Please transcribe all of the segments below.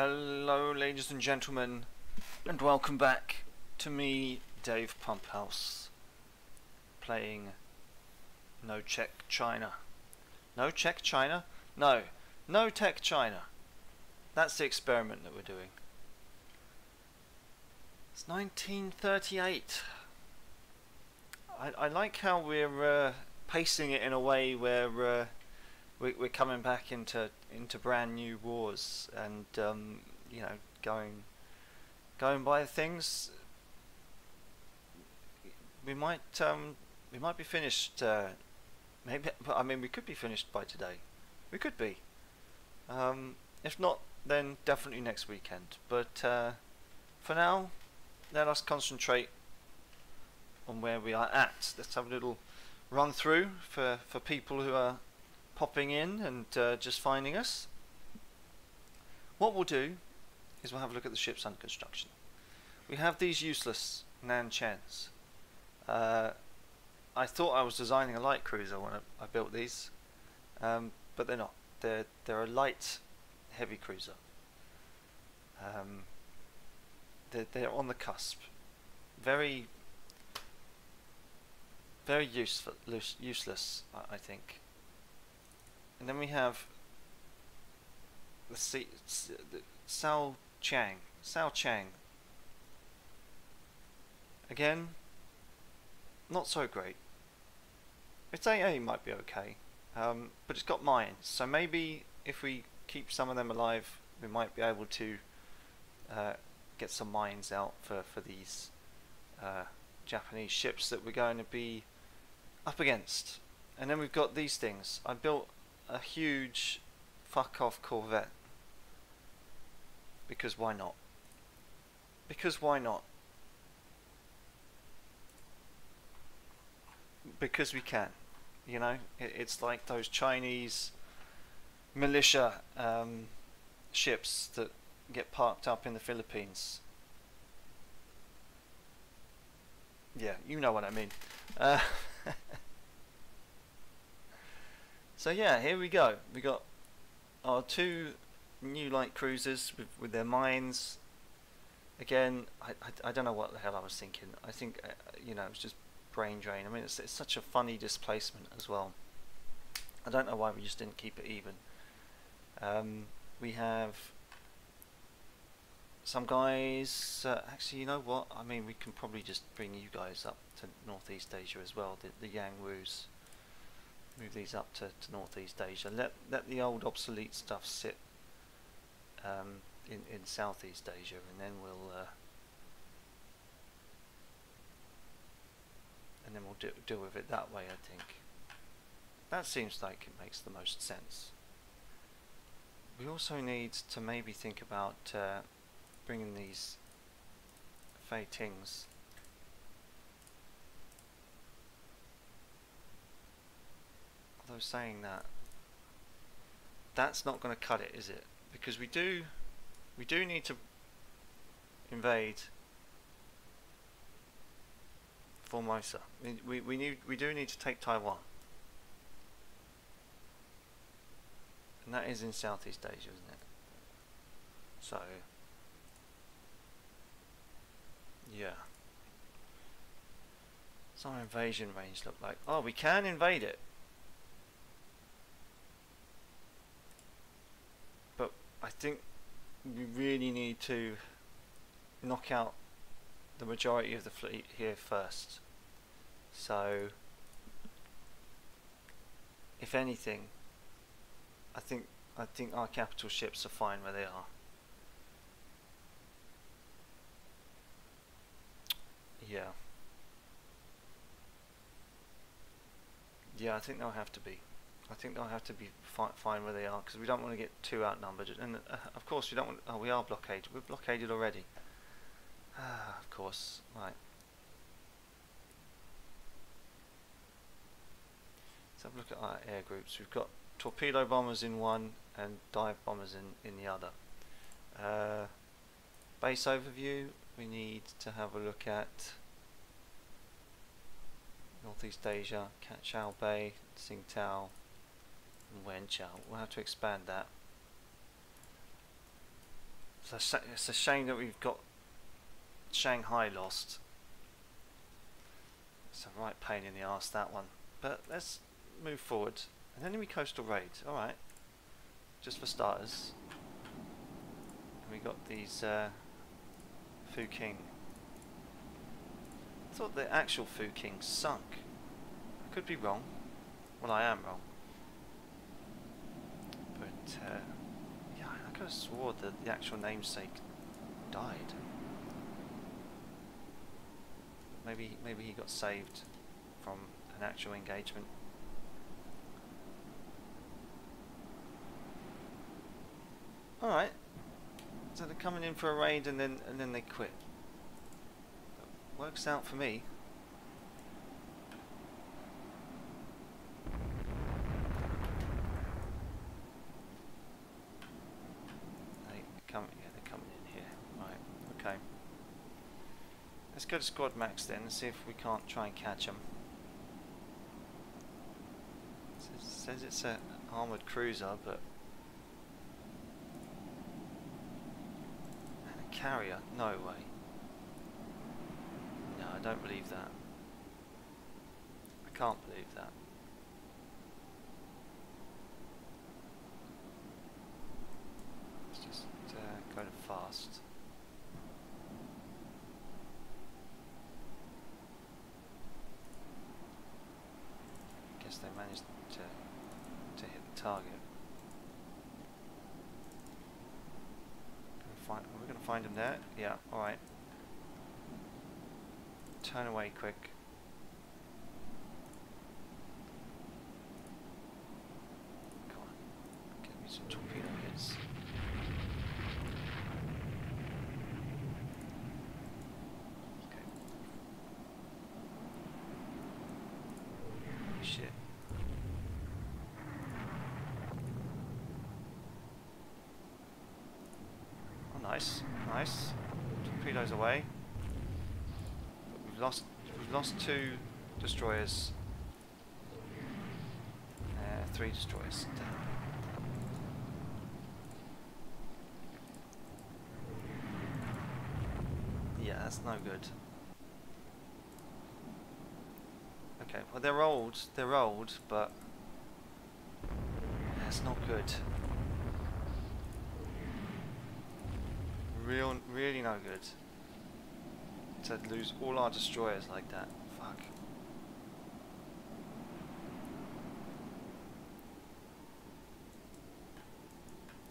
Hello, ladies and gentlemen, and welcome back to me, Dave Pumphouse, playing No Check China. No Check China? No, No Tech China. That's the experiment that we're doing. It's 1938. I, I like how we're uh, pacing it in a way where uh, we, we're coming back into into brand new wars and um, you know going going by things. We might um, we might be finished. Uh, maybe I mean we could be finished by today. We could be. Um, if not, then definitely next weekend. But uh, for now, let us concentrate on where we are at. Let's have a little run through for, for people who are popping in and uh, just finding us. What we'll do is we'll have a look at the ships under construction. We have these useless Nanchans. Uh, I thought I was designing a light cruiser when I, I built these, um, but they're not. They're they're a light, heavy cruiser. Um, they're they're on the cusp. Very very useful, useless, I, I think. And then we have let's Sao Chang. Sao Chang. Again, not so great. Its AA might be okay, um, but it's got mines, so maybe if we keep some of them alive, we might be able to uh, get some mines out for, for these uh, Japanese ships that we're going to be up against. And then we've got these things. I built a huge fuck off Corvette. Because why not? Because why not? Because we can. You know, it, it's like those Chinese militia um, ships that get parked up in the Philippines. Yeah, you know what I mean. Uh, so yeah, here we go. We got our two new light cruisers with, with their mines. Again, I, I, I, don't know what the hell I was thinking. I think, uh, you know, it's just brain drain. I mean, it's, it's such a funny displacement as well. I don't know why we just didn't keep it even. Um, we have some guys, uh, actually, you know what? I mean, we can probably just bring you guys up to Northeast Asia as well, the, the Yang Wus. Move these up to, to Northeast Asia. Let, let the old obsolete stuff sit um, in, in Southeast Asia and then we'll uh, and then we'll do, deal with it that way I think. That seems like it makes the most sense. We also need to maybe think about uh, bringing these Fei Tings although saying that that's not going to cut it is it? Because we do we do need to invade Formosa. We, we, we need we do need to take Taiwan. And that is in Southeast Asia isn't it? So yeah. Some invasion range look like oh we can invade it I think we really need to knock out the majority of the fleet here first. So, if anything, I think I think our capital ships are fine where they are. Yeah. Yeah, I think they'll have to be. I think they'll have to be fi fine where they are because we don't want to get too outnumbered. And uh, of course, we don't want. Oh, we are blockaded. We're blockaded already. Ah, of course. Right. Let's have a look at our air groups. We've got torpedo bombers in one and dive bombers in in the other. Uh, base overview. We need to have a look at Northeast Asia, Cat Bay, Tsingtao, Wenchao. We'll have to expand that. It's a, it's a shame that we've got Shanghai lost. It's a right pain in the ass that one. But let's move forward. An enemy coastal raid. Alright. Just for starters. And we got these uh, Fu King. I thought the actual Fu King sunk. I could be wrong. Well, I am wrong. Uh, yeah, I could have swore that the actual namesake died. Maybe, maybe he got saved from an actual engagement. Alright. So they're coming in for a raid and then and then they quit. Works out for me. They come yeah, they're coming in here. Right, okay. Let's go to squad max then and see if we can't try and catch them. It says it's a armoured cruiser, but and a carrier? No way. No, I don't believe that. I can't believe that. Let's just uh, go to fast. Guess they managed to to hit the target. Gonna find, him there? Yeah. All right. Turn away quick. Come on. Get me some torpedo hits. Okay. Shit. Oh, nice, nice. Torpedoes away. But we've lost, we've two destroyers. Uh, three destroyers. Yeah, that's no good. Okay, well they're old, they're old, but that's not good. Real, really no good. To lose all our destroyers like that. Fuck.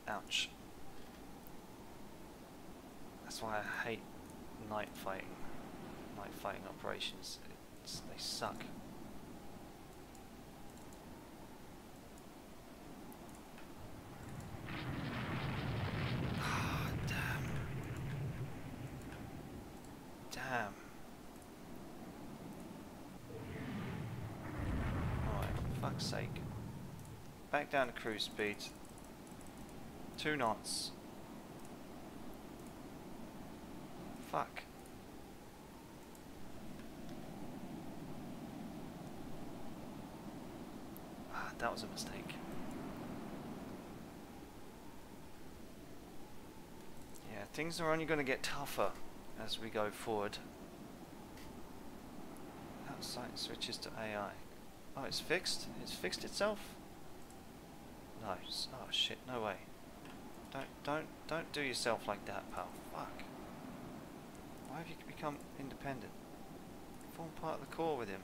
Ouch. That's why I hate night fighting. Night fighting operations. It's, they suck. Damn. Damn. Alright, fuck's sake. Back down to cruise speed. Two knots. Fuck. Ah, that was a mistake. Yeah, things are only going to get tougher as we go forward. Outside switches to AI. Oh, it's fixed? It's fixed itself? No. Oh shit, no way. Don't, don't, don't do yourself like that, pal. Fuck. Why have you become independent? Form part of the core with him.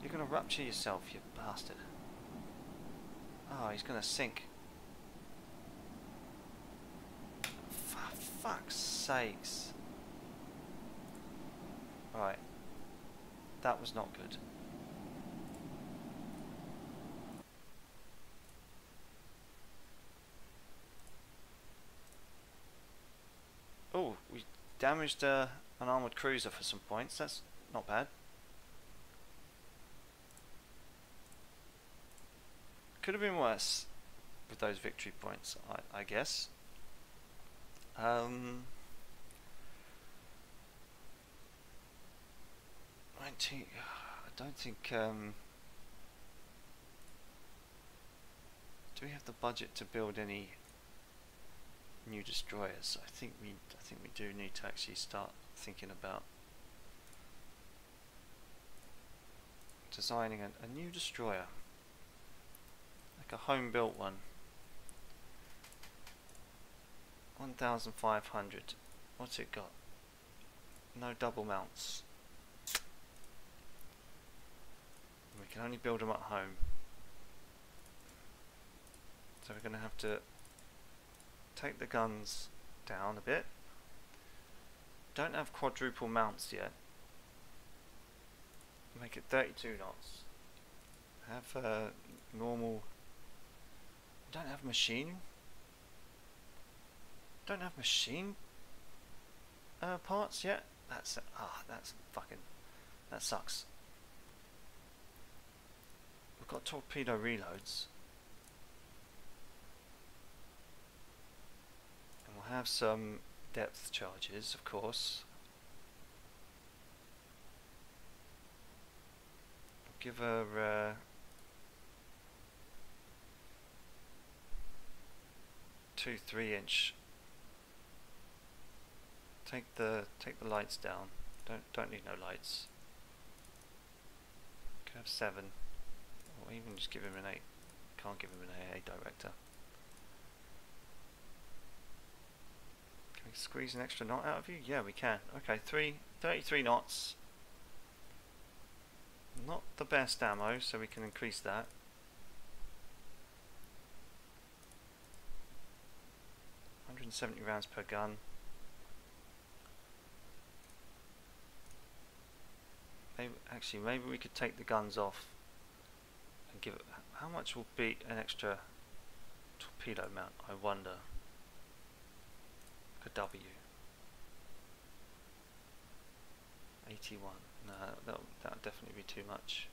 You're gonna rupture yourself, you bastard. Oh, he's gonna sink. For fuck's sakes. Right. That was not good. Oh, we damaged uh, an armoured cruiser for some points. That's not bad. Could have been worse with those victory points, I, I guess. Um, 19. I don't think. Um, do we have the budget to build any new destroyers. I think we I think we do need to actually start thinking about designing a, a new destroyer. Like a home built one. 1500. What's it got? No double mounts. We can only build them at home. So we're going to have to take the guns down a bit. Don't have quadruple mounts yet. Make it 32 knots. Have a uh, normal... Don't have machine. Don't have machine uh, parts yet. That's ah, that's fucking that sucks. We've got torpedo reloads. And we'll have some depth charges, of course. We'll give her uh, two three inch take the take the lights down. Don't don't need no lights. Can have seven. Or even just give him an eight. Can't give him an AA director. Can we squeeze an extra knot out of you? Yeah we can. Okay three 33 knots. Not the best ammo, so we can increase that. Hundred and seventy rounds per gun. Maybe, actually, maybe we could take the guns off and give it. How much will be an extra torpedo mount? I wonder. A W. 81. No, that that would definitely be too much.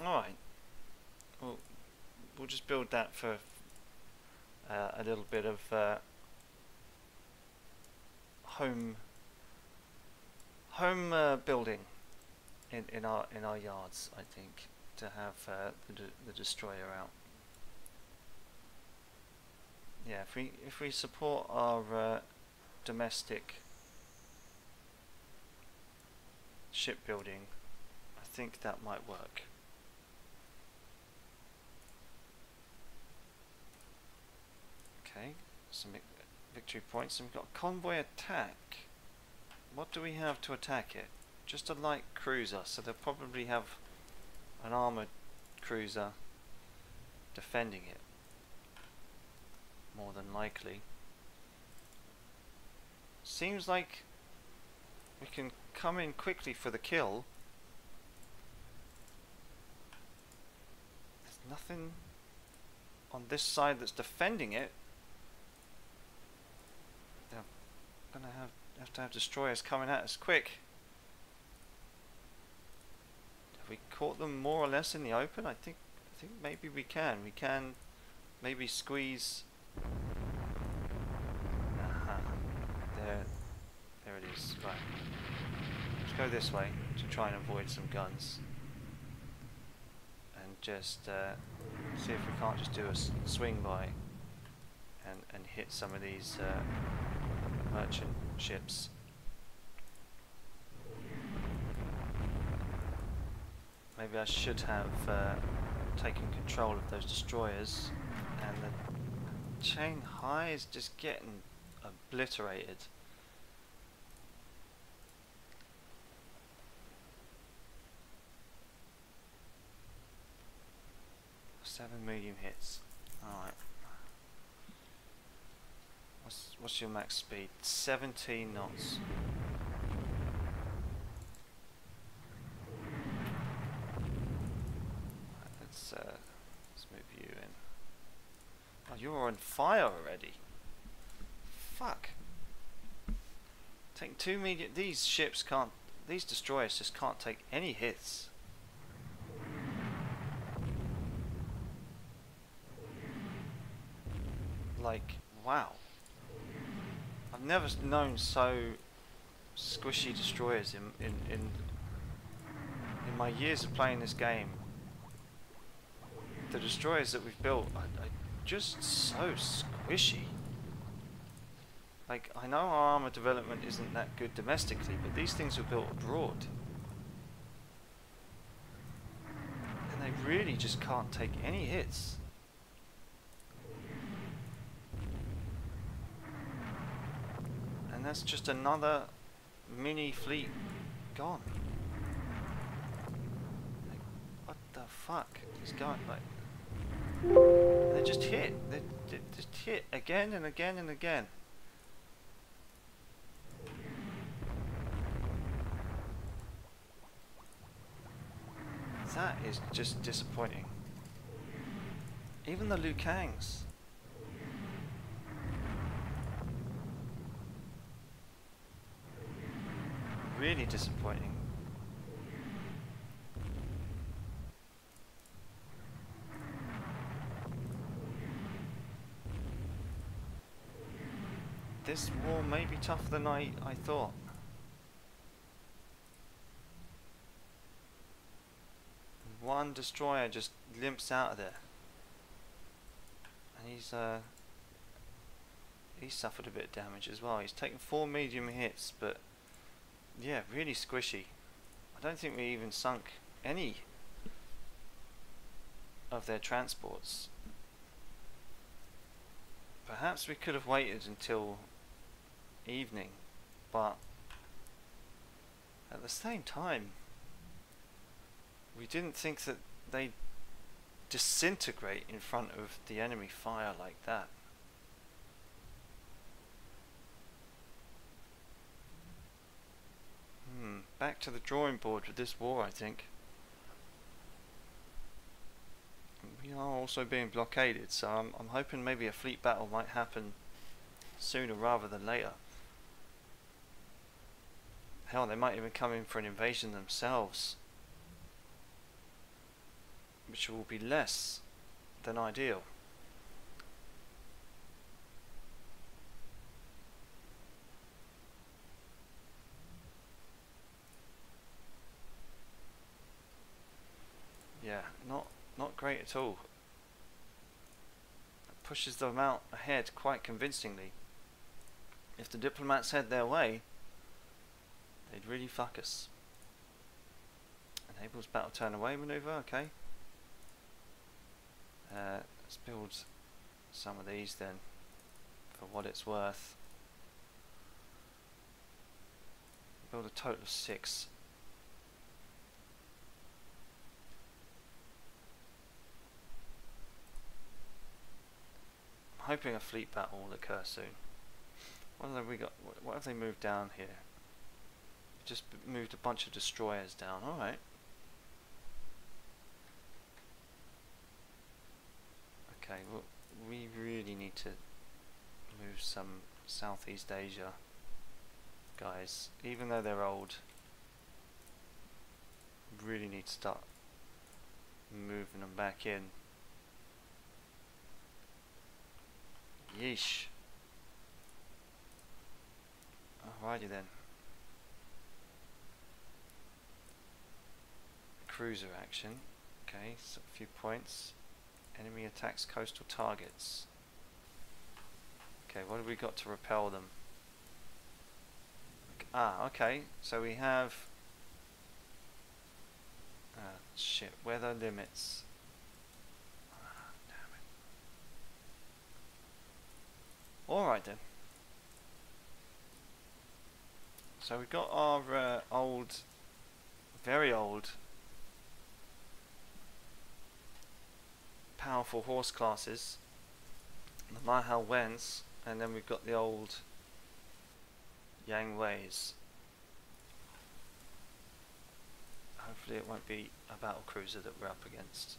Hmm. Alright. Well, just build that for uh, a little bit of uh, home home uh, building in in our in our yards. I think to have uh, the, de the destroyer out. Yeah, if we if we support our uh, domestic shipbuilding, I think that might work. Okay, some victory points. And we've got convoy attack. What do we have to attack it? Just a light cruiser, so they'll probably have an armoured cruiser defending it. More than likely. Seems like we can come in quickly for the kill. There's nothing on this side that's defending it. They're gonna have have to have destroyers coming at us quick Have we caught them more or less in the open? I think I think maybe we can. We can maybe squeeze. There, there it is. Right. Let's go this way to try and avoid some guns, and just uh, see if we can't just do a swing by and and hit some of these uh, merchant ships. Maybe I should have uh, taken control of those destroyers and the high is just getting obliterated. Seven medium hits. Alright. What's what's your max speed? Seventeen knots. Uh, let's move you in. Oh, You're on fire already. Fuck. Take two medium. These ships can't. These destroyers just can't take any hits. Like, wow. I've never known so squishy destroyers in in in in my years of playing this game. The destroyers that we've built are, are just so squishy. Like I know our armor development isn't that good domestically, but these things were built abroad. And they really just can't take any hits. And that's just another mini fleet gone. Like, what the fuck is going like? They just hit. They, they just hit again and again and again. That is just disappointing. Even the Liu Kangs. Really disappointing. This war may be tougher than I, I thought. One destroyer just limps out of there. And he's uh he's suffered a bit of damage as well. He's taken four medium hits, but yeah, really squishy. I don't think we even sunk any of their transports. Perhaps we could have waited until evening, but at the same time, we didn't think that they'd disintegrate in front of the enemy fire like that. Hmm, back to the drawing board with this war, I think. We are also being blockaded, so I'm, I'm hoping maybe a fleet battle might happen sooner rather than later. Hell, they might even come in for an invasion themselves. Which will be less than ideal. Yeah, not great at all. Pushes them out ahead quite convincingly. If the diplomats head their way, They'd really fuck us. Enables battle turn away maneuver, okay. Uh, let's build some of these then, for what it's worth. Build a total of six. Hoping a fleet battle will occur soon. What have we got? What have they moved down here? just moved a bunch of destroyers down. Alright. Okay, well, we really need to move some Southeast Asia guys. Even though they're old, really need to start moving them back in. Yeesh. Alrighty then. cruiser action. Okay, so a few points. Enemy attacks coastal targets. Okay, what have we got to repel them? Ah, okay, so we have... Ah, shit, weather limits. Ah, damn it. Alright then. So we've got our uh, old, very old powerful horse classes. The Ma Hao Wens, and then we've got the old Yang Weis. Hopefully it won't be a battle cruiser that we're up against.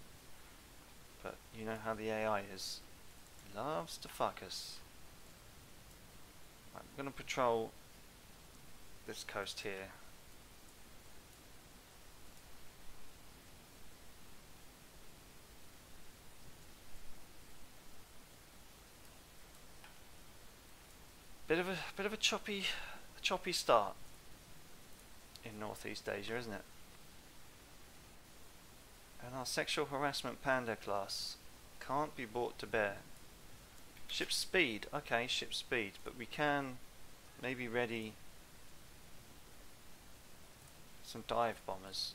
But you know how the AI is. Loves to fuck us. I'm going to patrol this coast here. Bit of a bit of a choppy a choppy start. in Northeast Asia, isn't it? And our sexual harassment panda class can't be brought to bear. Ship speed, okay, ship speed, but we can maybe ready some dive bombers.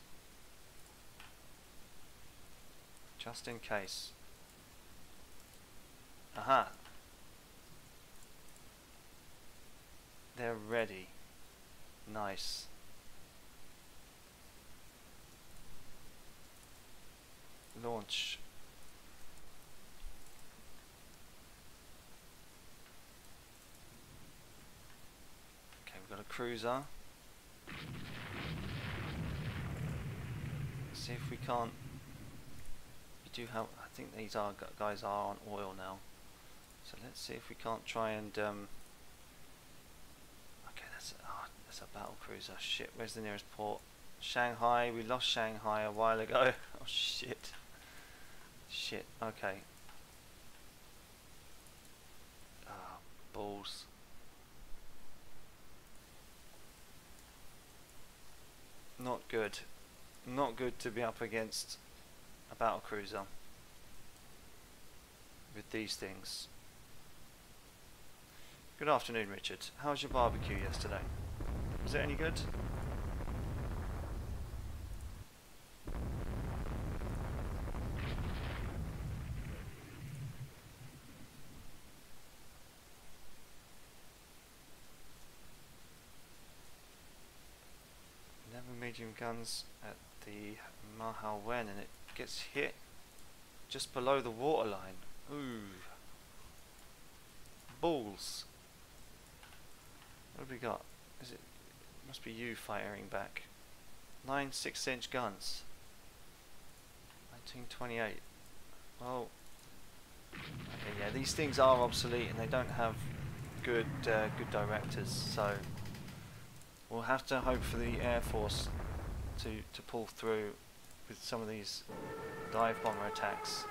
Just in case. Aha. They're ready. Nice. Launch. Okay, we've got a cruiser. See if we can't. We do have. I think these are guys are on oil now. So let's see if we can't try and. Um, okay, that's oh, that's a battle cruiser. Shit, where's the nearest port? Shanghai. We lost Shanghai a while ago. oh shit. Shit. Okay. Ah, oh, balls. Not good. Not good to be up against a battle cruiser with these things. Good afternoon, Richard. How was your barbecue yesterday? Was it any good? Eleven medium guns at the Ma Hao Wen and it gets hit just below the waterline. Ooh. Balls. What have we got? Is it, must be you firing back. Nine six-inch guns. 1928. Well, okay, yeah, these things are obsolete and they don't have good uh, good directors, so we'll have to hope for the Air Force to, to pull through with some of these dive bomber attacks.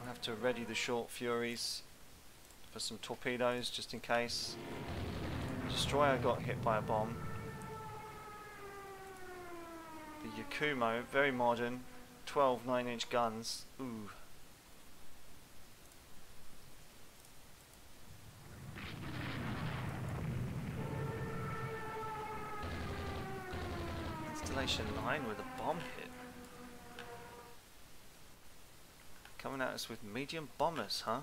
I'll have to ready the short Furies for some torpedoes just in case. Destroyer got hit by a bomb. The Yakumo, very modern, 12 9 inch guns. Ooh. Installation 9 with a bomb hit. Coming at us with medium bombers, huh?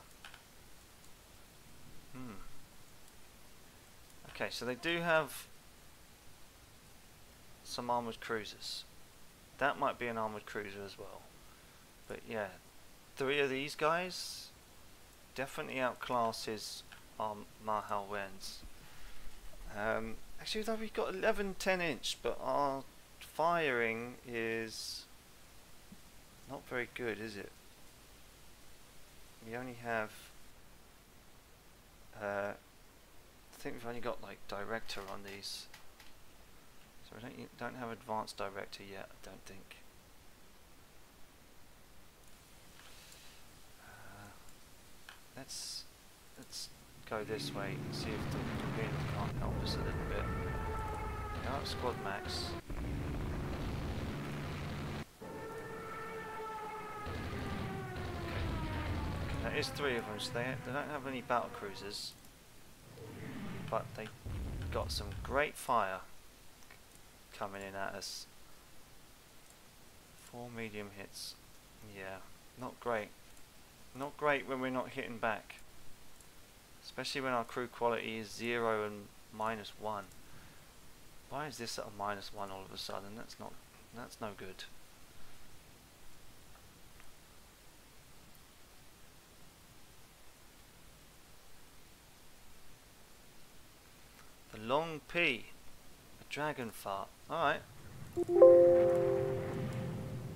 Hmm. Okay, so they do have some armoured cruisers. That might be an armoured cruiser as well. But yeah, three of these guys definitely outclass his um, Ma Hao Wen's. Um, actually, though we've got 11 10 inch, but our firing is not very good, is it? We only have uh, I think we've only got like director on these. So we don't don't have advanced director yet, I don't think. Uh, let's let's go this way and see if the wind can't help us a little bit. Now squad max. There is three of them, so they, they don't have any battle cruisers. But they got some great fire coming in at us. Four medium hits. Yeah, not great. Not great when we're not hitting back. Especially when our crew quality is 0 and minus 1. Why is this at a minus 1 all of a sudden? That's not that's no good. Long P. A dragon fart. Alright.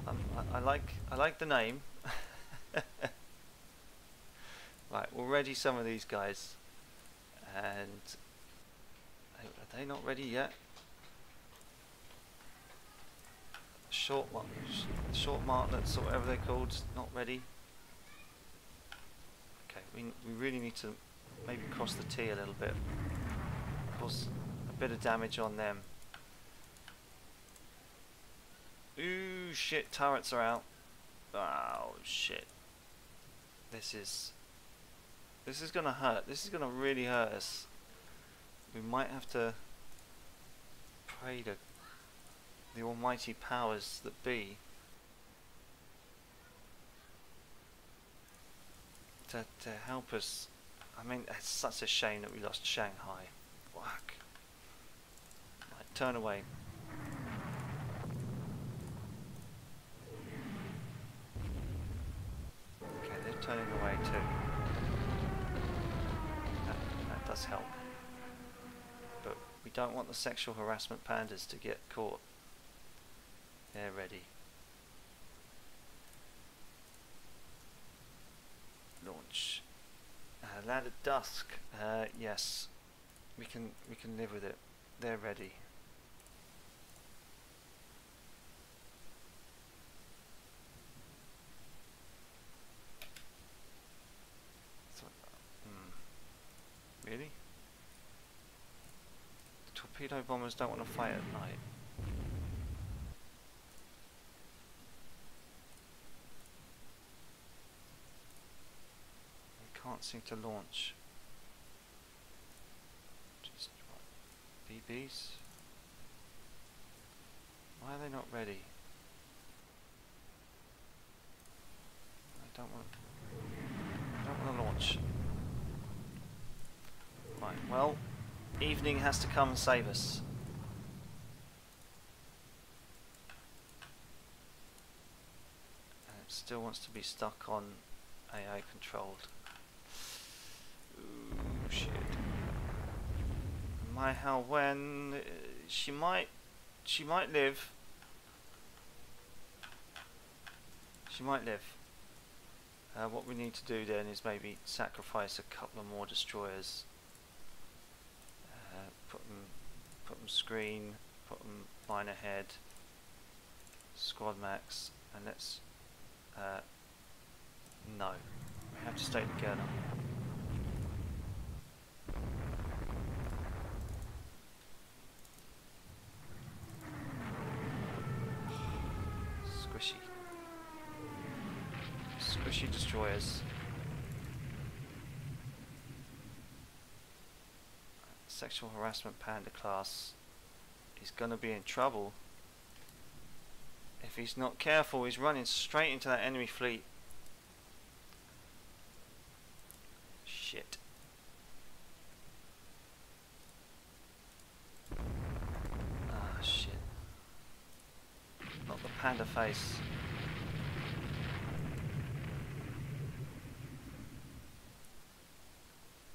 Um, I, I, like I like the name. right, we'll ready some of these guys. And are they not ready yet? Short one, short martlets or whatever they're called, not ready. Okay, we we really need to maybe cross the T a little bit. A bit of damage on them. Ooh, shit, turrets are out. Oh, shit. This is... This is gonna hurt. This is gonna really hurt us. We might have to pray to the almighty powers that be to, to help us. I mean, it's such a shame that we lost Shanghai. Right, turn away. Okay, they're turning away too. That, that does help. But we don't want the sexual harassment pandas to get caught. They're ready. Launch. Uh, land at dusk. Uh, yes, we can we can live with it. They're ready. So, hmm. Really? The torpedo bombers don't want to fight at night. They can't seem to launch. Just what? BBs? Why are they not ready? I don't want. I don't want to launch. Right. Well, evening has to come and save us. And it still wants to be stuck on AI controlled. Ooh, shit. Ma Hao Wen uh, she might she might live. She might live. Uh, what we need to do then is maybe sacrifice a couple of more destroyers. Uh, put them, put them screen, put them line ahead, squad max, and let's. Uh, no, we have to stay together. Squishy. Squishy destroyers. Sexual harassment panda class is gonna be in trouble. If he's not careful, he's running straight into that enemy fleet. Shit. Ah, shit. Panda face.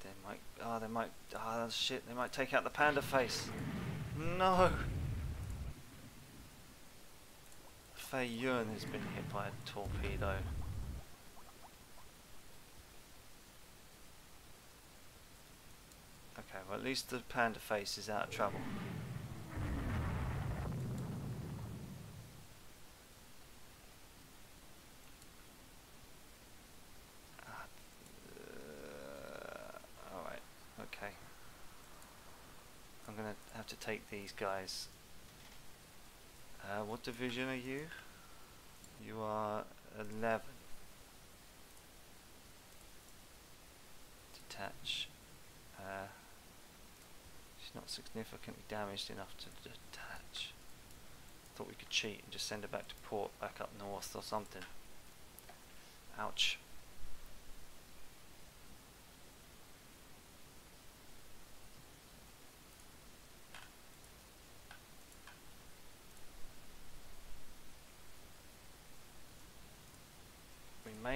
They might. Oh, they might. Ah, shit. They might take out the panda face. No. Fei Yun has been hit by a torpedo. Okay, well at least the panda face is out of trouble. Ah, uh, Alright, okay. I'm gonna have to take these guys. Uh, what division are you? You are 11. Detach. Uh, she's not significantly damaged enough to detach. Thought we could cheat and just send her back to port, back up north or something. Ouch.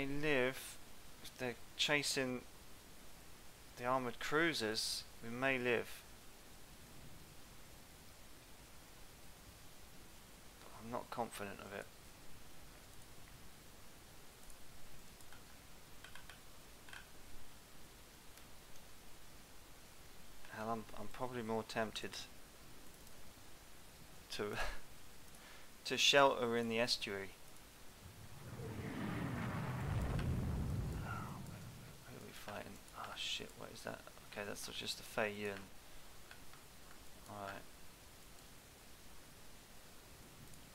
Live if they're chasing the armoured cruisers, we may live. I'm not confident of it. Hell, I'm, I'm probably more tempted to to shelter in the estuary. Oh, who are we fighting? Oh shit, what is that? Okay, that's just a Fei Yun. Alright.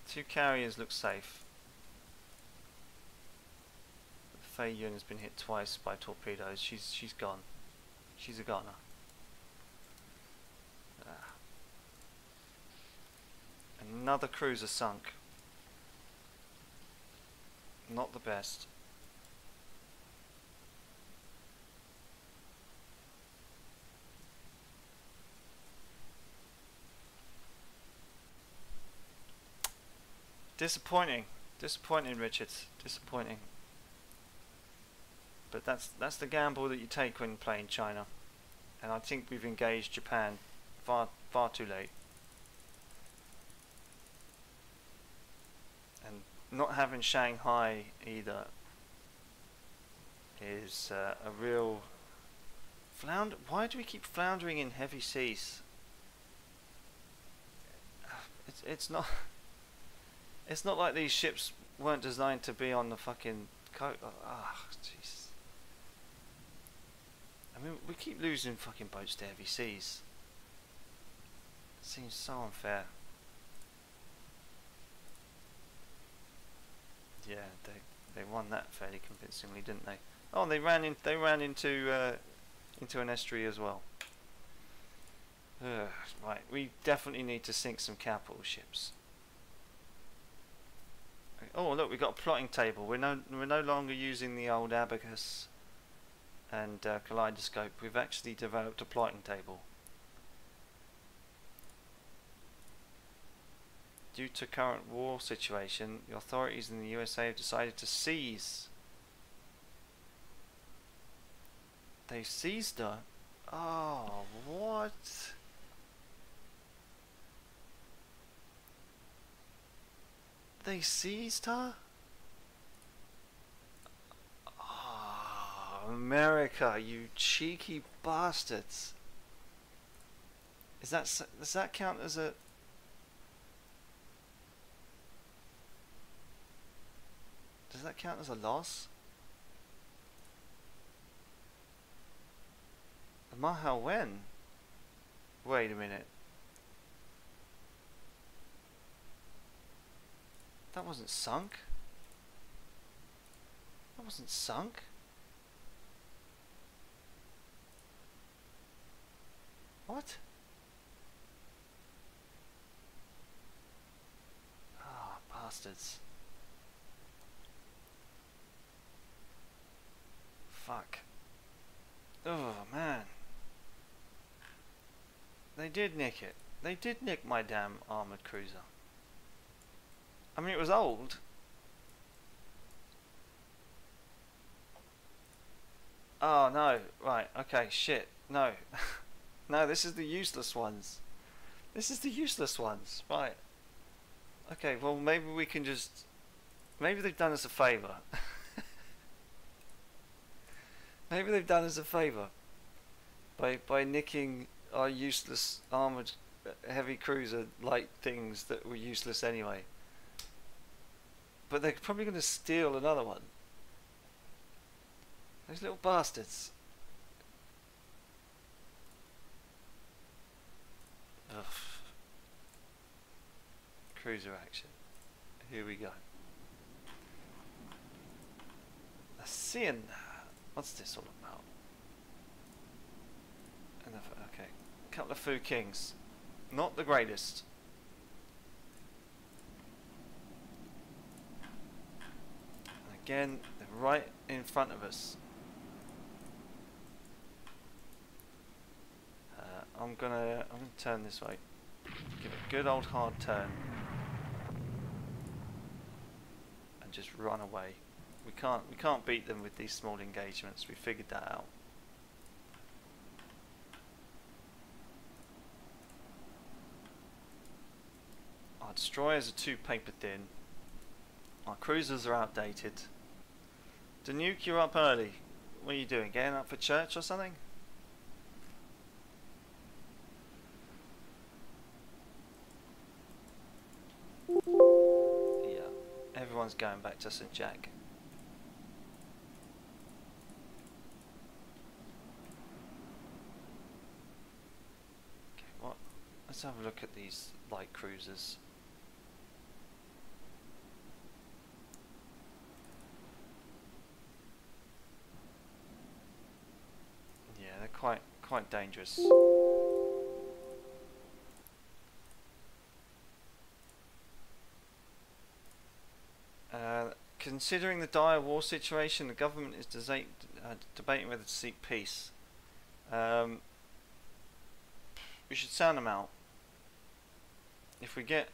Two carriers look safe. Fei Yun has been hit twice by torpedoes. She's she's gone. She's a goner. Ah. Another cruiser sunk. Not the best. Disappointing. Disappointing, Richards. Disappointing. But that's that's the gamble that you take when playing China. And I think we've engaged Japan far far too late. And not having Shanghai either is uh, a real flounder. Why do we keep floundering in heavy seas? It's it's not. It's not like these ships weren't designed to be on the fucking coast. Ah, oh, jeez. I mean, we keep losing fucking boats to heavy seas. It seems so unfair. Yeah, they they won that fairly convincingly, didn't they? Oh, they ran in. They ran into uh, into an estuary as well. Ugh, right, we definitely need to sink some capital ships. Oh look, we've got a plotting table. We're no we're no longer using the old abacus and uh, kaleidoscope. We've actually developed a plotting table. Due to current war situation, the authorities in the USA have decided to seize. They seized her. Oh, what? They seized her? Oh, America, you cheeky bastards. Is that does that count as a Does that count as a loss? Ma Hao Wen? Wait a minute. That wasn't sunk. That wasn't sunk. What? Ah, oh, bastards. Fuck. Oh, man. They did nick it. They did nick my damn armoured cruiser. I mean, it was old. Oh, no. Right, okay, shit. No. no, this is the useless ones. This is the useless ones. Right. Okay, well, maybe we can just... Maybe they've done us a favour. maybe they've done us a favour. By, by nicking our useless armoured uh, heavy cruiser light things that were useless anyway. But they're probably going to steal another one. Those little bastards. Ugh. Cruiser action. Here we go. A sin. What's this all about? Another, okay. Couple of Fu Kings. Not the greatest. Again, right in front of us. Uh, I'm gonna I'm gonna turn this way. Give it a good old hard turn. And just run away. We can't we can't beat them with these small engagements, we figured that out. Our destroyers are too paper thin. Cruisers are outdated. Danuke, you're up early. What are you doing? Getting up for church or something? Yeah, everyone's going back to St. Jack. Okay, what? Let's have a look at these light cruisers. Yeah, they're quite quite dangerous. Uh, considering the dire war situation, the government is uh, debating whether to seek peace. Um, we should sound them out. If we get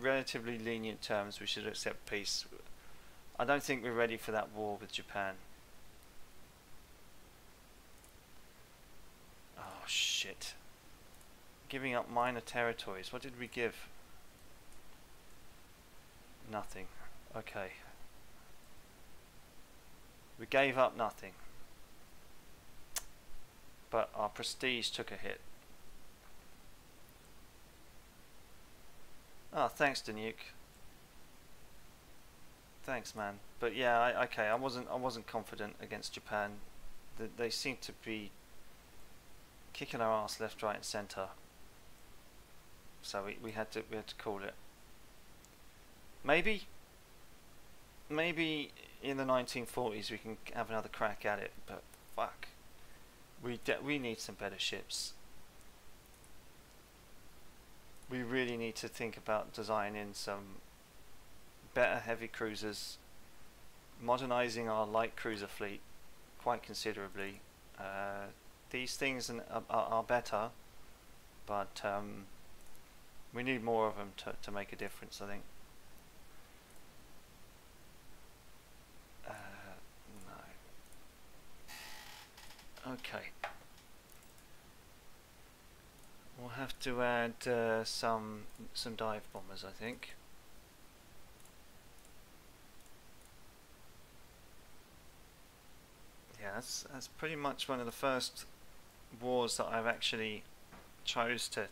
relatively lenient terms, we should accept peace. I don't think we're ready for that war with Japan. Oh shit. Giving up minor territories. What did we give? Nothing. Okay. We gave up nothing. But our prestige took a hit. Oh, thanks, Danuke. Thanks, man. But yeah, I, okay, I wasn't I wasn't confident against Japan. The, they seem to be kicking our ass left, right, and centre. So we, we had to we had to call it. Maybe maybe in the 1940s we can have another crack at it, but fuck, we we need some better ships. We really need to think about designing some better heavy cruisers, modernizing our light cruiser fleet quite considerably. Uh, these things are, are, better, but um, we need more of them to, to make a difference, I think. Okay. We'll have to add uh, some some dive bombers, I think. Yeah, that's that's pretty much one of the first wars that I've actually chose to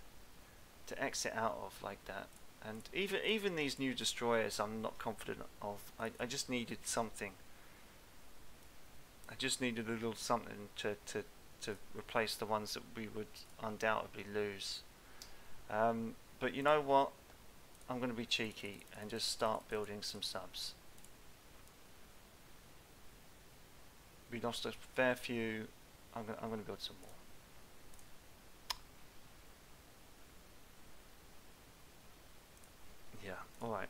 to exit out of like that. And even even these new destroyers, I'm not confident of. I I just needed something. I just needed a little something to, to, to replace the ones that we would undoubtedly lose. Um, but you know what? I'm going to be cheeky and just start building some subs. We lost a fair few. I'm going, I'm going to build some more. Yeah, alright.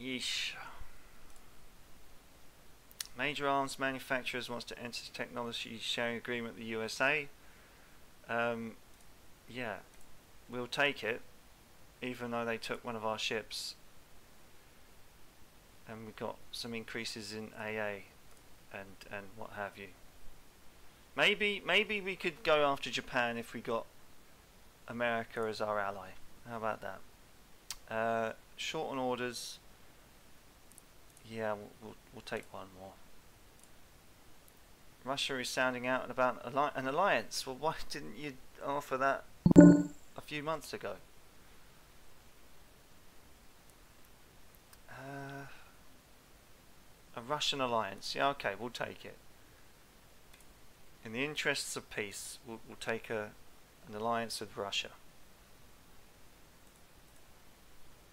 Yeesh. Major arms manufacturers wants to enter technology sharing agreement with the USA. Um, yeah, we'll take it, even though they took one of our ships. And we got some increases in AA and and what have you. Maybe maybe we could go after Japan if we got America as our ally. How about that? Uh, short on orders. Yeah, we'll, we'll, we'll take one more. Russia is sounding out about an alliance. Well, why didn't you offer that a few months ago? Uh, a Russian alliance. Yeah, okay, we'll take it. In the interests of peace, we'll, we'll take a, an alliance with Russia.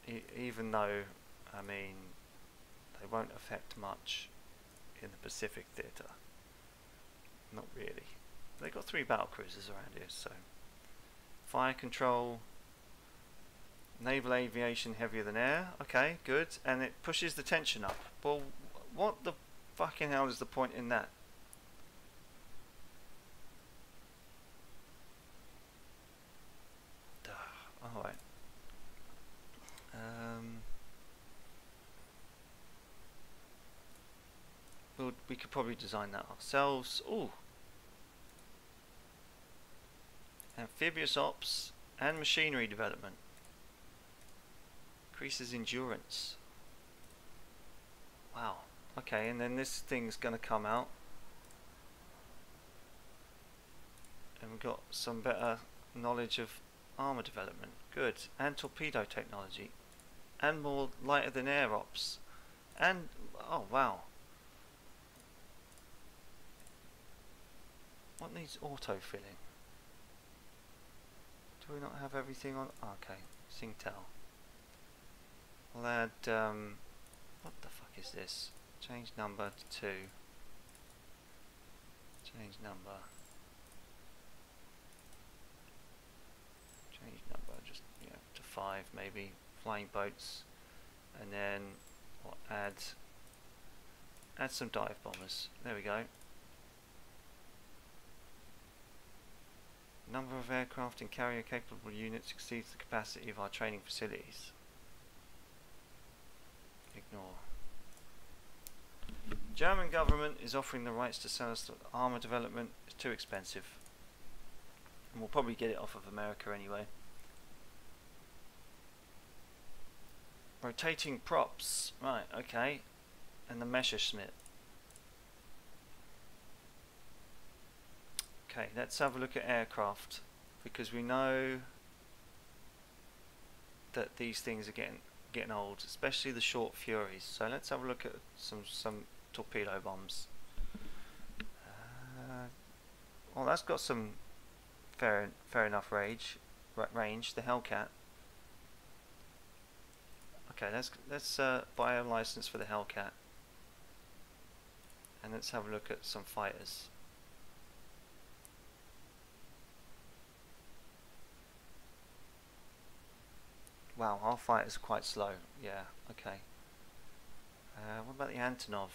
E even though, I mean, they won't affect much in the Pacific Theatre. Not really. They've got three battle cruisers around here, so fire control, naval aviation heavier than air. Okay, good. And it pushes the tension up. Well, what the fucking hell is the point in that? Alright. Um, we'll, we could probably design that ourselves. Oh, amphibious ops and machinery development. Increases endurance. Wow. Okay, and then this thing's going to come out. And we've got some better knowledge of armor development. Good. And torpedo technology. And more lighter than air ops. And, oh wow. what needs auto-filling? Do we not have everything on? Oh, okay, Singtel. I'll add, um, what the fuck is this? Change number to 2. Change number. Change number, just, 5 maybe. Flying boats. And then, we'll add, add some dive bombers. There we go. Number of aircraft and carrier capable units exceeds the capacity of our training facilities. Ignore. German government is offering the rights to sell us armour development. It's too expensive. And we'll probably get it off of America anyway. Rotating props. Right, okay. And the Messerschmitt. Okay, let's have a look at aircraft because we know that these things are getting getting old, especially the short Furies. So let's have a look at some some torpedo bombs. Uh, well, that's got some fair fair enough range. Range the Hellcat. Okay, let's let's uh, buy a license for the Hellcat, and let's have a look at some fighters. Wow, our fighters are quite slow. Yeah, okay. Uh, what about the Antonov?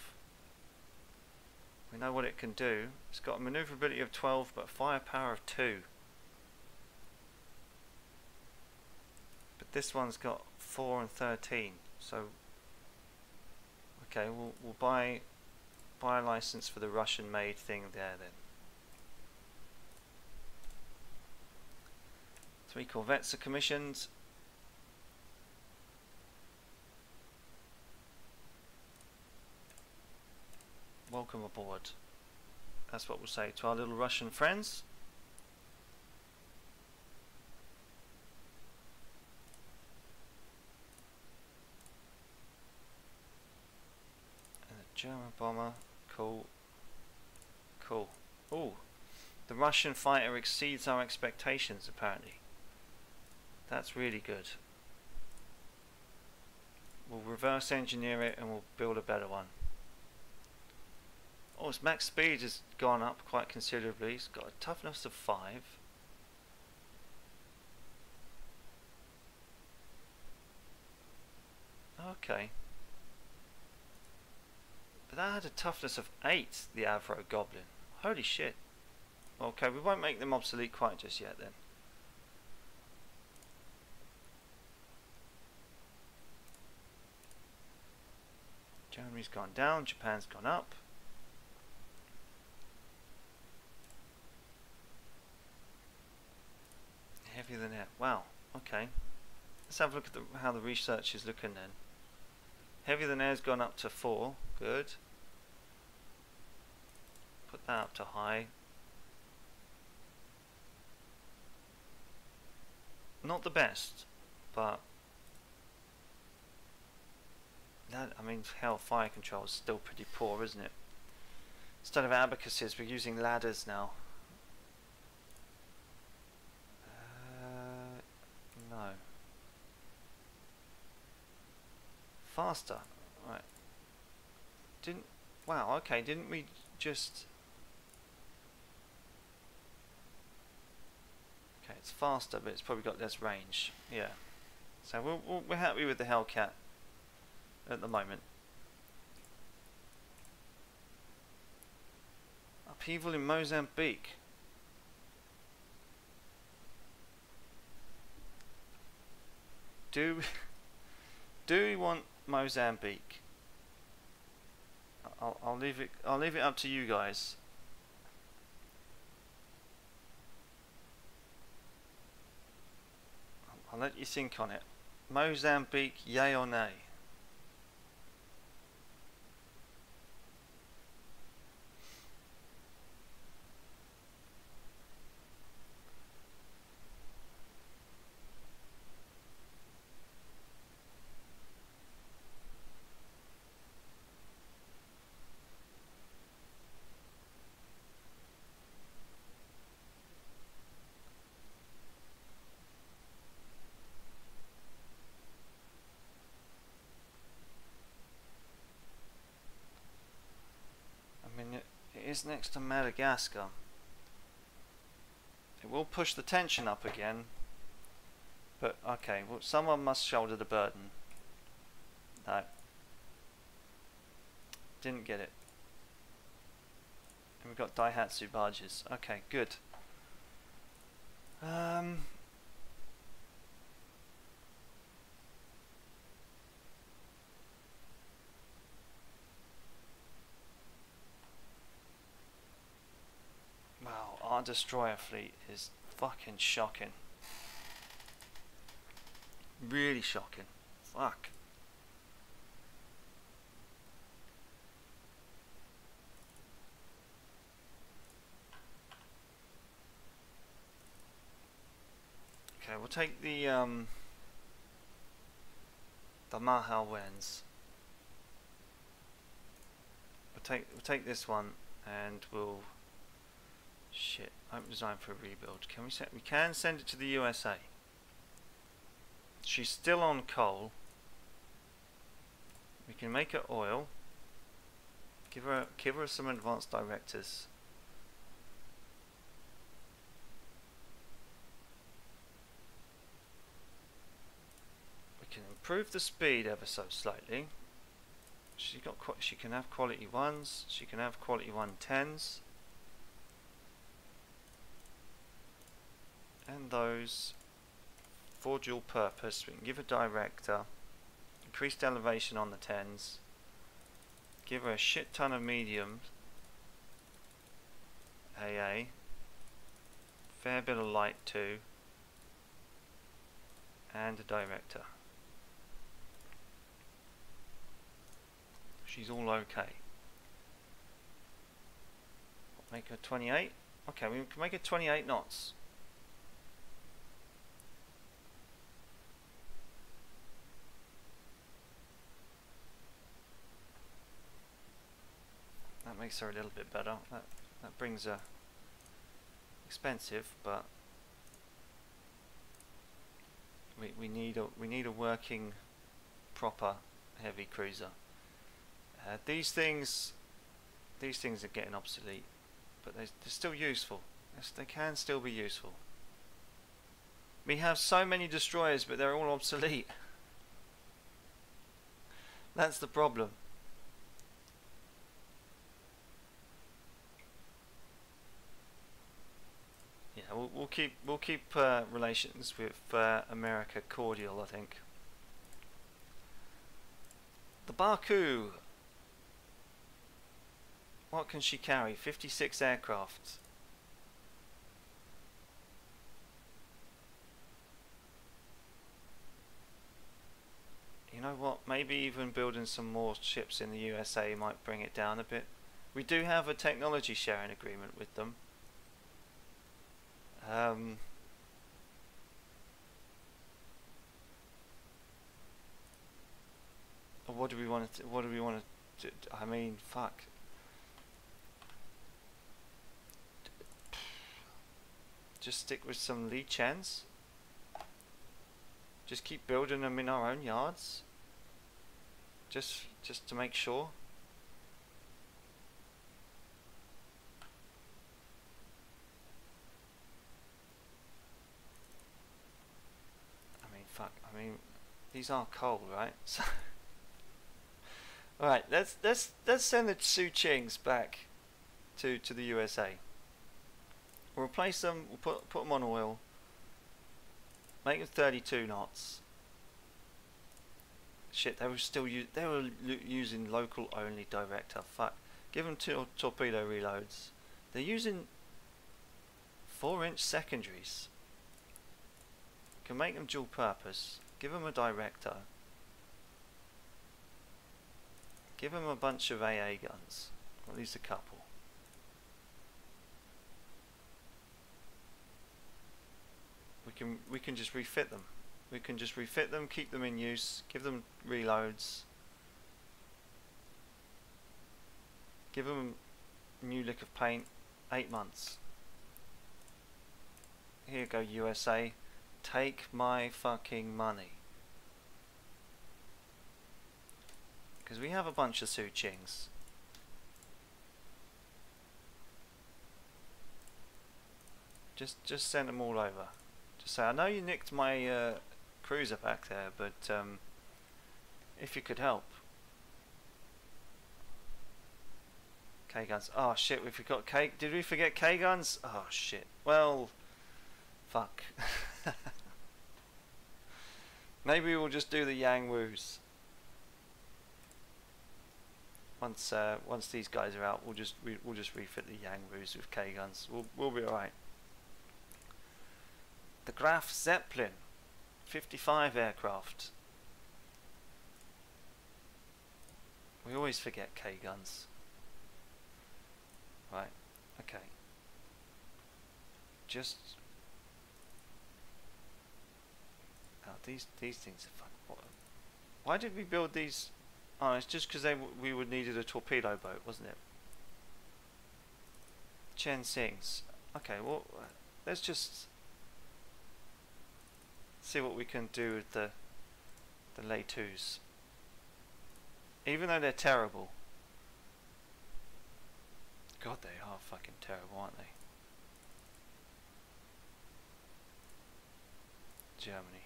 We know what it can do. It's got a maneuverability of 12 but firepower of 2. But this one's got 4 and 13. So, okay, we'll, we'll buy, buy a license for the Russian made thing there then. Three corvettes are commissioned. welcome aboard. That's what we'll say to our little Russian friends. German bomber, cool, cool. Oh, the Russian fighter exceeds our expectations apparently. That's really good. We'll reverse engineer it and we'll build a better one. Oh, his max speed has gone up quite considerably. He's got a toughness of 5. Okay. But that had a toughness of 8, the Avro Goblin. Holy shit. Okay, we won't make them obsolete quite just yet then. Germany's gone down, Japan's gone up. heavier than air. Wow, okay. Let's have a look at the, how the research is looking then. Heavier than air's gone up to 4. Good. That up to high. Not the best, but that, I mean, hell, fire control is still pretty poor, isn't it? Instead of abacuses, we're using ladders now. Uh, no. Faster. Right. Didn't... Wow, okay, didn't we just... Okay, it's faster, but it's probably got less range. Yeah. So we're, we're happy with the Hellcat at the moment. Upheaval in Mozambique. Do do we want Mozambique. I'll, I'll leave it. I'll leave it up to you guys. I'll let you think on it. Mozambique, yay or nay? Is next to Madagascar. It will push the tension up again. But, okay, well, someone must shoulder the burden. No. Didn't get it. And we've got Daihatsu barges. Okay, good. Um, wow, our destroyer fleet is fucking shocking. Really shocking. Fuck. Okay, we'll take the um, the Ma Hao Wens. We'll take we'll take this one and we'll shit. I'm designed for a rebuild. Can we send? We can send it to the USA. She's still on coal. We can make her oil. Give her give her some advanced directors. We can improve the speed ever so slightly. She got she can have quality ones. She can have quality one tens. And those for dual purpose. We can give a director increased elevation on the tens. Give her a shit ton of mediums. AA. Fair bit of light too. And a director. she's all okay. Make her 28. Okay, we can make her 28 knots. That makes her a little bit better. That that brings her expensive, but we we need a we need a working proper heavy cruiser. Uh, these things, these things are getting obsolete, but they're, they're still useful. They can still be useful. We have so many destroyers, but they're all obsolete. That's the problem. Yeah, we'll, we'll keep we'll keep uh, relations with uh, America cordial. I think. The Baku what can she carry? 56 aircraft. You know what? Maybe even building some more ships in the USA might bring it down a bit. We do have a technology sharing agreement with them. Um, what do we want to? What do we want to? I mean, fuck. just stick with some Li Chens. Just keep building them in our own yards. Just, just to make sure. I mean, fuck. I mean, these are cold, right? So All right, let's let's let's send the Tzu Chings back to to the USA. We'll replace them, we'll put, put them on oil, make them 32 knots. Shit, they were still they were using local only director. Fuck, give them two torpedo reloads. They're using four inch secondaries. Can make them dual purpose. Give them a director. Give them a bunch of AA guns, at least a couple. we can we can just refit them. We can just refit them, keep them in use, give them reloads, give them a new lick of paint, eight months. Here you go USA, Take my fucking money. Because we have a bunch of Su Chings. Just, just send them all over. Just say, I know you nicked my uh, cruiser back there, but um, if you could help. K guns. Oh shit, we forgot K. Did we forget K guns? Oh shit. Well fuck. Maybe we'll just do the Yang Woos. Once uh, once these guys are out, we'll just we, will just refit the Yang Woos with K guns. We'll we'll be alright. The Graf Zeppelin, 55 aircraft. We always forget K guns. Right, okay. Just now these these things are. What, why did we build these? Oh, it's just because they we would needed a torpedo boat, wasn't it? Chen Sings. Okay, well, let's just see what we can do with the the lay twos. Even though they're terrible, God, they are fucking terrible, aren't they? Germany.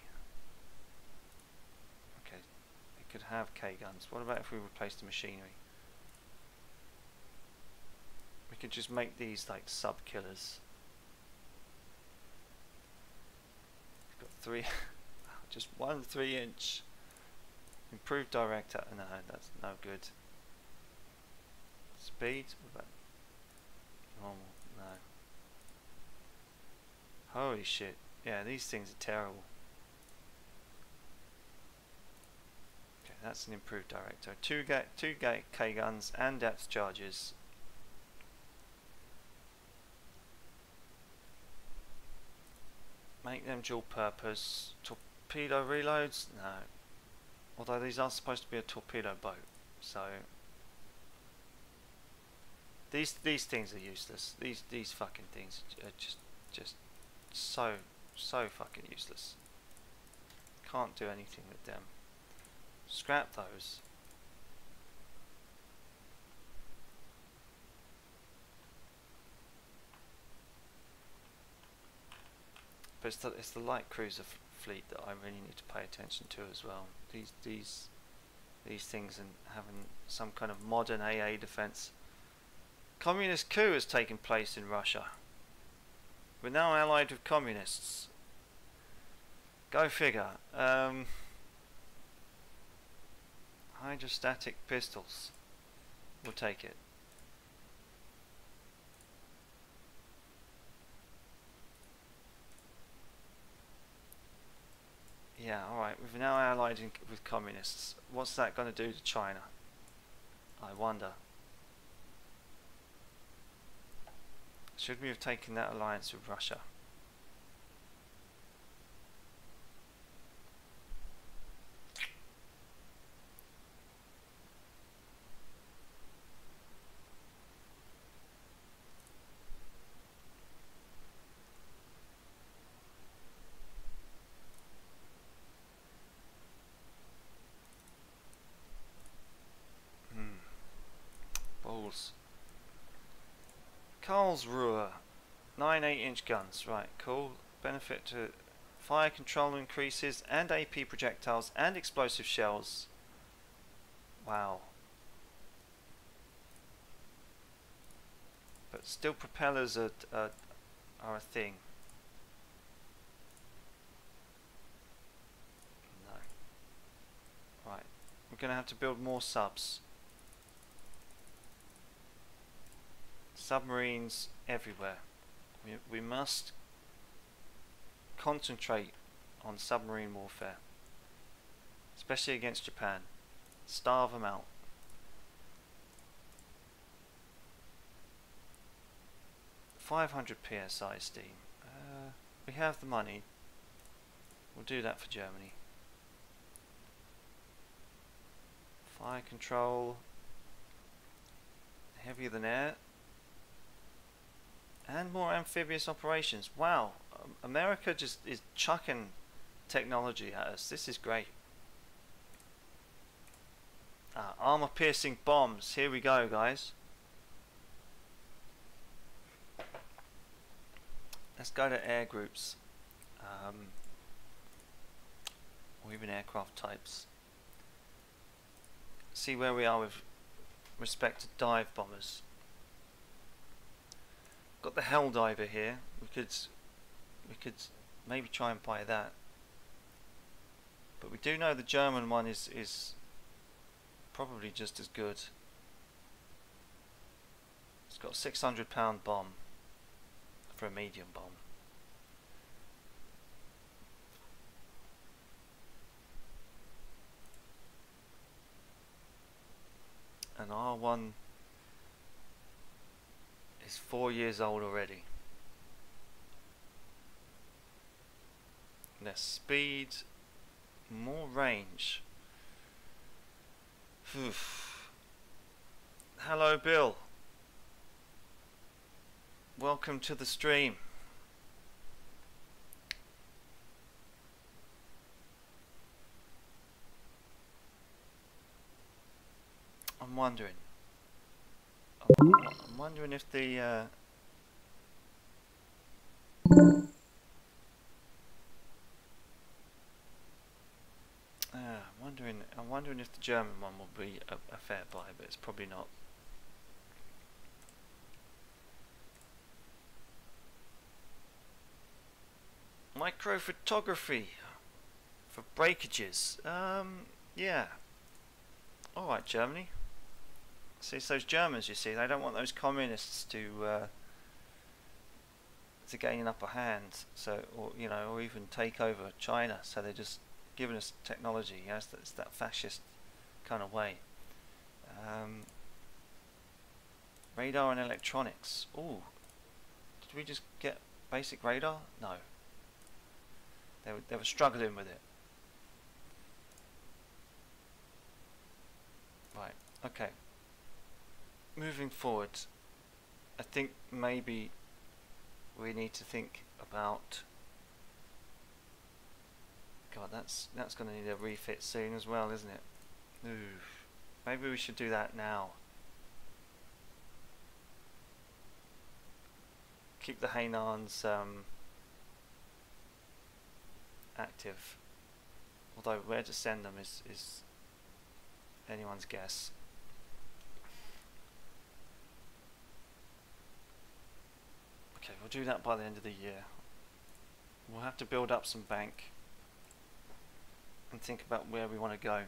Okay, we could have K guns. What about if we replace the machinery? We could just make these like sub killers. We've got three, just one three inch. Improved director. No, that's no good. Speed. What about normal? No. Holy shit. Yeah, these things are terrible. Okay, that's an improved director. Two gate, two gate K guns and depth charges. Make them dual purpose. Torpedo reloads? No. Although these are supposed to be a torpedo boat, so these these things are useless. These these fucking things are just just so so fucking useless. Can't do anything with them. Scrap those. But it's the, it's the light cruiser fleet that I really need to pay attention to as well. These these these things and having some kind of modern AA defense Communist coup has taken place in Russia. We're now allied with communists. Go figure. Um, hydrostatic pistols. We'll take it. Yeah, alright. We've now allied in, with communists. What's that going to do to China? I wonder. Should we have taken that alliance with Russia? Nine 8 inch guns. Right, cool. Benefit to fire control increases and AP projectiles and explosive shells. Wow. But still propellers are, are, are a thing. No. Right. We're going to have to build more subs. submarines everywhere. We, must concentrate on submarine warfare, especially against Japan. Starve them out. Five hundred psi steam. Uh, we have the money. We'll do that for Germany. Fire control. Heavier than air. And more amphibious operations. Wow, um, America just is chucking technology at us. This is great. Ah, armor piercing bombs. Here we go, guys. let's go to air groups. Um, or even aircraft types. See where we are with respect to dive bombers. Got the Helldiver here. We could we could maybe try and buy that. But we do know the German one is is probably just as good. It's got a 600 pound bomb for a medium bomb. And R1 is four years old already. Less speed, more range. Hello Bill. Welcome to the stream. I'm wondering. I'm wondering if the uh, uh, I'm wondering. I'm wondering if the German one will be a, a fair buy, but it's probably not. Micro photography for breakages. Um, yeah. All right, Germany. See, it's those Germans, you see, they don't want those communists to uh, to gain an upper hand, so or you know, or even take over China. So they're just giving us technology. You know, it's, that fascist kind of way. Um, radar and electronics. Oh, did we just get basic radar? No. They were, they were struggling with it. Right. Okay moving forward, I think maybe we need to think about. God, that's that's going to need a refit soon as well, isn't it? Oof. Maybe we should do that now. Keep the Hainans um, active. Although where to send them is, is anyone's guess. Okay, we'll do that by the end of the year. We'll have to build up some bank and think about where we want to go.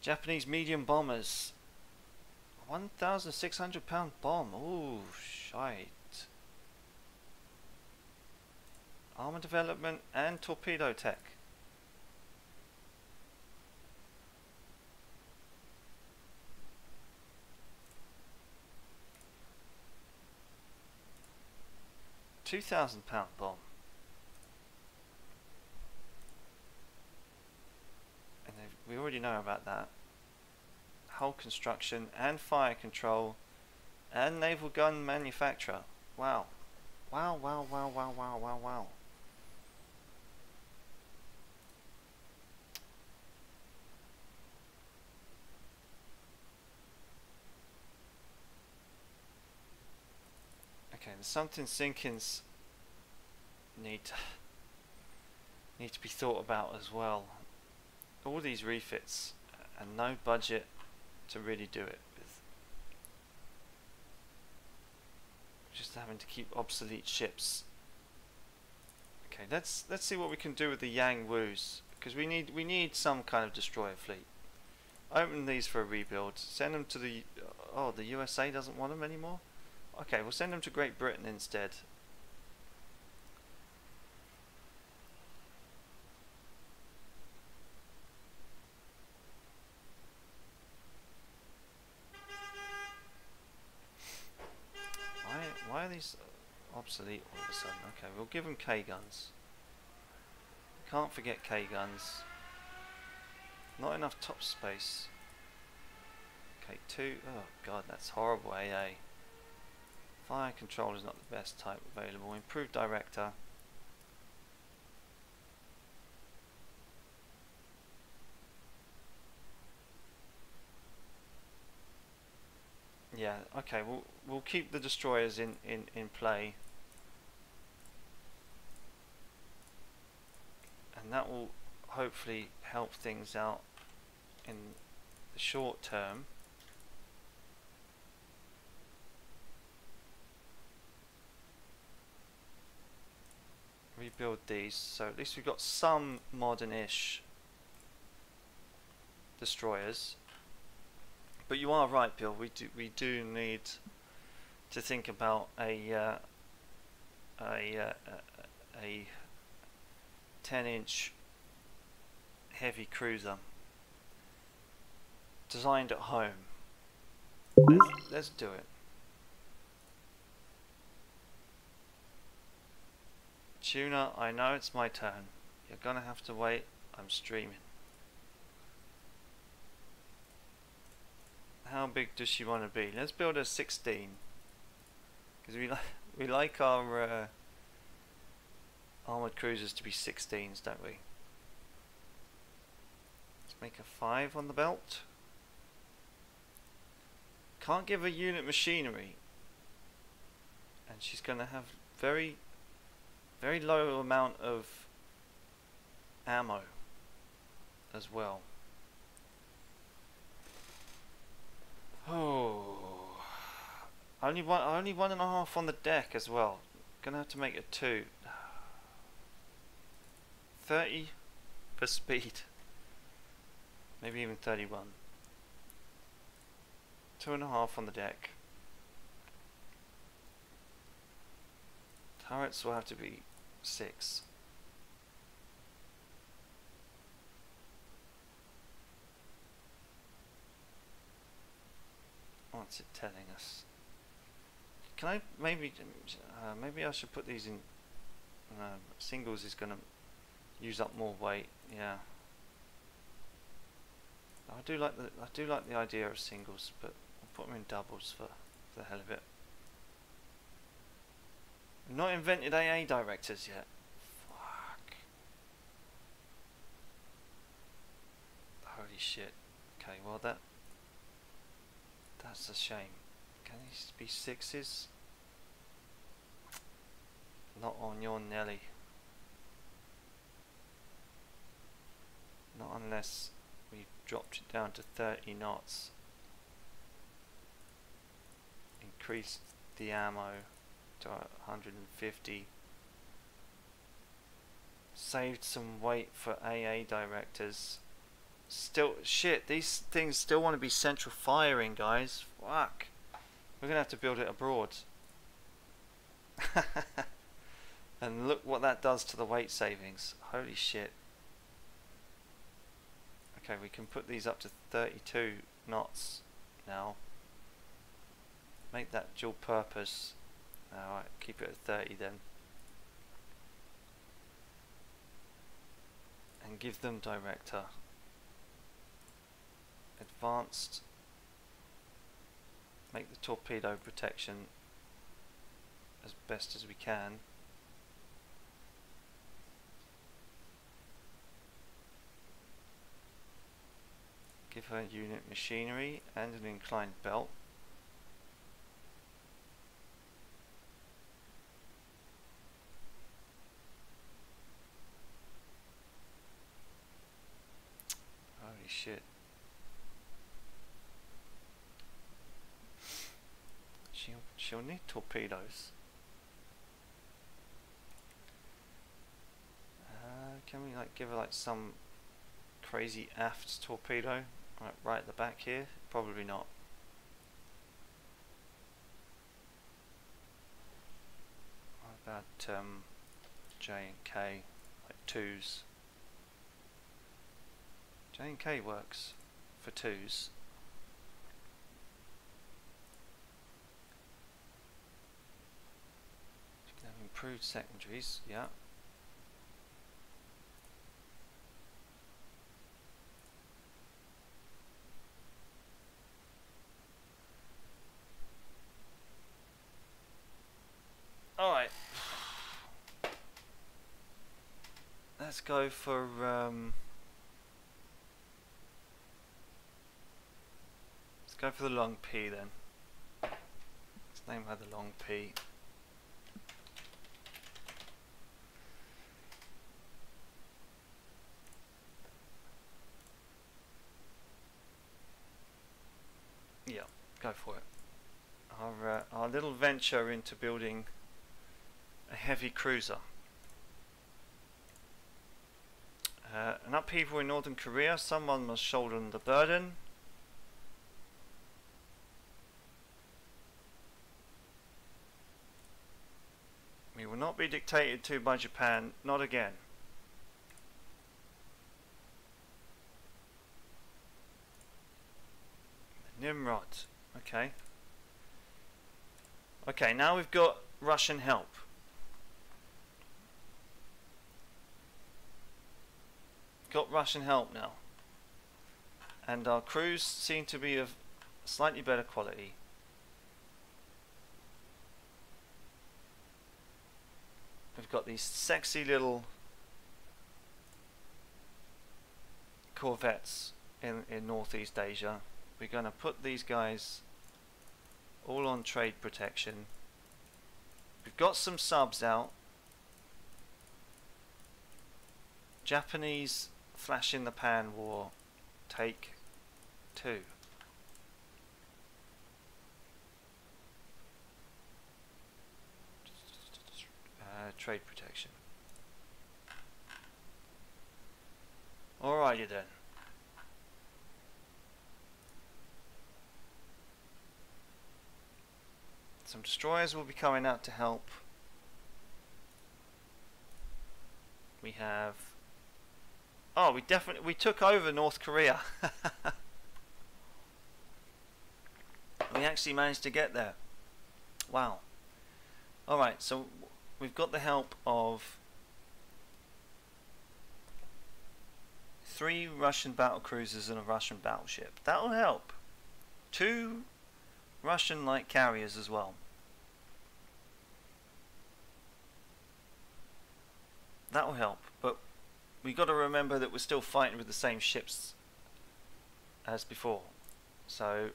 Japanese medium bombers. 1,600 pound bomb. Oh, shite. Armor development and torpedo tech. 2,000 pound bomb. And we already know about that. Hull construction and fire control and naval gun manufacturer. Wow. Wow, wow, wow, wow, wow, wow, wow. Okay, there's something sinkings need to, need to be thought about as well. All these refits uh, and no budget to really do it with. Just having to keep obsolete ships. Okay, let's let's see what we can do with the Yang Woos because we need we need some kind of destroyer fleet. Open these for a rebuild. Send them to the oh the USA doesn't want them anymore. Okay, we'll send them to Great Britain instead. Why, why are these obsolete all of a sudden? Okay, we'll give them K-guns. Can't forget K-guns. Not enough top space. K2, oh god, that's horrible AA. Fire control is not the best type available. Improved director. Yeah, okay, we'll we'll keep the destroyers in, in, in play. And that will hopefully help things out in the short term. Rebuild these, so at least we've got some modern-ish destroyers. But you are right, Bill. We do we do need to think about a uh, a, uh, a 10 inch heavy cruiser designed at home. Let's, let's do it. Tuna, I know it's my turn. You're gonna have to wait. I'm streaming. How big does she want to be? Let's build a 16. Because we, li we like our uh, armoured cruisers to be 16s, don't we? Let's make a 5 on the belt. Can't give a unit machinery. And she's going to have very, very low amount of ammo as well. Oh, only one, only one and a half on the deck as well. Gonna have to make it two. 30 per speed. Maybe even 31. Two and a half on the deck. Turrets will have to be six. What's it telling us? Can I maybe uh, maybe I should put these in uh, singles is gonna use up more weight. Yeah. I do like the I do like the idea of singles, but I'll put them in doubles for, for the hell of it. Not invented AA directors yet. Fuck. Holy shit. Okay, well that that's a shame. Can these be sixes? Not on your Nelly. Not unless we've dropped it down to 30 knots. Increased the ammo to 150. Saved some weight for AA directors. Still, shit, these things still want to be central firing, guys. Fuck. We're going to have to build it abroad. and look what that does to the weight savings. Holy shit. Okay, we can put these up to 32 knots now. Make that dual purpose. Alright, keep it at 30 then. And give them director. Advanced. Make the torpedo protection as best as we can. Give her unit machinery and an inclined belt. Holy shit. She'll, she'll need torpedoes. Uh, can we like give her like some crazy aft torpedo? Right, right at the back here? Probably not. What about um, J and K, like twos? J and K works for twos. Improved secondaries, yeah. Alright. Let's go for um go for the long P then. Let's name her the long P. Yeah, go for it. Our, uh, our little venture into building a heavy cruiser. Uh, an upheaval in northern Korea, someone must shoulder the burden. Not be dictated to by Japan. Not again. Nimrod. Okay. Okay, now we've got Russian help. Got Russian help now. And our crews seem to be of slightly better quality. We've got these sexy little corvettes in, in Northeast Asia. We're going to put these guys all on trade protection. We've got some subs out. Japanese flash in the pan war take two. Uh, trade protection. Alrighty then. Some destroyers will be coming out to help. We have... Oh, we definitely... We took over North Korea. we actually managed to get there. Wow. Alright, so we've got the help of three Russian battle cruisers and a Russian battleship. That'll help. Two Russian light carriers as well. That will help, but we've got to remember that we're still fighting with the same ships as before. So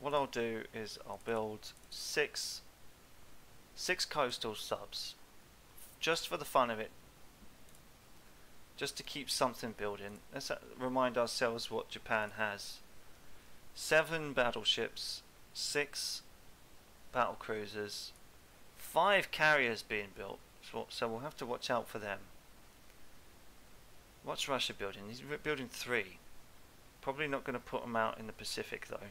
what I'll do is I'll build six six coastal subs just for the fun of it just to keep something building let's uh, remind ourselves what Japan has seven battleships, six battle cruisers, five carriers being built. So, so we'll have to watch out for them. What's Russia building? He's building three. Probably not going to put them out in the Pacific though.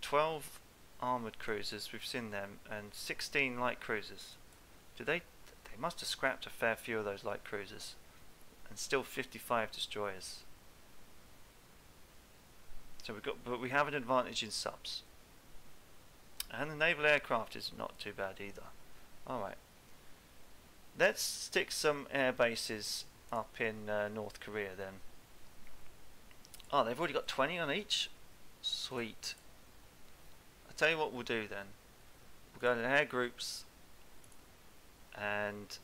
12 armoured cruisers, we've seen them, and 16 light cruisers. Do they? They must have scrapped a fair few of those light cruisers. And still 55 destroyers. So we've got, but we have an advantage in subs. And the naval aircraft is not too bad either. Alright. Let's stick some air bases up in uh, North Korea then. Oh, they've already got 20 on each? Sweet. Tell you what we'll do then. We'll go to air groups and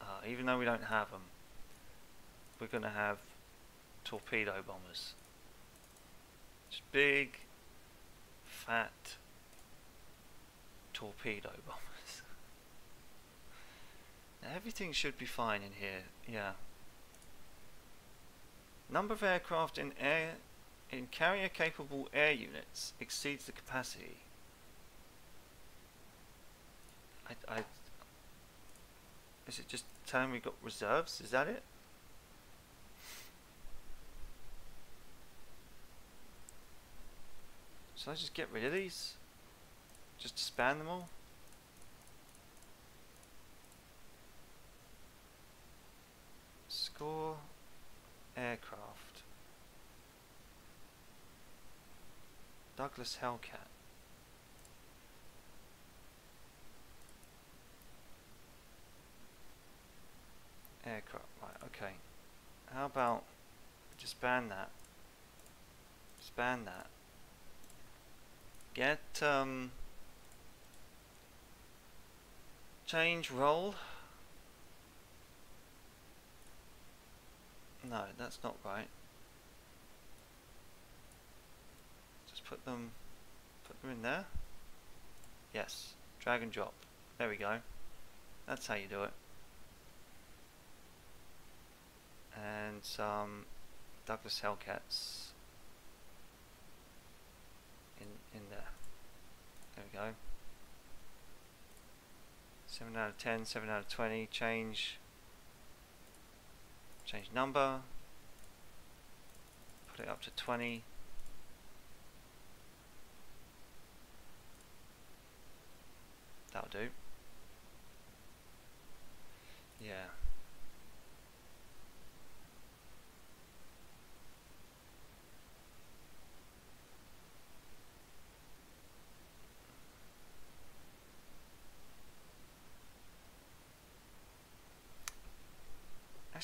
uh, even though we don't have them, we're going to have torpedo bombers. Just big, fat torpedo bombers. now everything should be fine in here, yeah. Number of aircraft in air in carrier capable air units exceeds the capacity. I, I is it just time we got reserves? Is that it? Should I just get rid of these? Just disband them all? Score aircraft. Douglas Hellcat. Aircraft, right, okay. How about just ban that? Just ban that. Get, um, change role. No, that's not right. Just put them, put them in there. Yes, drag and drop. There we go. That's how you do it. And some Douglas Hellcats in in there. There we go. 7 out of 10, 7 out of 20, change change number, put it up to 20. That'll do. Yeah.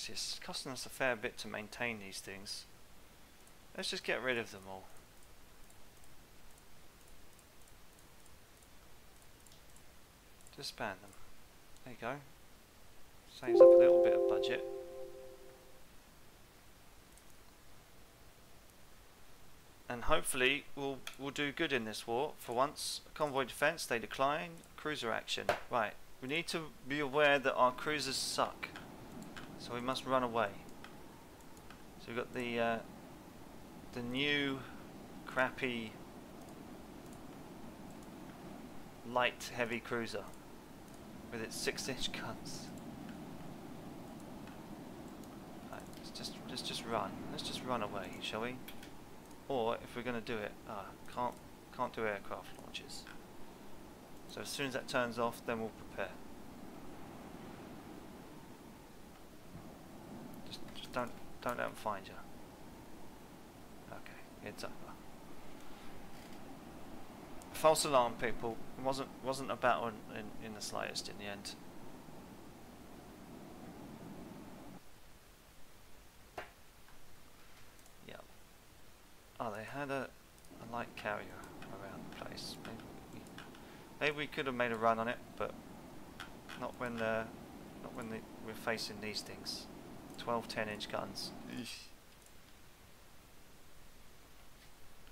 It's costing us a fair bit to maintain these things. Let's just get rid of them all. Disband them. There you go. Saves up a little bit of budget. And hopefully we'll we'll do good in this war. For once, convoy defense, they decline. Cruiser action. Right. We need to be aware that our cruisers suck. So we must run away. So we've got the uh, the new crappy light heavy cruiser with its six inch guns. Right, let's just let's just run. Let's just run away, shall we? Or if we're gonna do it, ah, can't can't do aircraft launches. So as soon as that turns off, then we'll prepare. Don't let them find you. Okay, it's over. False alarm, people. It wasn't wasn't a battle in, in, in the slightest in the end. Yeah. Oh, they had a, a light carrier around the place. Maybe we, maybe we could have made a run on it, but not when uh, not when the, we're facing these things. 12 10 inch guns. Eesh.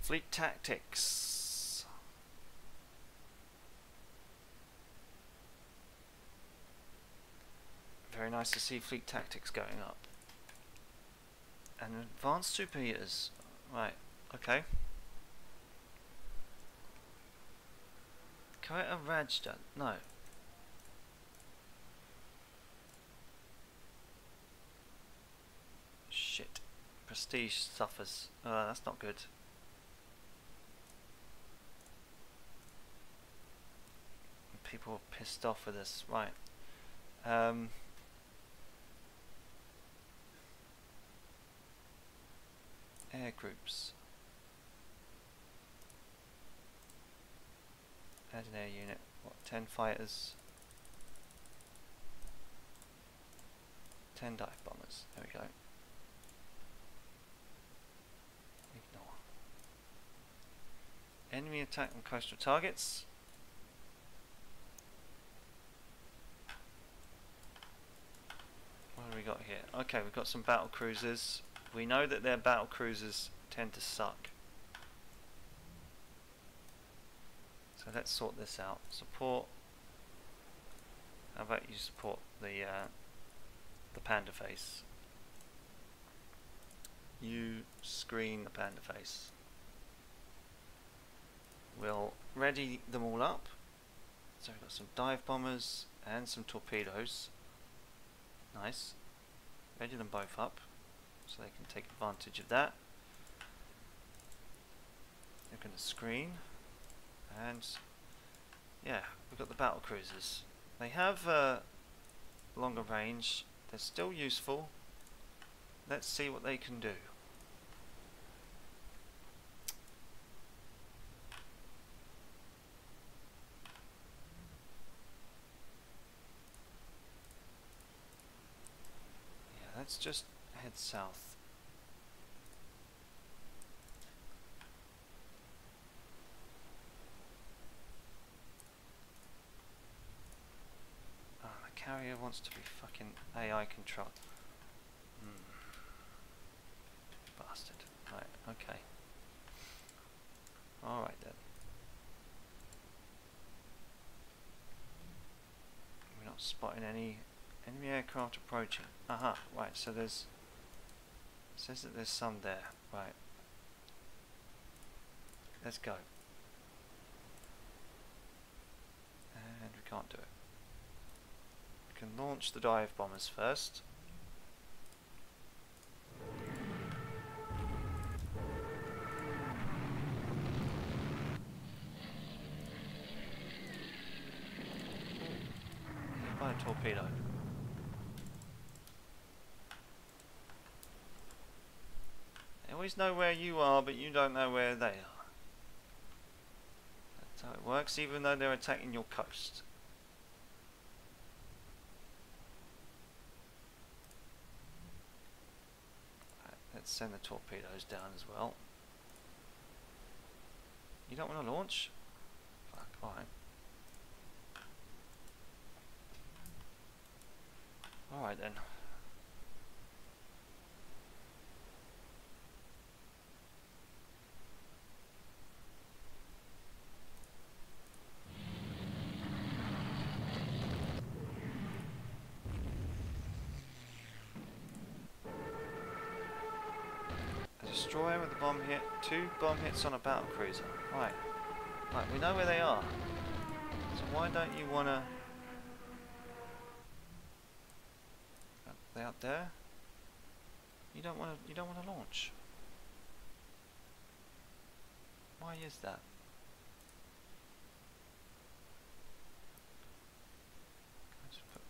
Fleet Tactics. Very nice to see Fleet Tactics going up. And Advanced Superheaters. Right, okay. Coastal raid. No, Shit. Prestige suffers. Uh, that's not good. People are pissed off with us. Right. Um, air groups. Add an air unit. What, 10 fighters? 10 dive bombers. There we go. Enemy attack on coastal targets. What have we got here? Okay, we've got some battle cruisers. We know that their battle cruisers tend to suck. So let's sort this out. Support. How about you support the uh, the panda face? You screen the panda face. We'll ready them all up. So we've got some dive bombers and some torpedoes. Nice. Ready them both up so they can take advantage of that. They're to screen and yeah, we've got the battle cruisers. They have uh, longer range. They're still useful. Let's see what they can do. Let's just head south. Oh, the carrier wants to be fucking AI controlled. Hmm. Bastard. Right, okay. Alright then. We're not spotting any Enemy aircraft approaching. Aha, right, so there's says that there's some there. Right. Let's go. And we can't do it. We can launch the dive bombers first. Torpedo. They always know where you are, but you don't know where they are. That's how it works, even though they're attacking your coast. Let's send the torpedoes down as well. You don't want to launch? Fuck, alright. Alright then. A destroyer with a bomb hit, two bomb hits on a battle cruiser. Right. Right, we know where they are. So why don't you wanna they out there? You don't wanna you don't wanna launch. Why is that?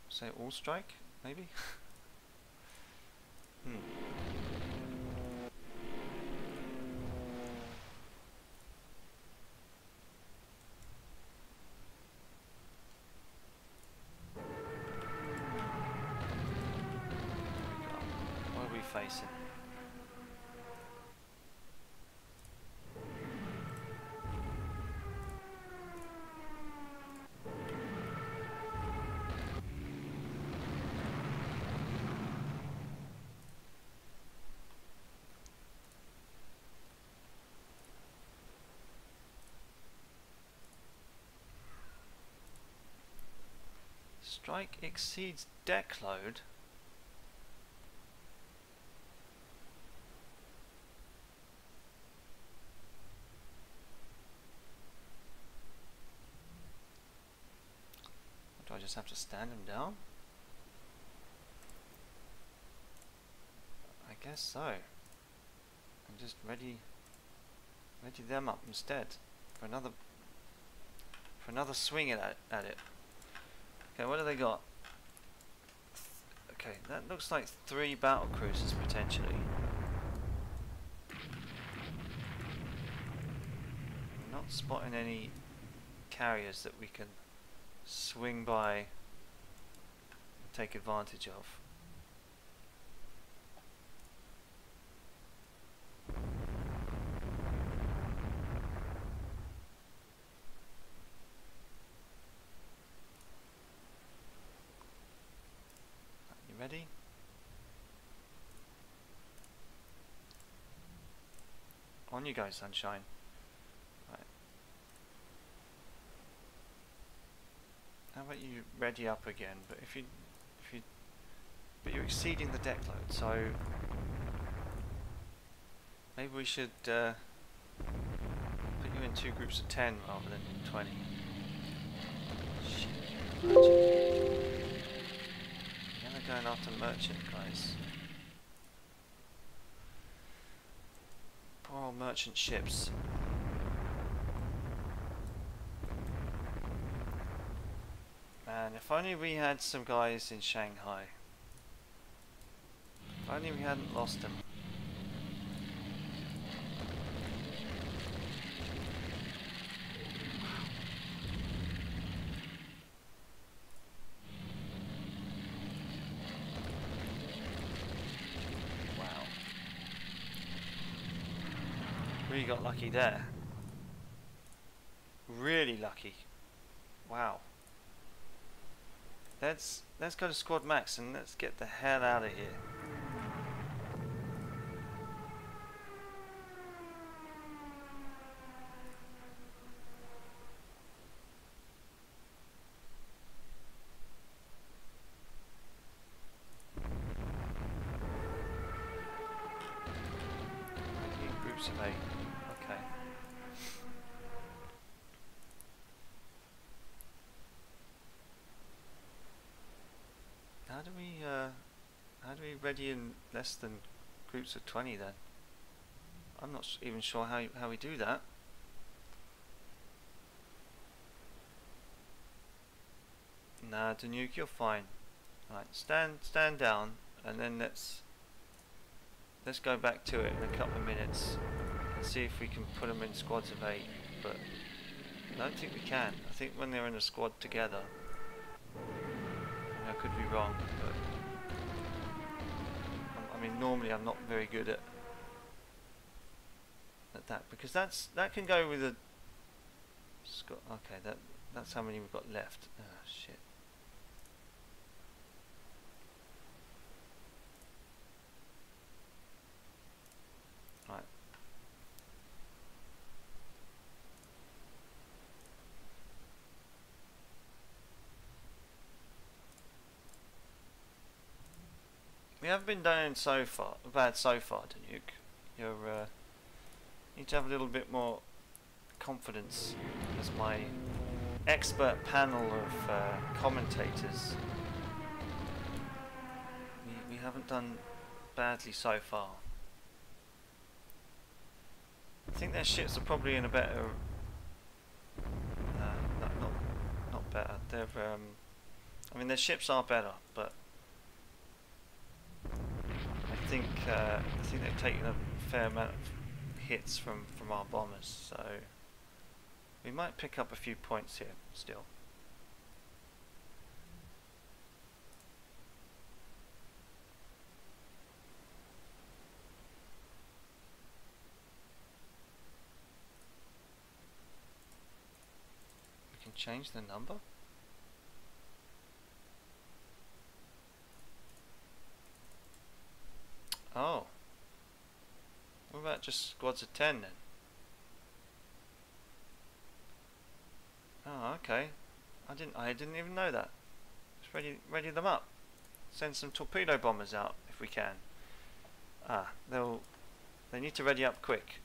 Say all strike, maybe? hmm. Strike exceeds deck load. Do I just have to stand him down? I guess so. And just ready ready them up instead for another for another swing at at it. Okay, what have they got? Okay, that looks like three battle cruisers potentially. I'm not spotting any carriers that we can swing by take advantage of. You ready? On you go, sunshine. How about you ready up again? But if you, if you, but you're exceeding the deck load, so maybe we should uh, put you in two groups of ten rather than twenty. Shit, merchant. Never going after merchant guys. Merchant ships. Man, if only we had some guys in Shanghai. If only we hadn't lost them. Wow. Really got lucky there. Really lucky. Wow. Let's let's go to squad max and let's get the hell out of here. groups of eight. Okay. How do we, uh, how do we ready in less than groups of 20 then? I'm not even sure how, how we do that. Nah, Danuke, you're fine. Right, stand stand down, and then let's let's go back to it in a couple of minutes and see if we can put them in squads of eight. But I don't think we can. I think when they're in a squad together, I, could be wrong, but I mean normally I'm not very good at at that because that's that can go with a. Okay, that that's how many we've got left. Oh shit. We been doing so far bad so far, Danuke. You're uh, need to have a little bit more confidence as my expert panel of uh, commentators. We, we haven't done badly so far. I think their ships are probably in a better. Uh, not, not, not better. They're. Um, I mean, their ships are better, but I think uh, I think they've taken a fair amount of hits from from our bombers, so we might pick up a few points here still. We can change the number. Oh. What about just squads of 10 then? Oh, okay. I didn't I didn't even know that. Just ready ready them up. Send some torpedo bombers out if we can. Ah, they'll they need to ready up quick.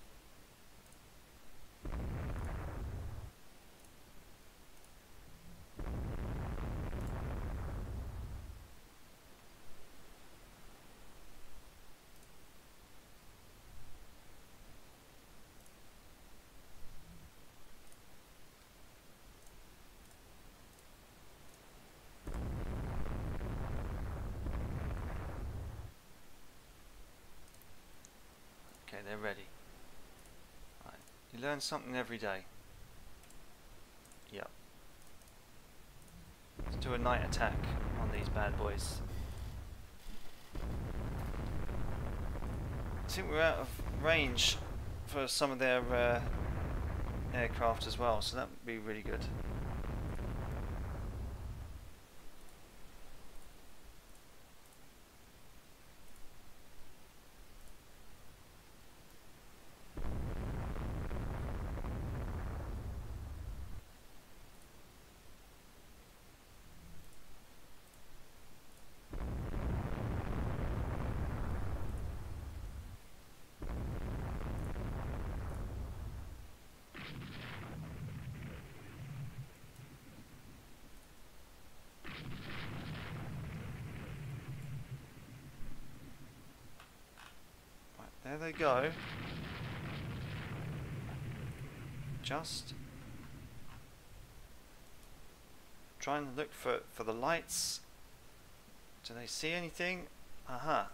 they're ready. Right. You something every day. Yep. Let's do a night attack on these bad boys. I think we're out of range for some of their uh, aircraft as well, so that would be really good. There they go. Just trying to look for, for the lights. Do they see anything? Aha.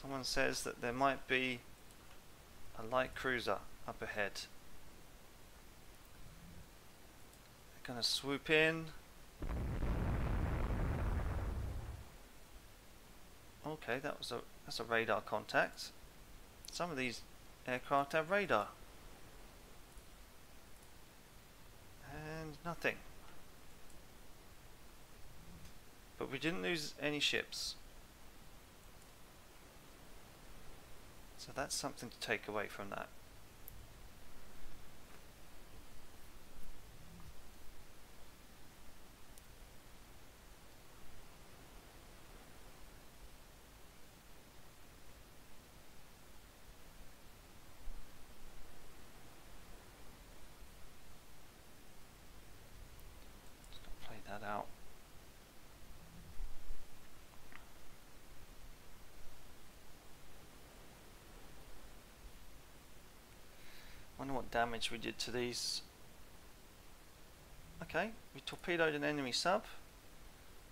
Someone says that there might be a light cruiser up ahead. They're gonna swoop in. Okay, that was a that's a radar contact. Some of these aircraft have radar. And nothing. But we didn't lose any ships. So that's something to take away from that. wonder what damage we did to these. Okay, we torpedoed an enemy sub.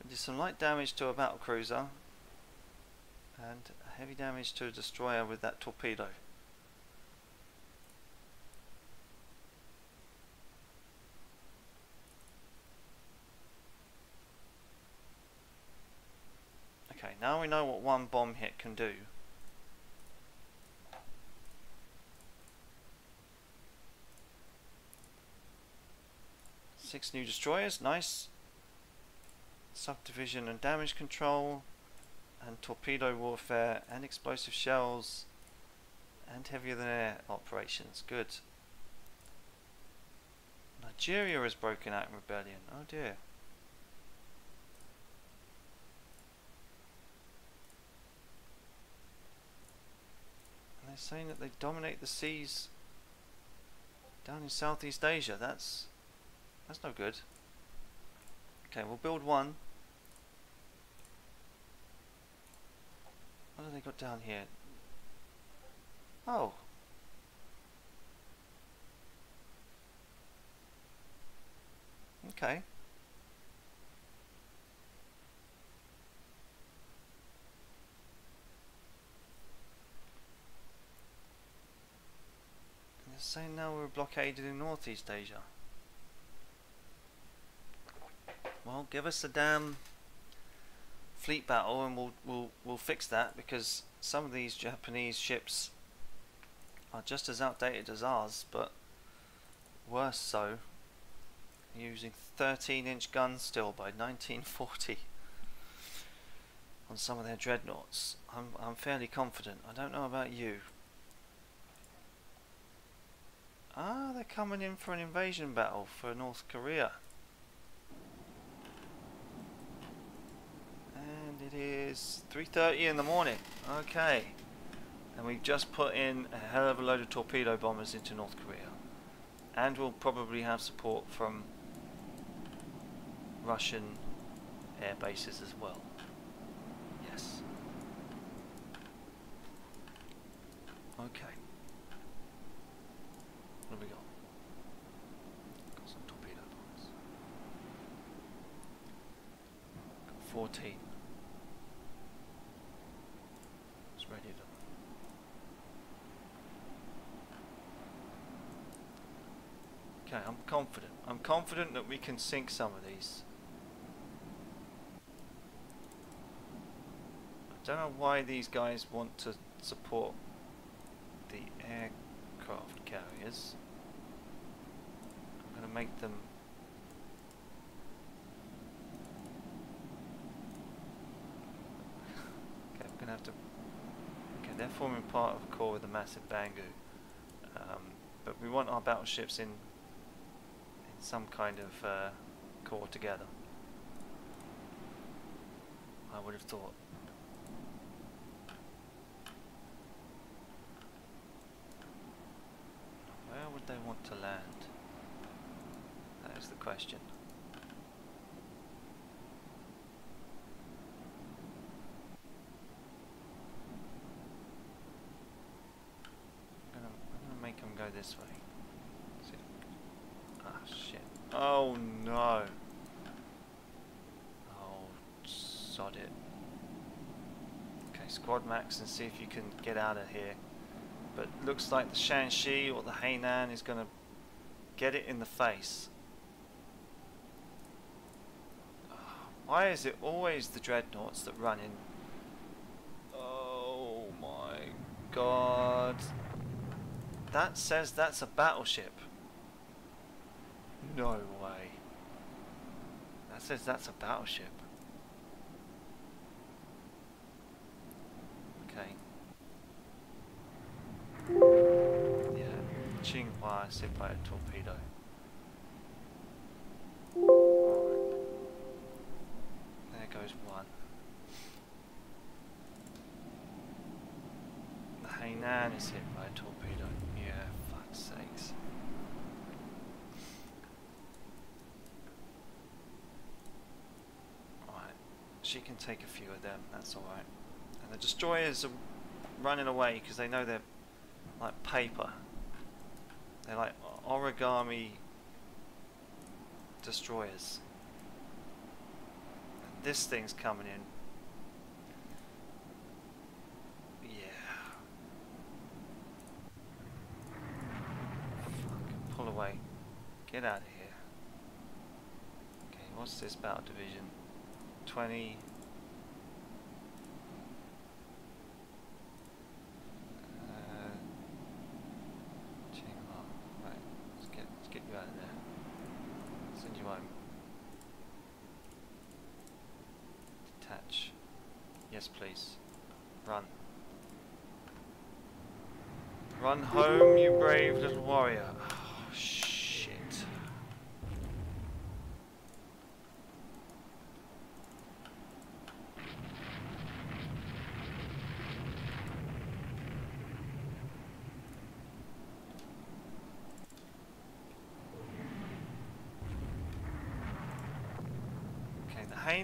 We did some light damage to a battle cruiser. And heavy damage to a destroyer with that torpedo. Okay, now we know what one bomb hit can do. Six new destroyers, nice. Subdivision and damage control, and torpedo warfare, and explosive shells, and heavier than air operations. Good. Nigeria has broken out in rebellion. Oh dear. And they're saying that they dominate the seas down in Southeast Asia. That's that's no good. Okay, we'll build one. What have they got down here? Oh. Okay. They're saying now we're blockaded in Northeast Asia. Well, give us a damn fleet battle and we'll we'll we'll fix that because some of these Japanese ships are just as outdated as ours, but worse so. Using 13 inch guns still by 1940 on some of their dreadnoughts. I'm I'm fairly confident. I don't know about you. Ah, they're coming in for an invasion battle for North Korea. It is 3.30 in the morning. Okay. And we've just put in a hell of a load of torpedo bombers into North Korea. And we'll probably have support from Russian air bases as well. Yes. Okay. What have we got? Got some torpedo bombers. Got 14. ready to Okay, I'm confident. I'm confident that we can sink some of these. I don't know why these guys want to support the aircraft carriers. I'm going to make them okay, I'm going to have to Okay, they're forming part of a core with a massive Bangu. Um, but we want our battleships in, in some kind of uh, core together. I would have thought. Where would they want to land? That is the question. And I make them go this way. Ah, shit. Oh no. Oh, sod it. Okay, squad max and see if you can get out of here. But looks like the Shanxi or the Hainan is going to get it in the face. Why is it always the dreadnoughts that run in? Oh my god. That says that's a battleship. No way. That says that's a battleship. Hit by a torpedo. There goes one. The Hainan is hit by a torpedo Yeah, fuck's sakes. Alright, she can take a few of them, that's alright. And the destroyers are running away because they know they're like paper. They're like origami destroyers. This thing's coming in. Yeah. Pull away. Get out of here. Okay, what's this battle division? 20. Uh, Qinghua. Right, let's get, let's get you out of there. Send you home. Detach. Yes, please. Run. Run home, you brave little warrior. Oh, shit.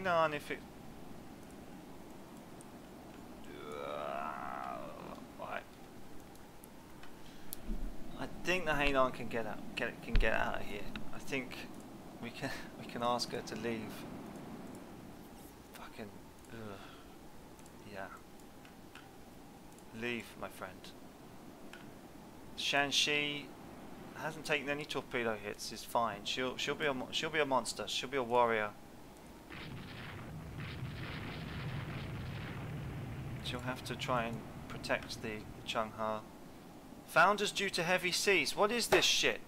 Hainan, if it uh, Right. I think the Hainan can get out. Get can get out of here. I think we can we can ask her to leave. Fucking. Ugh. Yeah. Leave, my friend. Shanxi hasn't taken any torpedo hits. Is fine. She'll she'll be a she'll be a monster. She'll be a warrior. She'll have to try and protect the Changha. Founders due to heavy seas. What is this shit?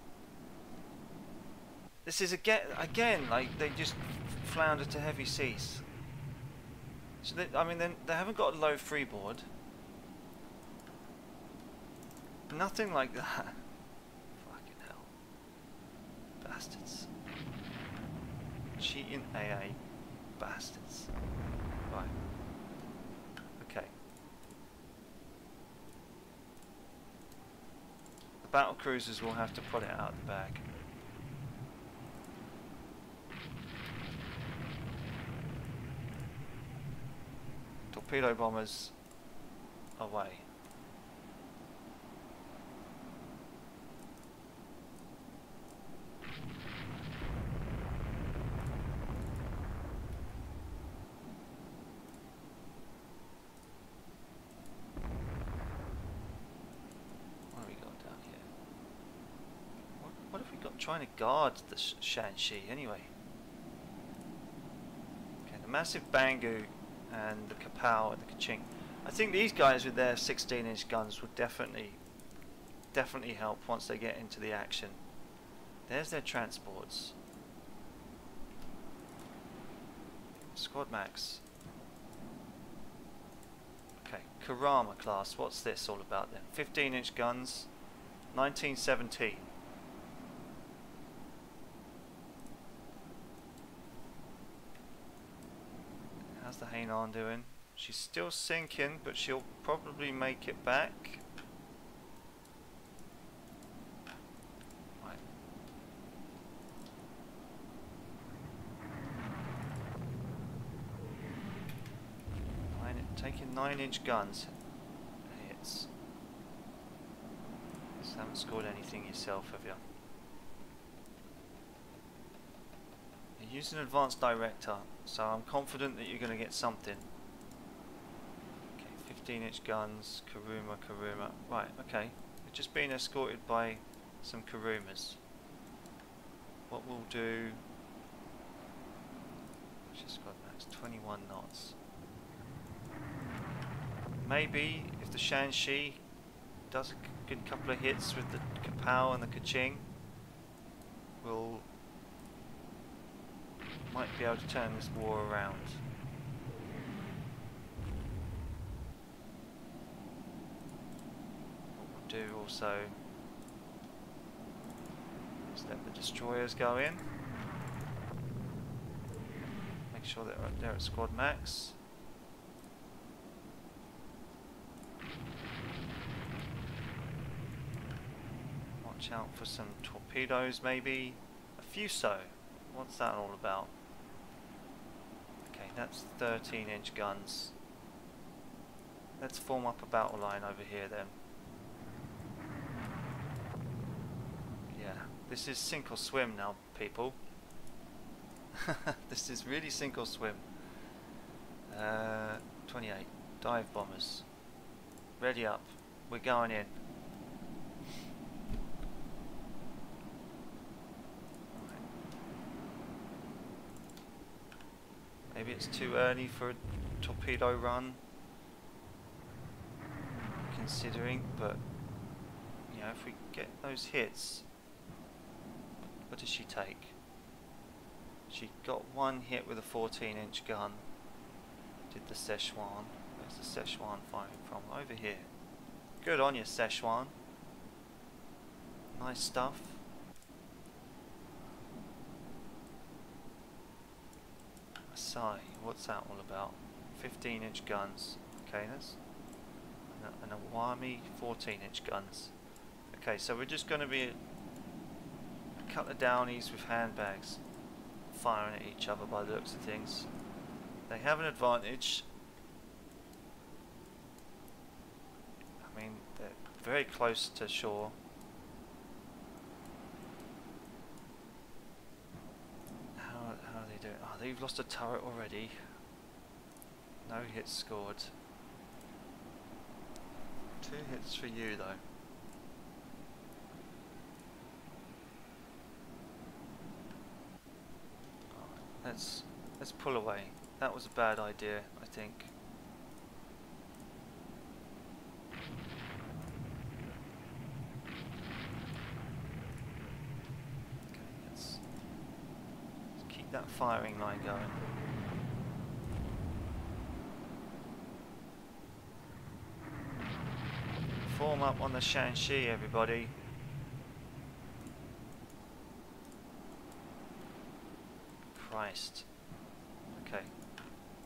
This is again, again, like they just flounder to heavy seas. So they, I mean, they, they haven't got a low freeboard. Nothing like that. Fucking hell. Bastards. Cheating AA. Bastards. Right. Okay. The battle cruisers will have to put it out the back. Torpedo bombers away. What have we got down here? What, what have we got trying to guard the Sh- Shanxi anyway? Okay, the massive Bangu and the Kapow and the Kaching. I think these guys with their 16 inch guns would definitely, definitely help once they get into the action. There's their transports. Squad Max. Okay, Karama class. What's this all about then? 15 inch guns, 1917. How's doing? She's still sinking, but she'll probably make it back. Taking nine inch guns. Hits. So haven't scored anything yourself, have you? You're using advanced director, so I'm confident that you're going to get something. Okay, 15 inch guns, Karuma, Karuma. Right, okay. We're just being escorted by some Karumas. What we'll do. Just got max 21 knots. Maybe if the Shanxi does a good couple of hits with the Kapow and the Kaching, we'll might be able to turn this war around. What we'll do also is let the destroyers go in. Make sure they're- they're at squad max. Watch out for some torpedoes maybe. A fuso. What's that all about? That's 13 inch guns. Let's form up a battle line over here then. Yeah, this is sink or swim now, people. this is really sink or swim. Uh, 28. Dive bombers. Ready up. We're going in. Maybe it's too early for a torpedo run. Considering, but you know, if we get those hits, what does she take? She got one hit with a 14 inch gun. Did the Szechuan. Where's the Szechuan firing from? Over here. Good on you, Szechuan. Nice stuff. Asai, what's that all about? 15 inch guns. Okay, that's and a Awami 14 inch guns. Okay, so we're just going to be a couple of downies with handbags firing at each other by the looks of things. They have an advantage. I mean, they're very close to shore. How, how are they doing? Oh, they've lost a turret already. No hits scored. Two hits for you though. Let's let's pull away. That was a bad idea, I think. Okay, let's, let's keep that firing line going. Form up on the Shanxi, everybody. Christ. Okay.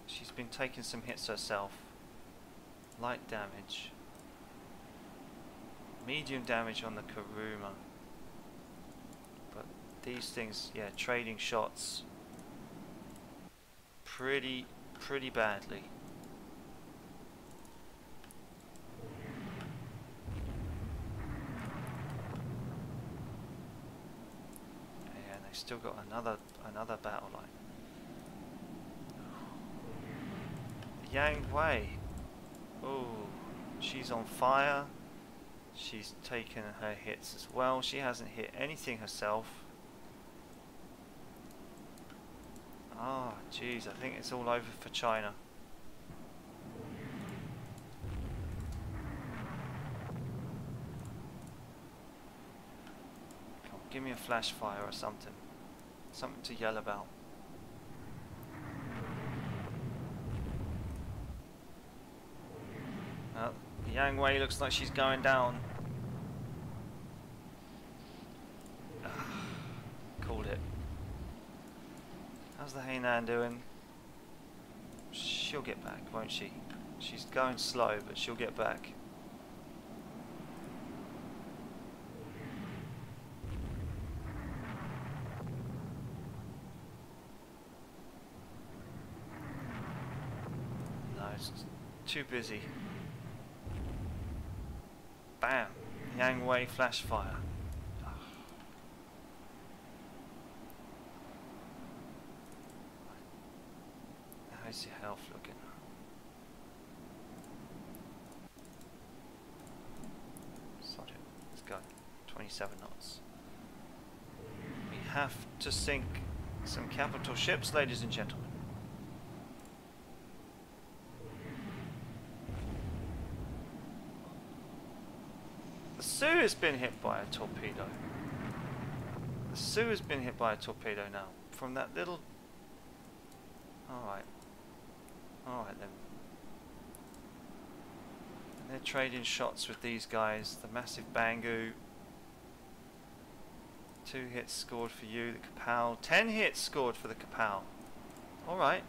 She's been taking some hits herself. Light damage. Medium damage on the Karuma. But these things, yeah, trading shots pretty, pretty badly. And they still got another another battle line. Yang Wei. Oh, she's on fire. She's taken her hits as well. She hasn't hit anything herself. Oh, jeez, I think it's all over for China. On, give me a flash fire or something. Something to yell about. Uh, Yang Wei looks like she's going down. Called it. How's the Hainan doing? She'll get back, won't she? She's going slow, but she'll get back. No, it's too busy. Bam! Yang Wei flash fire. How's your health looking? Sod it. Let's go. 27 knots. We have to sink some capital ships, ladies and gentlemen. The Sioux has been hit by a torpedo. The Sioux has been hit by a torpedo now. From that little... Alright. Alright then. And they're trading shots with these guys. The massive Bangu. Two hits scored for you, the Kapow. Ten hits scored for the Kapow. Alright.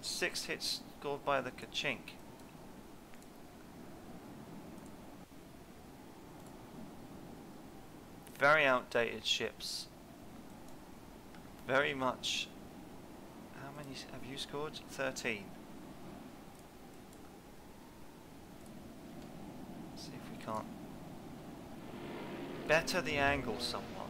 Six hits scored by the Kachink. very outdated ships. Very much. How many have you scored? 13. see if we can't better the angle somewhat.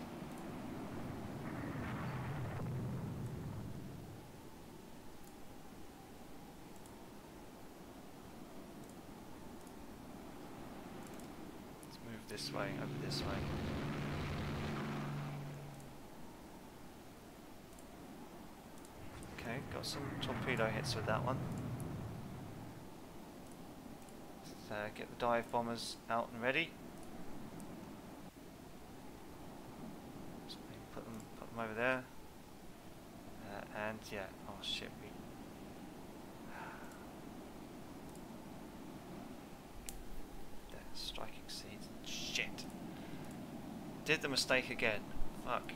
Let's move this way, over this way. Okay, got some torpedo hits with that one. Let's uh, get the dive bombers out and ready. So we put over there. Uh, and yeah, oh shit, we. Striking seeds. Shit. Did the mistake again. Fuck.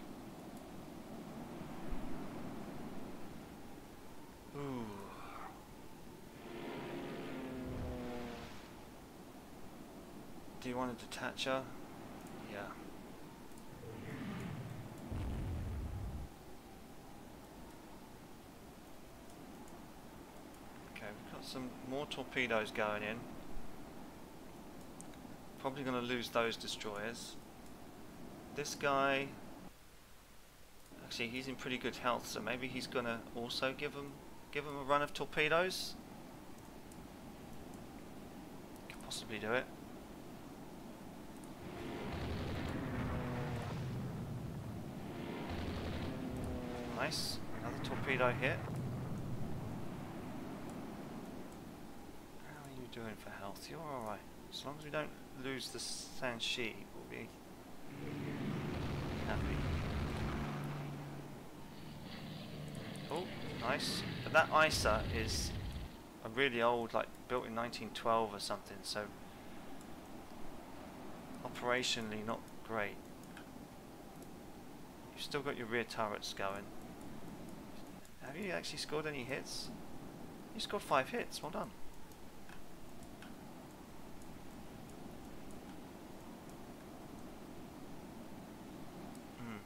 Do you want a detacher? Yeah. Okay, we've got some more torpedoes going in. Probably going to lose those destroyers. This guy, actually, he's in pretty good health, so maybe he's going to also give him give him a run of torpedoes. Could possibly do it. Nice, another torpedo hit. How are you doing for health? You're alright. As long as we don't lose the Shanxi, we'll be happy. Oh, nice. But that ISA is a really old, like built in 1912 or something, so operationally not great. You've still got your rear turrets going. Have you actually scored any hits? You scored five hits, well done. Hmm.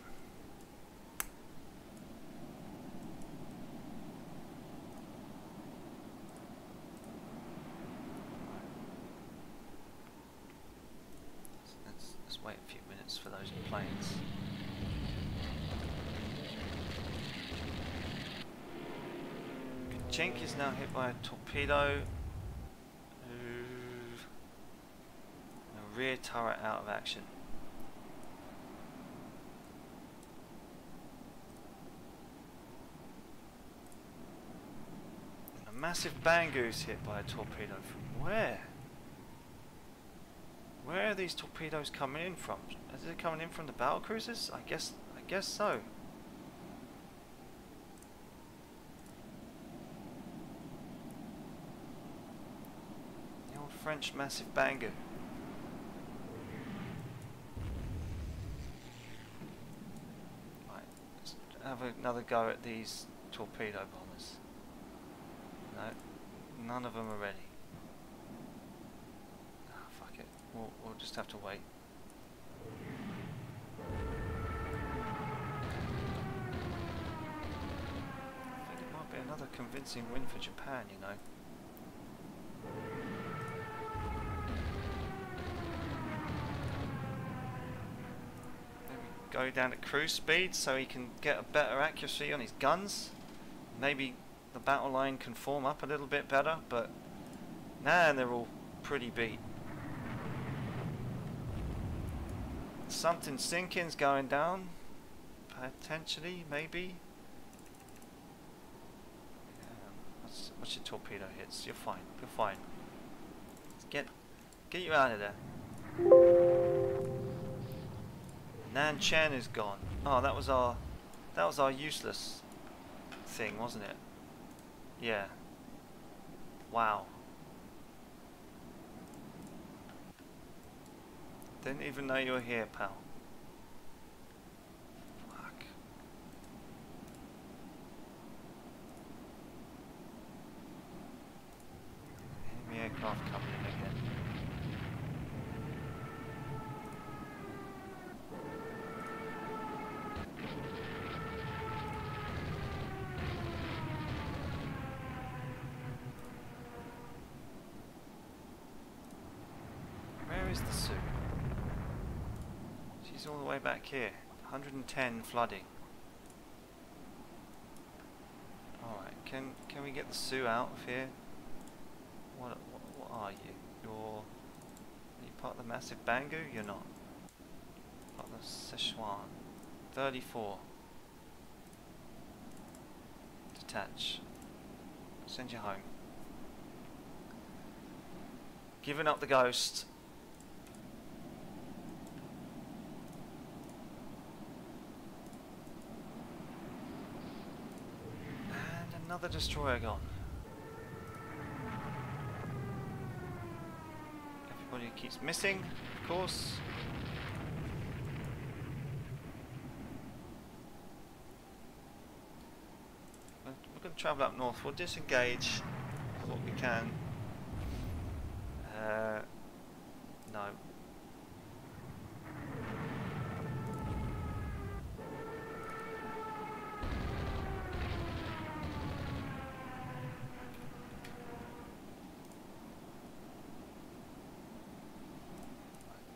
Let's, let's wait a few minutes for those planes. Jenk is now hit by a torpedo. A rear turret out of action. A massive Bangoose hit by a torpedo from where? Where are these torpedoes coming in from? Is it coming in from the battle cruisers? I guess I guess so. The old French massive banger. Right, let's have another go at these torpedo bombers. No, none of them are ready. Ah, fuck it. We'll, we'll just have to wait. I think it might be another convincing win for Japan, you know. Maybe go down to cruise speed so he can get a better accuracy on his guns. Maybe the battle line can form up a little bit better, but nah, they're all pretty beat. Something sinking's going down. Potentially, maybe. Um, what's, what's your torpedo hits? You're fine. You're fine. Get, get you out of there. Nan Chen is gone. Oh, that was our, that was our useless thing, wasn't it? Yeah. Wow. Didn't even know you were here, pal. Fuck. Enemy aircraft coming in again. Where is all the way back here. 110 flooding. Alright, can can we get the Sioux out of here? What, what, what are you? You're... Are you part of the massive Bangu? You're not. Part of the Sichuan. 34. Detach. Send you home. Giving up the ghost. And another destroyer gone. Everybody keeps missing, of course. We're going to travel up north. We'll disengage what we can. Uh, no.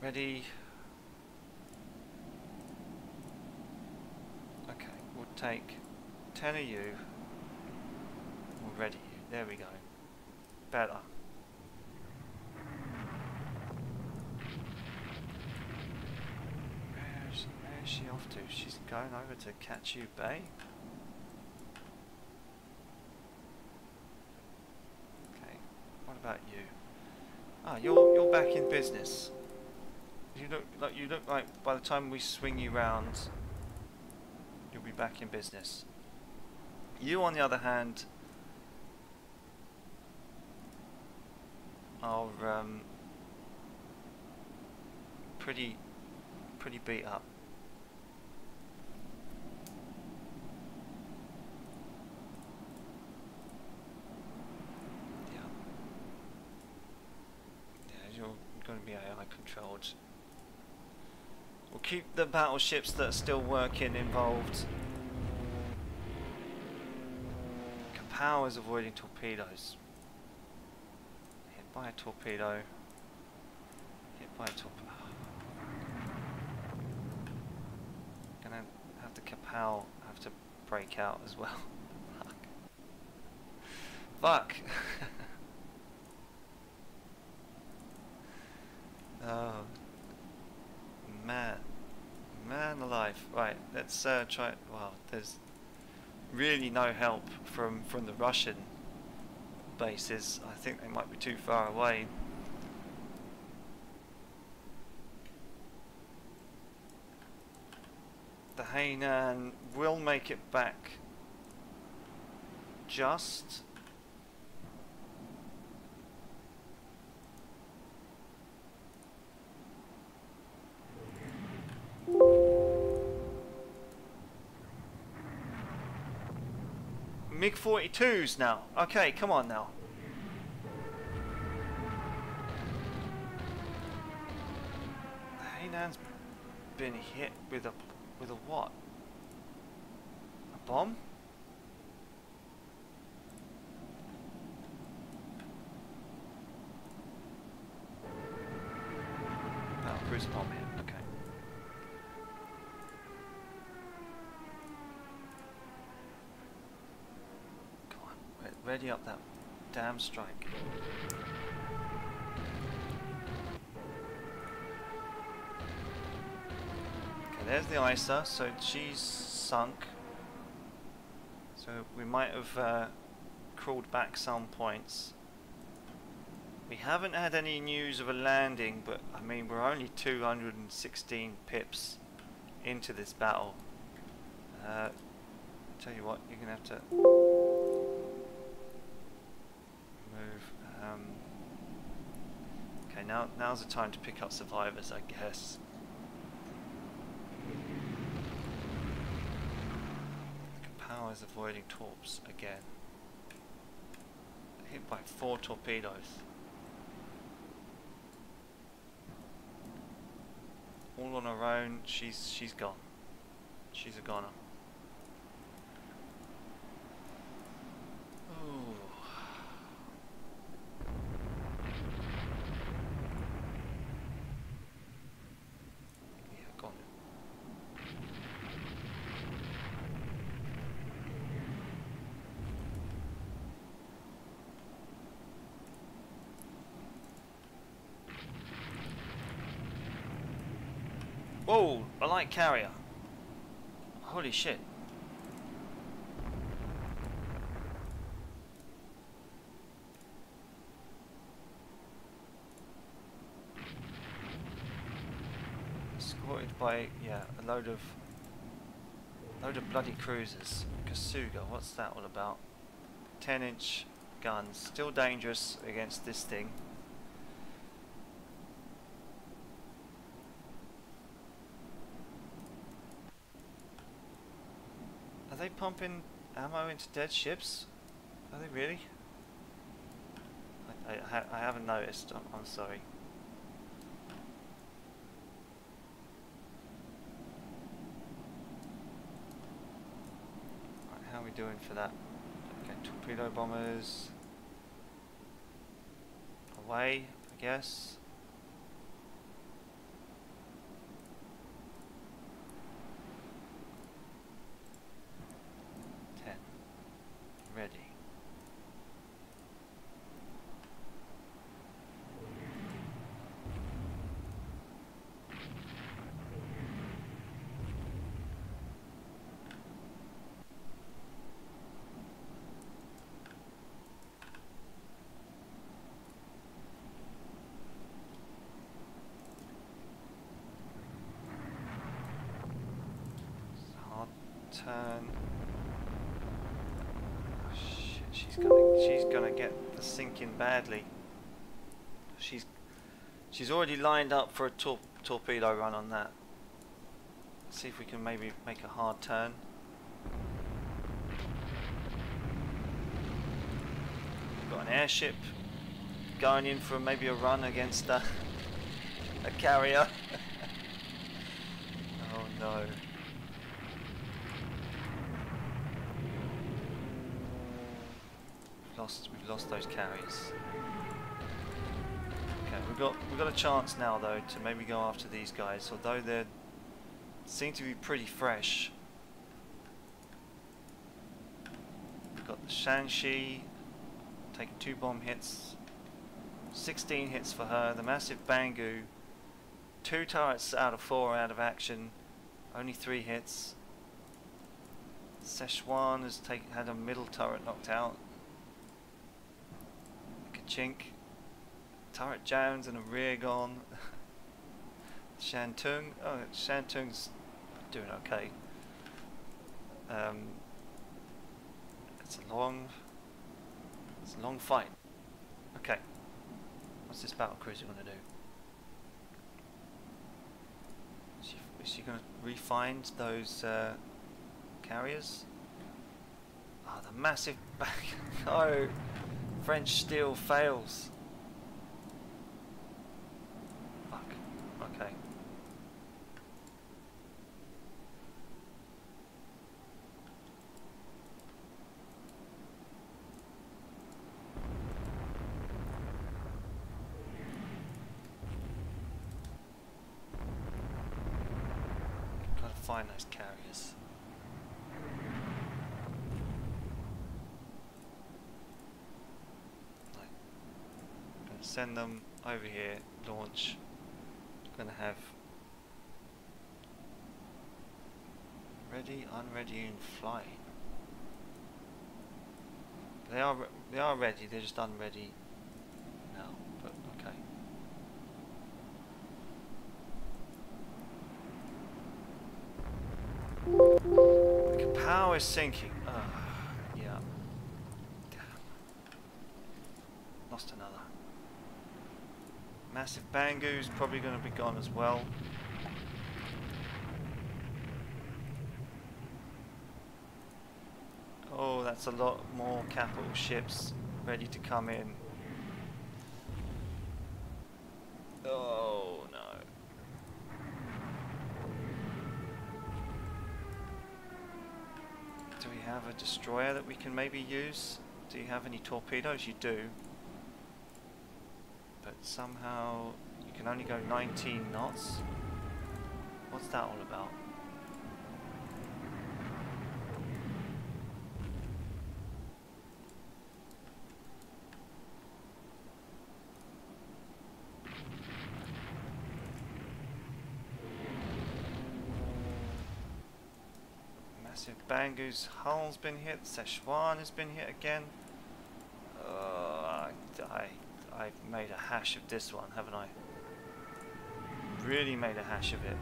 Ready. Okay, we'll take 10 of you. We'll ready you. There we go. Better. Where's, where's she off to? She's going to Kachu Bay? Okay, what about you? Ah, you're you're back in business. You look like you look like by the time we swing you round, you'll be back in business. You, on the other hand, are um, pretty pretty beat up. Yeah. Yeah, you're going to be AI controlled. We'll keep the battleships that are still working involved. Kapow is avoiding torpedoes. Hit by a torpedo. Hit by a torpedo. Ah. Gonna have the Kapow have to break out as well. Fuck. Fuck. oh. Man. Man alive. Right, let's uh, try... Well, there's really no help from, from the Russian bases. I think they might be too far away. The Hainan will make it back just MiG 42s now. Okay, come on now. Hainan's been hit with a with a what? A bomb? Oh, cruise bomb hit. Okay. Come on, re- ready up that damn strike. Okay, there's the ISA, so she's sunk. So we might have uh, crawled back some points. We haven't had any news of a landing, but I mean we're only 216 pips into this battle. Uh, tell you what, you're gonna have to now now's the time to pick up survivors, I guess. Power is avoiding torps again. Hit by four torpedoes. All on her own, she's she's gone. She's a goner. Ooh. Yeah, gone. Whoa, a light carrier. Holy shit. Escorted by, yeah, a load of load of bloody cruisers. Kasuga, what's that all about? 10 inch guns, still dangerous against this thing. Pumping ammo into dead ships? Are they really? I, I, I haven't noticed, I'm, I'm sorry. Right, how are we doing for that? Okay, torpedo bombers. Away, I guess. Ten. Ready. Hard turn. Oh, shit, she's gonna she's gonna get the sinking badly. She's she's already lined up for a tor torpedo run on that. see if we can maybe make a hard turn. Got an airship going in for maybe a run against a, a carrier. oh no. We've lost those carries. Okay, we've got we've got a chance now though to maybe go after these guys, although they seem to be pretty fresh. We've got the Shanxi taking two bomb hits. 16 hits for her, the massive Bangu. Two turrets out of four out of action. Only three hits. Szechuan has take, had a middle turret knocked out. Kachink. Turret jams and a rear gone. Shantung. Oh, Shantung's doing okay. Um, it's a long, it's a long fight. Okay. What's this battle cruiser to do? Is she, is she going to re-find those uh, carriers? Ah, the massive back. no! French steel fails. Fuck. Okay. Gotta find those carriers. Right. Gonna send them over here, launch. Gonna have ready, unready, and flying. They are they are ready. They're just unready now. But okay. The power is sinking. Uh, yeah. Damn. Lost another. Massive Bangu's probably going to be gone as well. Oh, that's a lot more capital ships ready to come in. Oh no. Do we have a destroyer that we can maybe use? Do you have any torpedoes? You do somehow you can only go 19 knots. What's that all about? Massive Bangu's hull's been hit, Szechuan has been hit again. Oh, I die. I've made a hash of this one, haven't I? Really made a hash of it.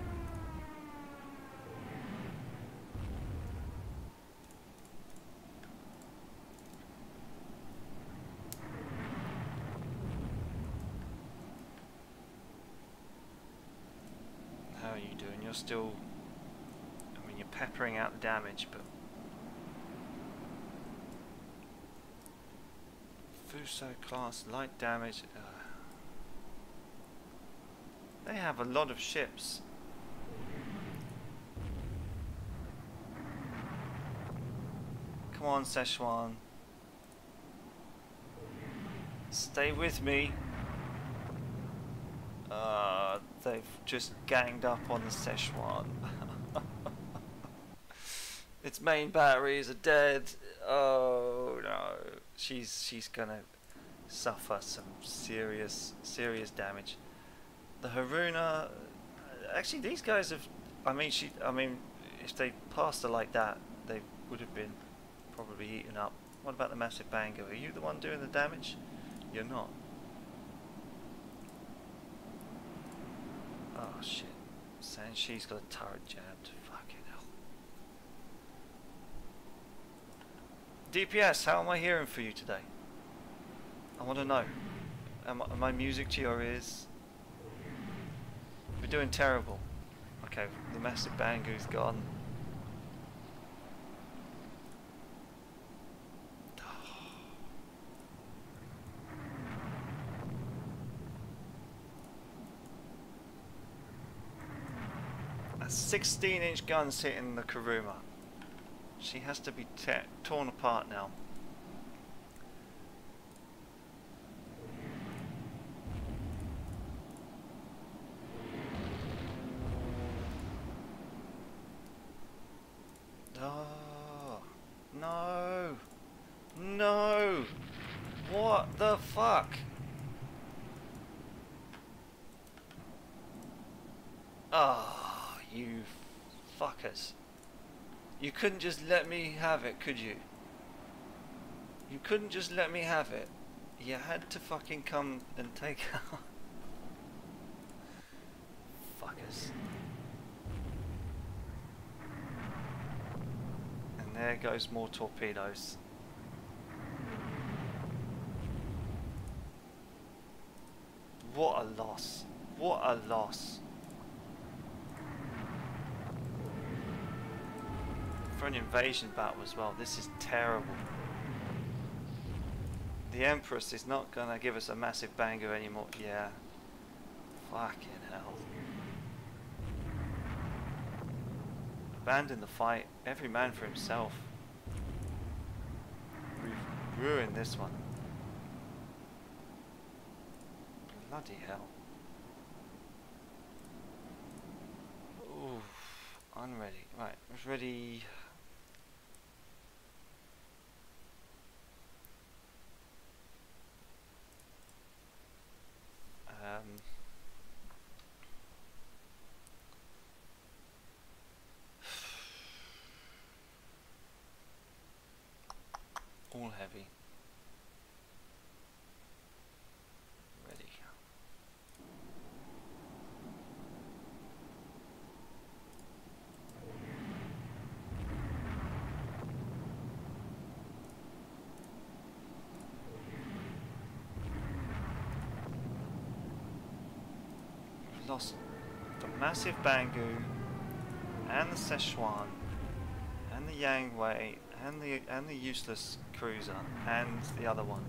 How are you doing? You're still... I mean, you're peppering out the damage, but... Fuso class, light damage... Uh, they have a lot of ships. Come on, Szechuan. Stay with me. Uh, they've just ganged up on the Szechuan. its main batteries are dead. Oh no, she's she's gonna suffer some serious serious damage. The Haruna, uh, actually these guys have. I mean she. I mean if they passed her like that, they would have been probably eaten up. What about the massive Bango? Are you the one doing the damage? You're not. Oh shit. Saying she's got a turret jammed. Fucking hell. DPS, how am I hearing for you today? I want to know. Am, am my music to your ears? We're doing terrible. Okay, the massive Bangu's gone. A 16 inch gun's hitting the Kuruma. She has to be torn apart now. Oh, no. No. What the fuck? Ah, oh, you fuckers. You couldn't just let me have it, could you? You couldn't just let me have it. You had to fucking come and take out. Fuckers. And there goes more torpedoes. What a loss. What a loss. For an invasion battle as well, this is terrible. The Empress is not gonna give us a massive banger anymore. Yeah. Fucking hell. Abandon the fight. Every man for himself. We've ruined this one. Bloody hell. Oof. Unready. Right, ready. Um, all heavy. Ready. We've lost the massive Bangu and the Szechuan and the Yangwei and the and the useless cruiser and the other one.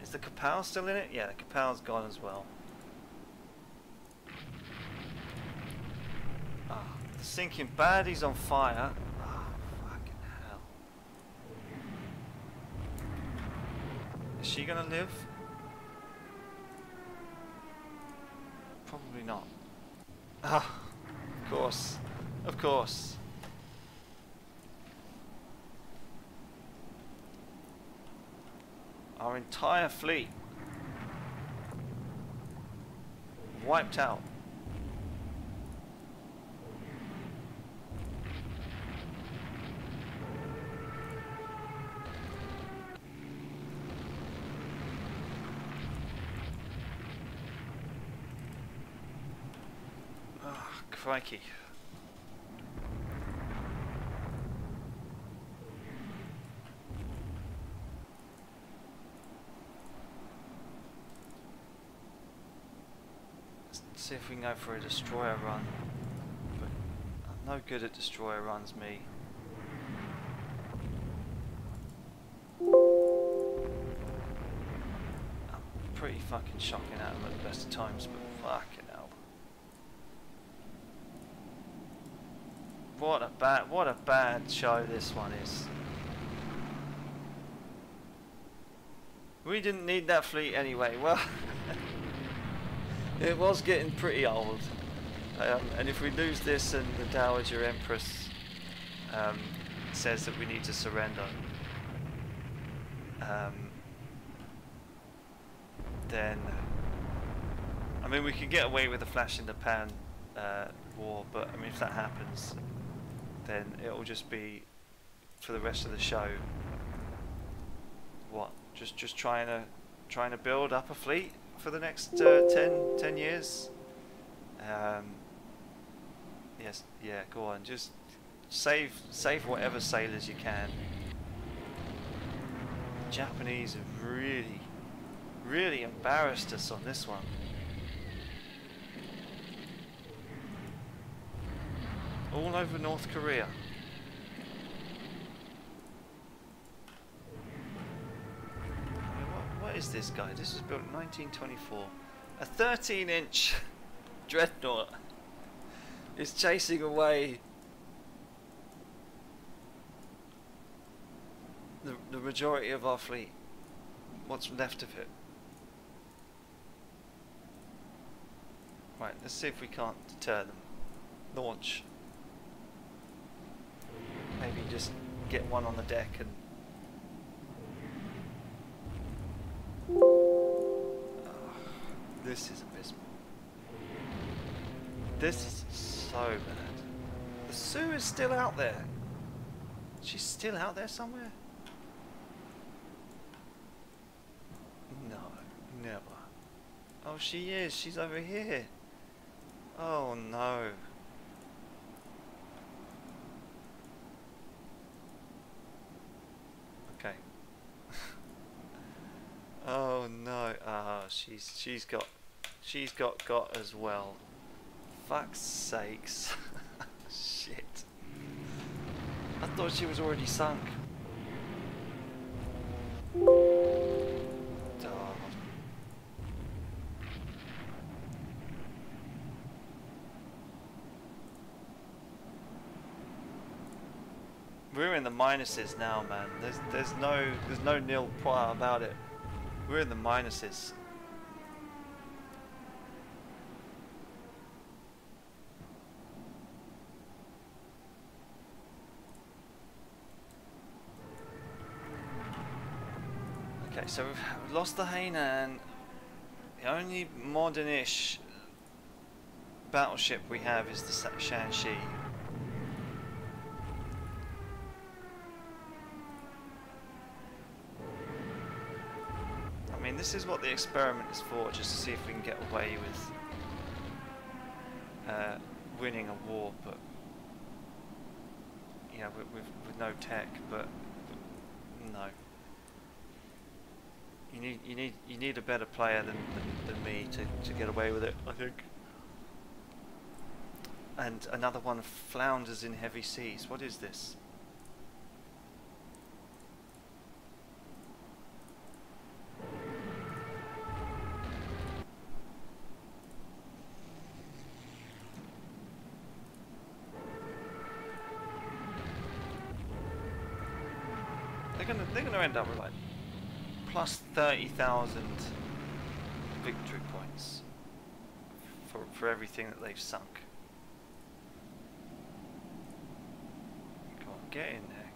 Is the Kapal still in it? Yeah, the Kapal's gone as well. Ah, the sinking baddie's on fire. Oh, fucking hell. Is she gonna live? Probably not. Ah, of course. Of course. Our entire fleet wiped out. Crikey. Let's see if we can go for a destroyer run. But I'm no good at destroyer runs, me. I'm pretty fucking shocking at them at the best of times, but fucking hell. What a bad, what a bad show this one is. We didn't need that fleet anyway. Well, it was getting pretty old. Um, and if we lose this and the Dowager Empress um, says that we need to surrender, um, then I mean we could get away with a flash in the pan uh, war, but I mean if that happens, then it'll just be for the rest of the show. What? Just just trying to trying to build up a fleet for the next uh, 10, 10 years. Um, yes, yeah. Go on. Just save save whatever sailors you can. Japanese have really, really embarrassed us on this one. All over North Korea. What, is this guy? This was built in 1924. A 13 inch dreadnought is chasing away the, the majority of our fleet. What's left of it. Right, let's see if we can't deter them. Launch. Maybe just get one on the deck and... Ugh, this is abysmal. This is so bad. The Sue is still out there. She's still out there somewhere? No, never. Oh, she is. She's over here. Oh no. Okay. oh no. Ah, she's she's got she's got got as well. Fuck's sakes. Shit. I thought she was already sunk. We're in the minuses now, man. There's there's no there's no nil prior about it. We're in the minuses. Okay, so we've lost the Hainan. The only modern-ish battleship we have is the Shanxi. I mean, this is what the experiment is for, just to see if we can get away with uh, winning a war, but you know, with, with, with no tech, but no. You need you need you need a better player than than, than me to, to get away with it, I think. And another one flounders in heavy seas. What is this? They're gonna they're gonna end up with like plus 30,000 victory points for, for everything that they've sunk. Come on, get in there.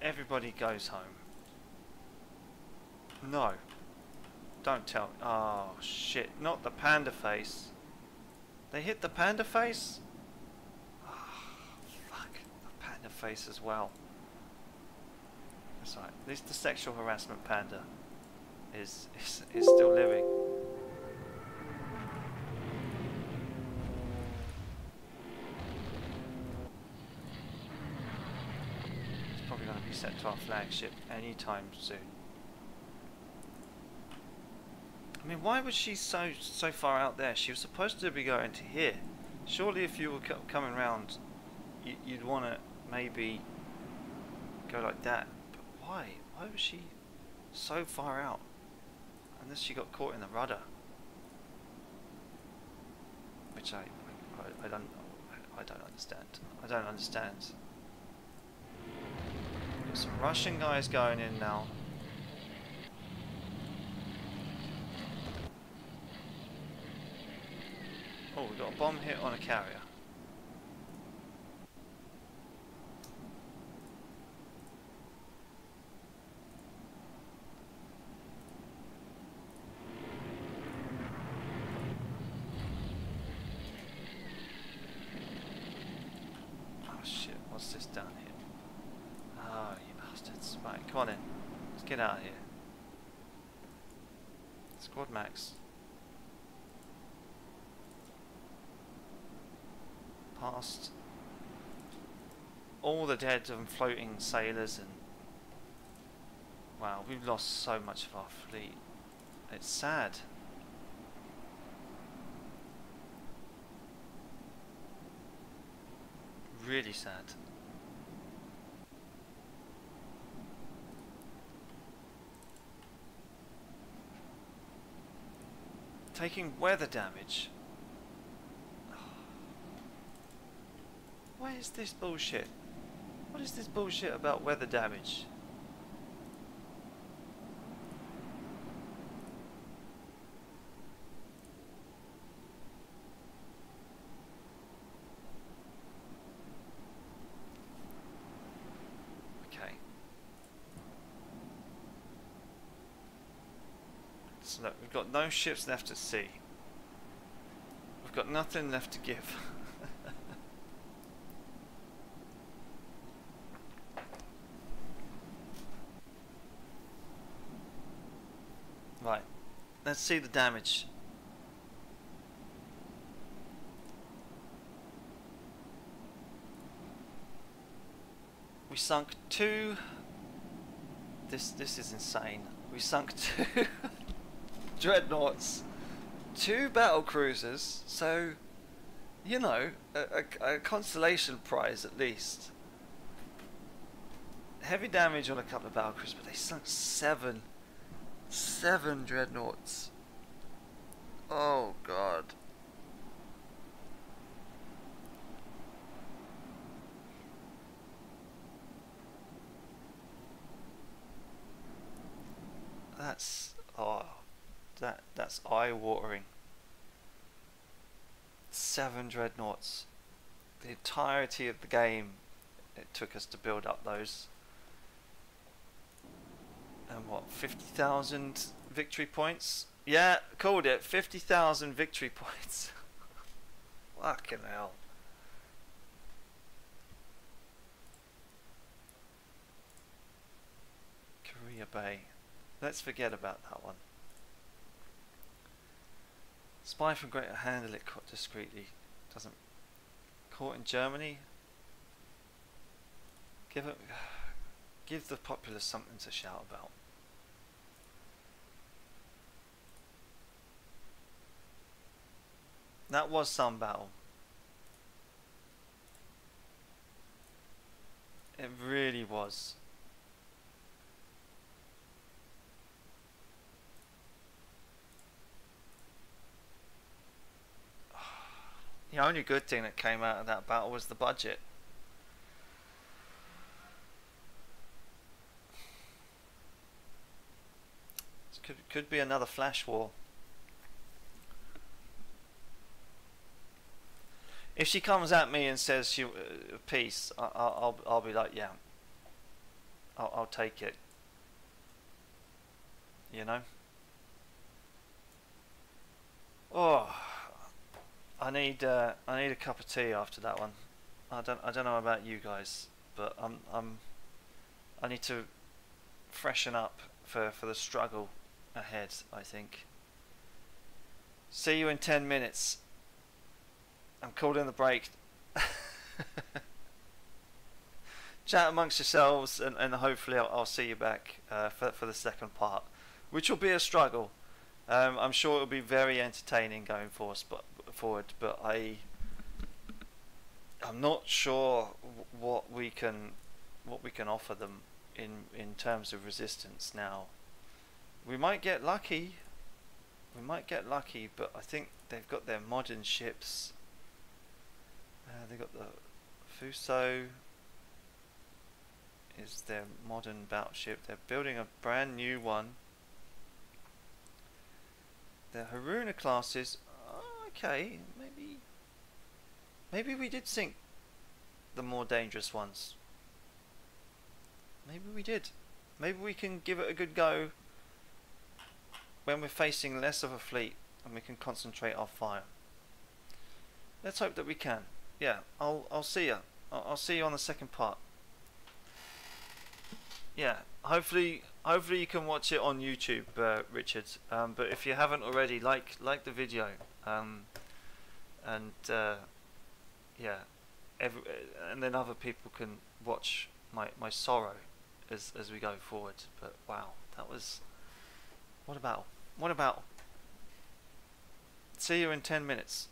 Everybody goes home. No. Don't tell. Oh, shit. Not the panda face. They hit the panda face? Face as well. Right. This is the sexual harassment panda. is, is, is still living. It's probably going to be set to our flagship anytime soon. I mean, why was she so so far out there? She was supposed to be going to here. Surely, if you were coming round, you, you'd want to maybe go like that. But why? Why was she so far out? Unless she got caught in the rudder. Which I, I, I don't, I don't understand. I don't understand. Got some Russian guys going in now. Oh, we got a bomb hit on a carrier. Oh shit, what's this down here? Oh, you bastards. Right, come on in. Let's get out of here. Squad max. Past all the dead and floating sailors and wow, we've lost so much of our fleet. It's sad. Really sad. Taking weather damage. Why is this bullshit? What is this bullshit about weather damage? Okay. So look, we've got no ships left at sea. We've got nothing left to give. right. Let's see the damage. We sunk two. This this is insane. We sunk two dreadnoughts, two battle cruisers. So, you know, a, a, a consolation prize at least. Heavy damage on a couple of battle cruisers, but they sunk seven, seven dreadnoughts. Oh god. That's oh, that that's eye-watering. Seven dreadnoughts. The entirety of the game it took us to build up those. And what, 50,000 victory points? Yeah, called it. 50,000 victory points. Fucking hell. Korea Bay. Let's forget about that one. Spy from Greater handle it discreetly. Doesn't caught in Germany. Give it give the populace something to shout about. That was some battle. It really was. The only good thing that came out of that battle was the budget. This could could be another flash war. If she comes at me and says she uh, peace, I, I, I'll I'll be like yeah. I'll I'll take it. You know. Oh. I need uh, I need a cup of tea after that one. I don't I don't know about you guys, but I'm I'm I need to freshen up for for the struggle ahead, I think. See you in 10 minutes. I'm calling the break. Chat amongst yourselves, and, and hopefully I'll, I'll see you back uh, for, for the second part, which will be a struggle. Um, I'm sure it'll be very entertaining going forward, but, forward, but I I'm not sure what we can what we can offer them in in terms of resistance now. We might get lucky. We might get lucky, but I think they've got their modern ships. Uh, they've got the Fuso is their modern battleship. They're building a brand new one. The Haruna classes, oh, okay, maybe Maybe we did sink the more dangerous ones. Maybe we did. Maybe we can give it a good go when we're facing less of a fleet and we can concentrate our fire. Let's hope that we can. Yeah, I'll I'll see you. I'll, I'll see you on the second part. Yeah, hopefully hopefully you can watch it on YouTube, uh, Richard. Um, but if you haven't already, like like the video, um, and uh, yeah, every, and then other people can watch my my sorrow as as we go forward. But wow, that was what about what about? See you in ten minutes.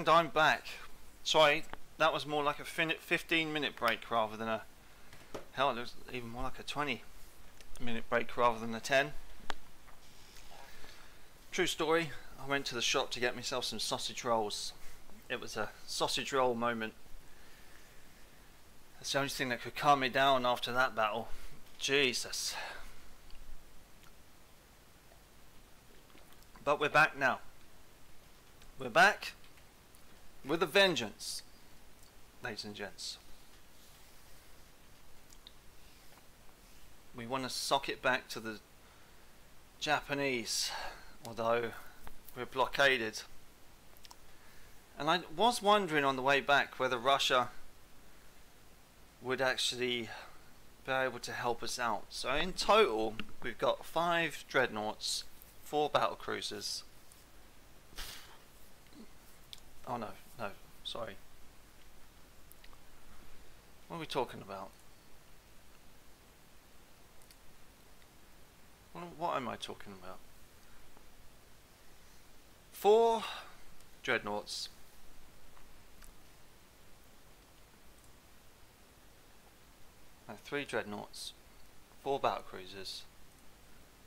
And I'm back. Sorry, that was more like a 15 minute break rather than a... Hell, it was even more like a 20 minute break rather than a 10. True story, I went to the shop to get myself some sausage rolls. It was a sausage roll moment. That's the only thing that could calm me down after that battle. Jesus. But we're back now. We're back with a vengeance, ladies and gents. We want to sock it back to the Japanese, although we're blockaded. And I was wondering on the way back whether Russia would actually be able to help us out. So in total, we've got five dreadnoughts, four battle cruisers, Oh no, no, sorry. What are we talking about? What, am I talking about? Four dreadnoughts. No, three dreadnoughts, four battle cruisers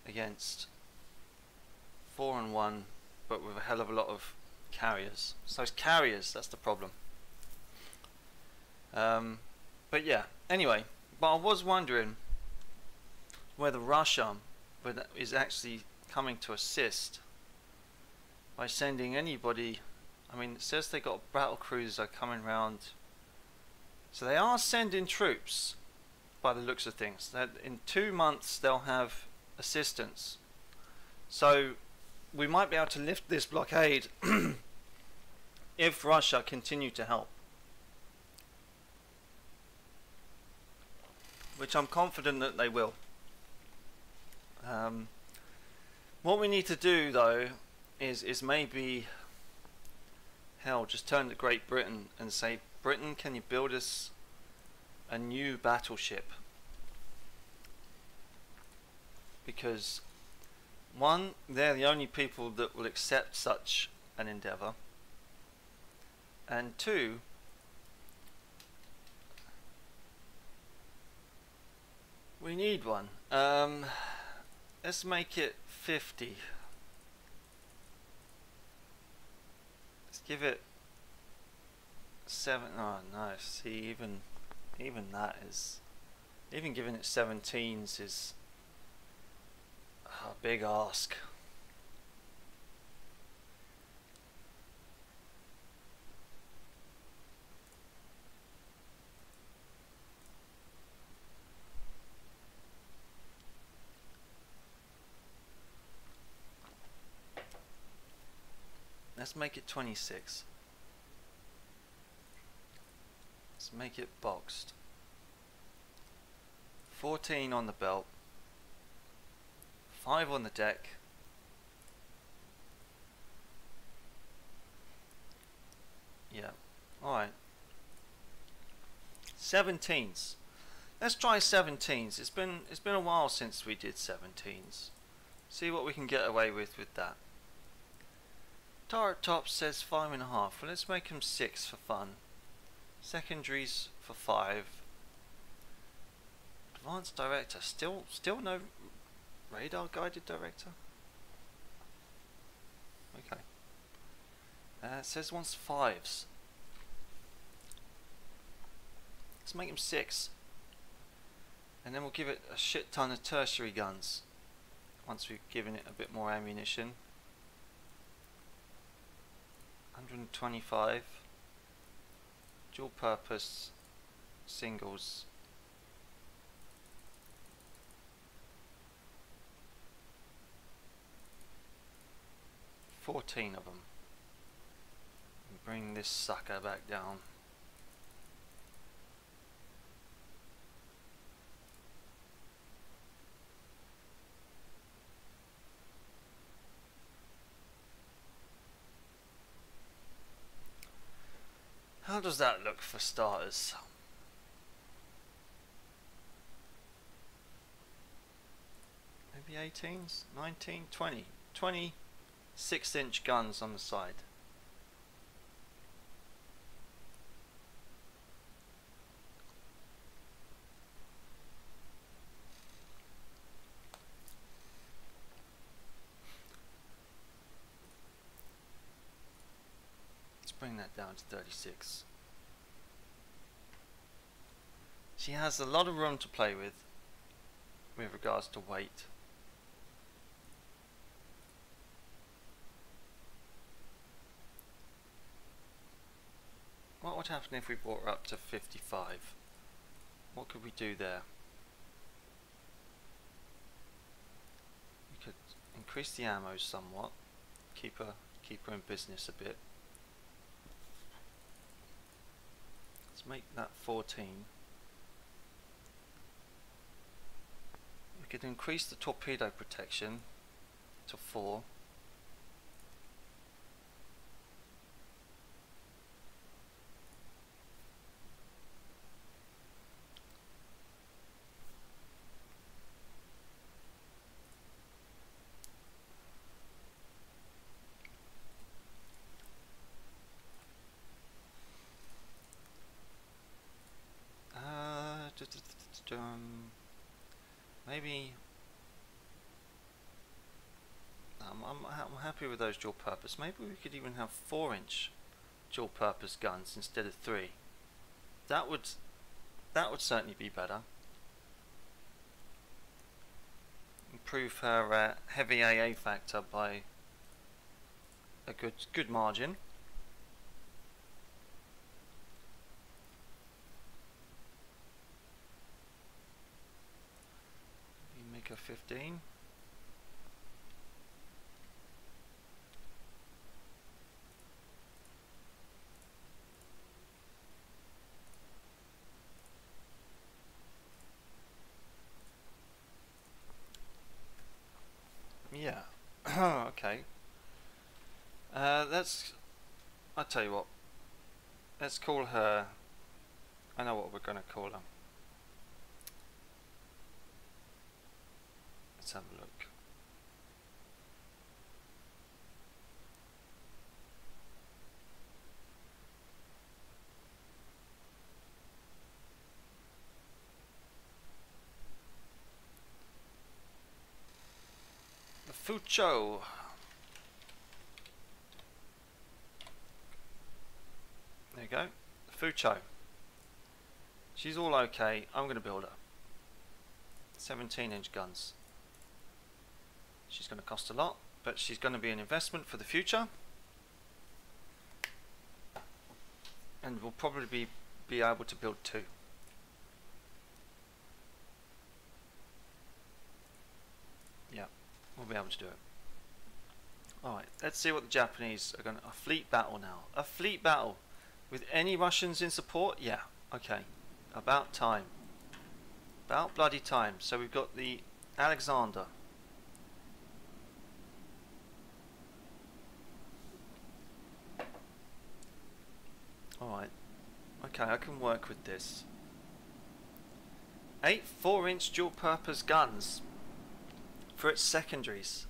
against four and one, but with a hell of a lot of carriers. So it's carriers, that's the problem. Um, but yeah, anyway, but I was wondering whether Russia is actually coming to assist by sending anybody. I mean, it says they got battle cruiser coming round. So they are sending troops by the looks of things. That in two months they'll have assistance. So we might be able to lift this blockade if Russia continue to help. Which I'm confident that they will. Um, what we need to do though is is maybe hell just turn to Great Britain and say Britain can you build us a new battleship because one, they're the only people that will accept such an endeavour. And two, we need one. Um, let's make it 50. Let's give it seven. Oh no! See, even even that is even giving it 17s is a big ask. Let's make it 26. Let's make it boxed. 14 on the belt. Five on the deck. Yeah. Alright. 17s. Let's try 17s. It's been it's been a while since we did 17s. See what we can get away with with that. Turret top says five and a half. Well, let's make them six for fun. Secondaries for five. Advanced director. Still, still no radar guided director? Okay. Uh, it says wants fives. Let's make him six. And then we'll give it a shit ton of tertiary guns. Once we've given it a bit more ammunition. 125 dual purpose singles 14 of them. Bring this sucker back down. How does that look for starters? Maybe 18s, 19, 20, 20 six inch guns on the side. Let's bring that down to 36. She has a lot of room to play with with regards to weight. Would happen if we brought her up to 55? What could we do there? We could increase the ammo somewhat, keep her keep her in business a bit. Let's make that 14. We could increase the torpedo protection to 4. um, maybe um, I'm, I'm happy with those dual purpose. Maybe we could even have 4 inch dual purpose guns instead of 3. That would that would certainly be better. Improve her uh, heavy AA factor by a good good margin. make a 15. Yeah. okay. Uh, let's. I'll tell you what. Let's call her. I know what we're going to call her. Let's have a look. Fucho. There you go. Fucho. She's all okay. I'm going to build her. 17 inch guns. She's going to cost a lot, but she's going to be an investment for the future. And we'll probably be, be able to build two. Yeah, we'll be able to do it. Alright, let's see what the Japanese are going to... A fleet battle now. A fleet battle. With any Russians in support? Yeah, okay. About time. About bloody time. So we've got the Alexander. Alright. Okay, I can work with this. Eight 4-inch dual-purpose guns for its secondaries.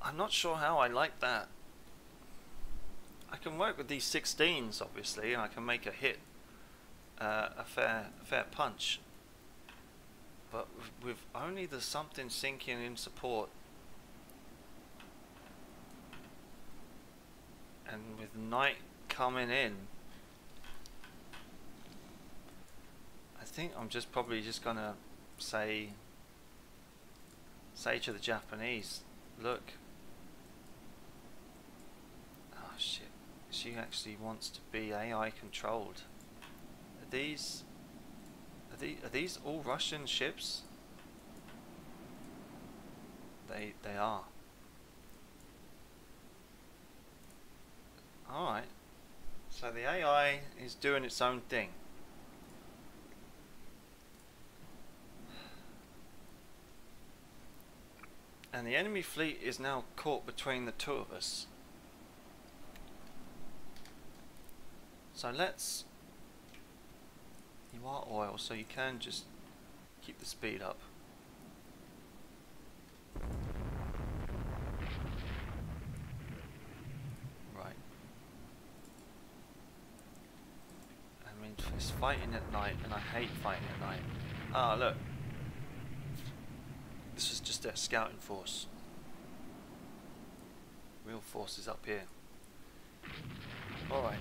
I'm not sure how I like that. I can work with these 16s, obviously, and I can make a hit, uh, a fair, a fair punch. But with only the something sinking in support, and with night coming in I think I'm just probably just gonna say say to the Japanese look oh shit she actually wants to be AI controlled are these are these, are these all Russian ships they they are Alright. So the AI is doing its own thing. And the enemy fleet is now caught between the two of us. So let's... You are oil, so you can just keep the speed up. Right. I mean, it's fighting at night, and I hate fighting at night. Ah, look. This is just their scouting force. Real force is up here. Alright,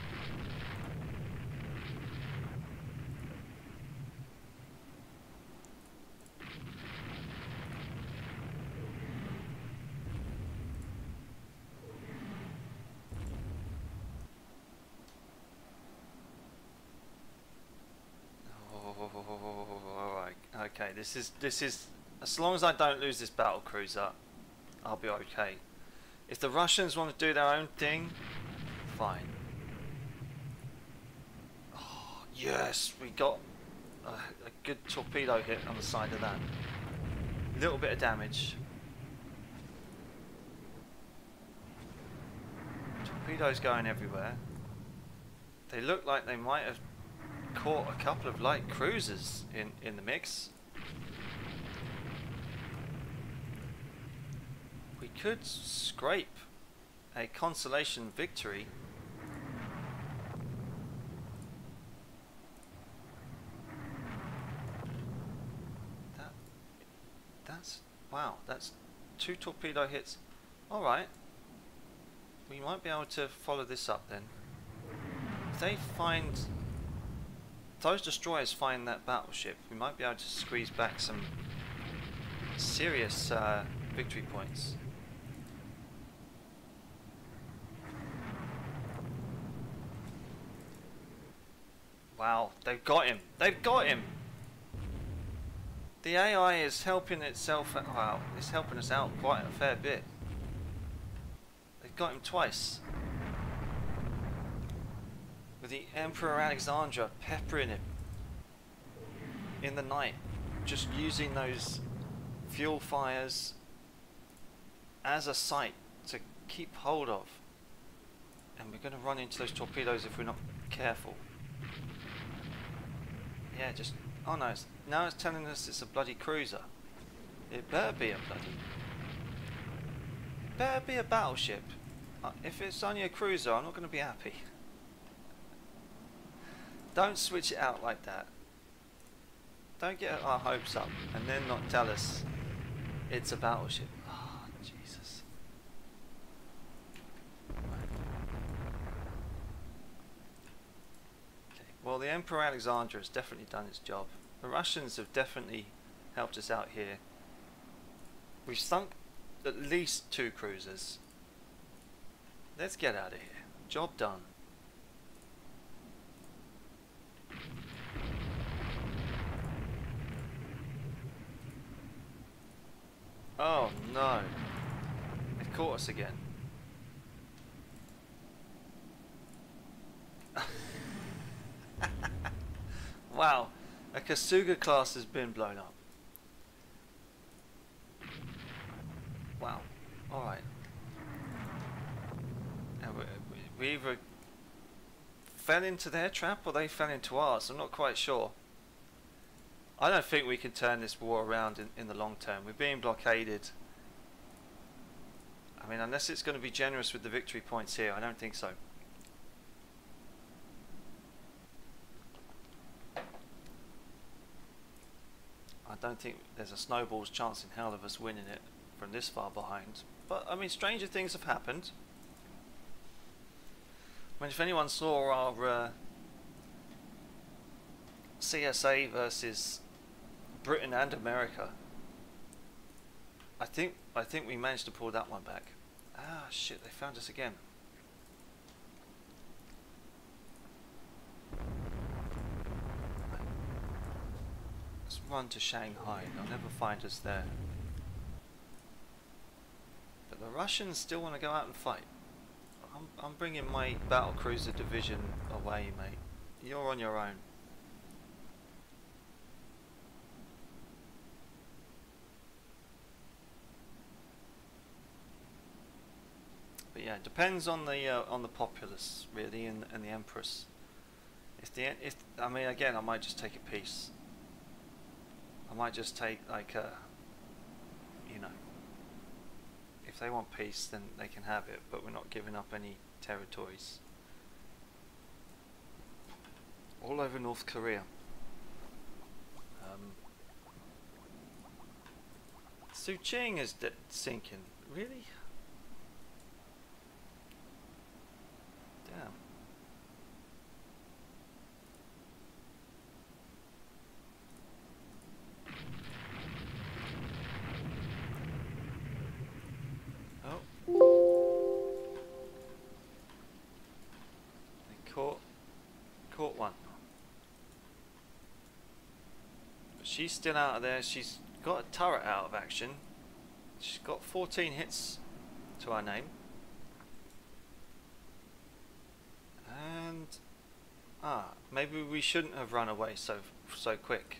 this is this is as long as I don't lose this battle cruiser, I'll be okay. If the Russians want to do their own thing, fine. Oh, yes, we got a, a good torpedo hit on the side of that. Little bit of damage. Torpedoes going everywhere. They look like they might have caught a couple of light cruisers in, in the mix. We could scrape a consolation victory. That, that's, wow, that's two torpedo hits. Alright. We might be able to follow this up then. If they find those destroyers find that battleship, we might be able to squeeze back some serious uh, victory points. Wow, they've got him. They've got him. The AI is helping itself. Out, wow, it's helping us out quite a fair bit. They've got him twice with the Emperor Alexander peppering him in the night, just using those fuel fires as a sight to keep hold of. And we're going to run into those torpedoes if we're not careful. Yeah, just... Oh no, it's, now it's telling us it's a bloody cruiser. It better be a bloody... Better be a battleship. Uh, if it's only a cruiser, I'm not going to be happy. Don't switch it out like that. Don't get our hopes up and then not tell us it's a battleship. Oh, Jesus. Okay. Well, the Emperor Alexander has definitely done its job. The Russians have definitely helped us out here. We've sunk at least two cruisers. Let's get out of here. Job done. Oh no. They've caught us again. wow. A Kasuga class has been blown up. Wow. Alright. We, we either fell into their trap or they fell into ours. I'm not quite sure. I don't think we can turn this war around in, in the long term. We're being blockaded. I mean, unless it's going to be generous with the victory points here, I don't think so. I don't think there's a snowball's chance in hell of us winning it from this far behind. But, I mean, stranger things have happened. I mean, if anyone saw our uh, CSA versus Britain and America. I think I think we managed to pull that one back. Ah shit, they found us again. Let's run to Shanghai. They'll never find us there. But the Russians still want to go out and fight. I'm, I'm bringing my battle cruiser division away, mate. You're on your own. But yeah, it depends on the uh, on the populace really and, and the empress. If the if I mean again, I might just take a piece. I might just take like a, you know. If they want peace, then they can have it, but we're not giving up any territories. All over North Korea. Um, Suqing is sinking. Really? But she's still out of there. She's got a turret out of action. She's got 14 hits to our name. And ah, maybe we shouldn't have run away so so quick.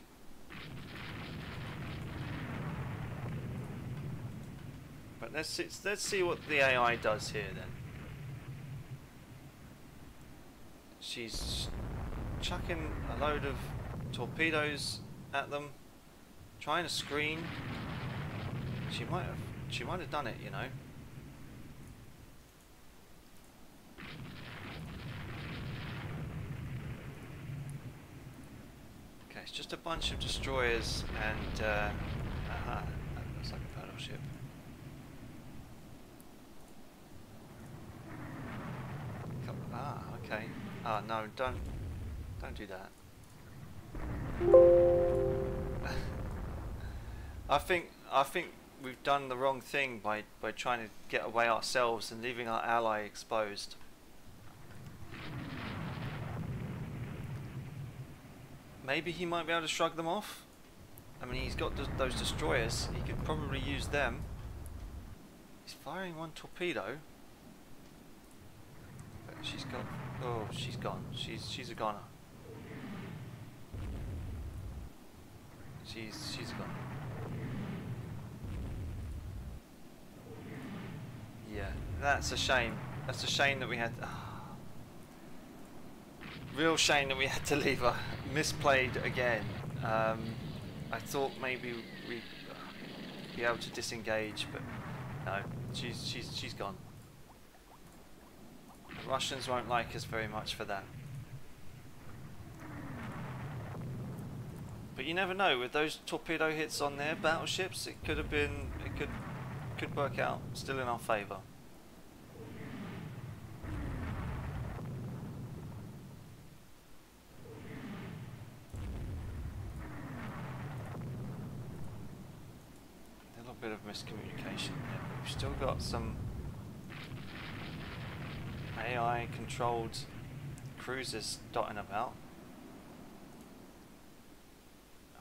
But let's see, let's see what the AI does here then. She's chucking a load of torpedoes at them, trying to screen. She might have she might have done it, you know. Okay, it's just a bunch of destroyers and uh, aha, that looks like a battleship. Couple- Ah, okay. Ah, no, don't don't do that. I think I think we've done the wrong thing by by trying to get away ourselves and leaving our ally exposed. Maybe he might be able to shrug them off. I mean, he's got th those destroyers. He could probably use them. He's firing one torpedo. But she's got. Oh, she's gone. She's she's a goner. She's she's gone. Yeah, that's a shame. That's a shame that we had. Real shame that we had to leave her. Misplayed again. Um, I thought maybe we'd be able to disengage, but no. She's she's she's gone. The Russians won't like us very much for that. But you never know. With those torpedo hits on their battleships, it could have been. It could could work out still in our favour. A little bit of miscommunication there, but we've still got some AI controlled cruisers dotting about.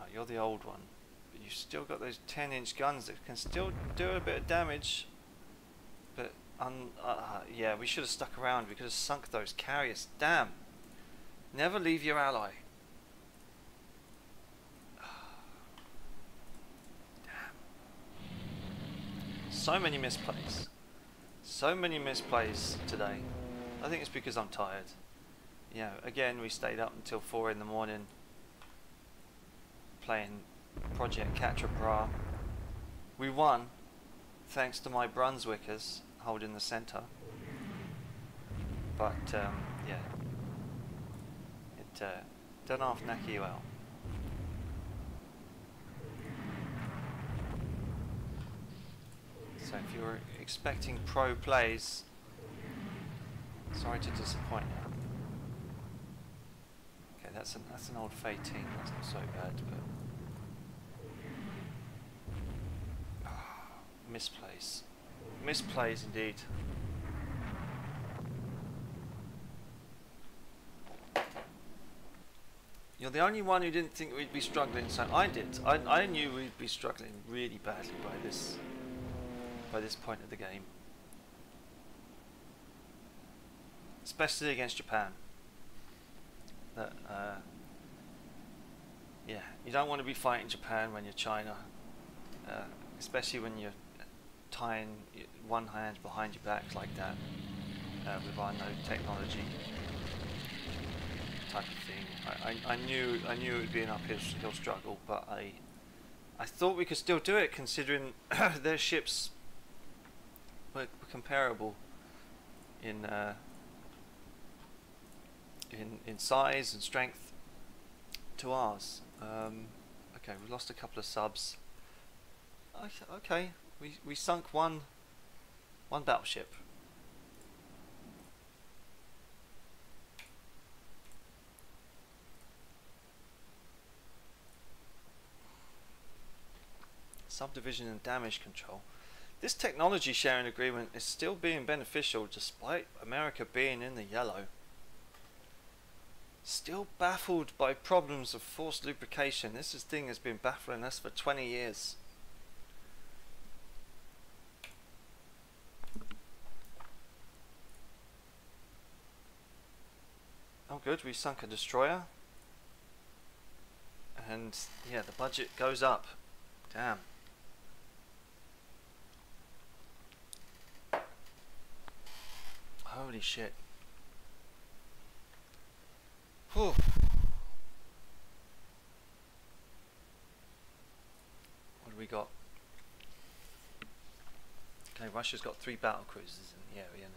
Oh, you're the old one. You've still got those 10 inch guns that can still do a bit of damage. But, un uh, yeah, we should have stuck around. We could have sunk those carriers. Damn. Never leave your ally. Damn. So many misplays. So many misplays today. I think it's because I'm tired. You know, again, we stayed up until 4 in the morning playing Project Quatre Bras. We won, thanks to my Brunswickers holding the centre. But, um, yeah, it uh, don't half knack you. So if you were expecting pro plays, sorry to disappoint you. Okay, that's an that's an old F18. That's not so bad, but misplays, misplays indeed. You're the only one who didn't think we'd be struggling, so I did. I, I knew we'd be struggling really badly by this by this point of the game. Especially against Japan. That, uh, yeah, you don't want to be fighting Japan when you're China. Uh, especially when you're tying one hand behind your back like that uh, with our no technology type of thing. I, I, I knew I knew it would be an uphill struggle, but I I thought we could still do it considering their ships were, comparable in uh, in in size and strength to ours. Um, okay, we lost a couple of subs. Okay, we we sunk one one battleship. Subdivision and damage control. This technology sharing agreement is still being beneficial despite America being in the yellow. Still baffled by problems of forced lubrication. This thing has been baffling us for 20 years. Oh good, we sunk a destroyer. And yeah, the budget goes up. Damn. Holy shit. Whew. What do we got? Okay, Russia's got three battle cruisers in the area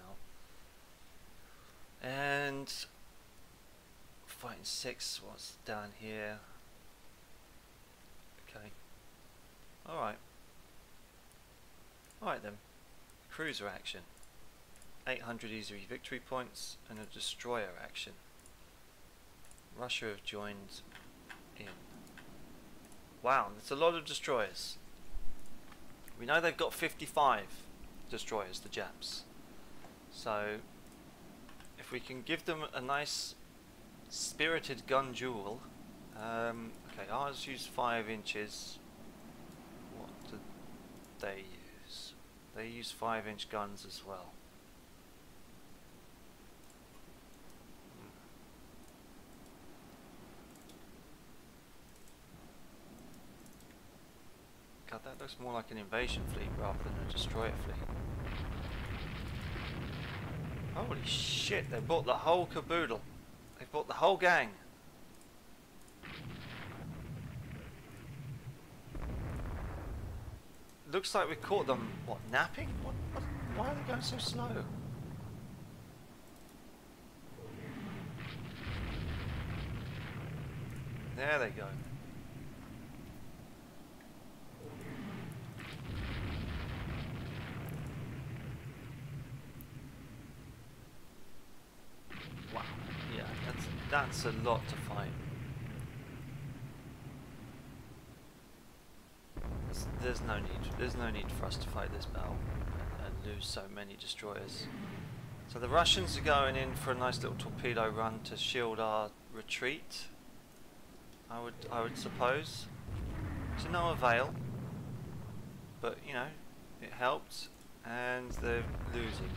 now. And fighting six what's down here. Okay. Alright. Alright then. Cruiser action. 800 easy victory points and a destroyer action. Russia have joined in. Wow, that's a lot of destroyers. We know they've got 55 destroyers, the Japs. So, if we can give them a nice spirited gun duel. Um, okay, ours use 5 inches. What do they use? They use 5 inch guns as well. God, that looks more like an invasion fleet rather than a destroyer fleet. Holy shit, they bought the whole caboodle. They bought the whole gang. Looks like we caught them, what, napping? What, what, why are they going so slow? There they go. That's a lot to fight. There's, there's, no need. There's no need for us to fight this battle and, and lose so many destroyers. So the Russians are going in for a nice little torpedo run to shield our retreat. I would, I would suppose, to no avail. But you know, it helped, and they're losing.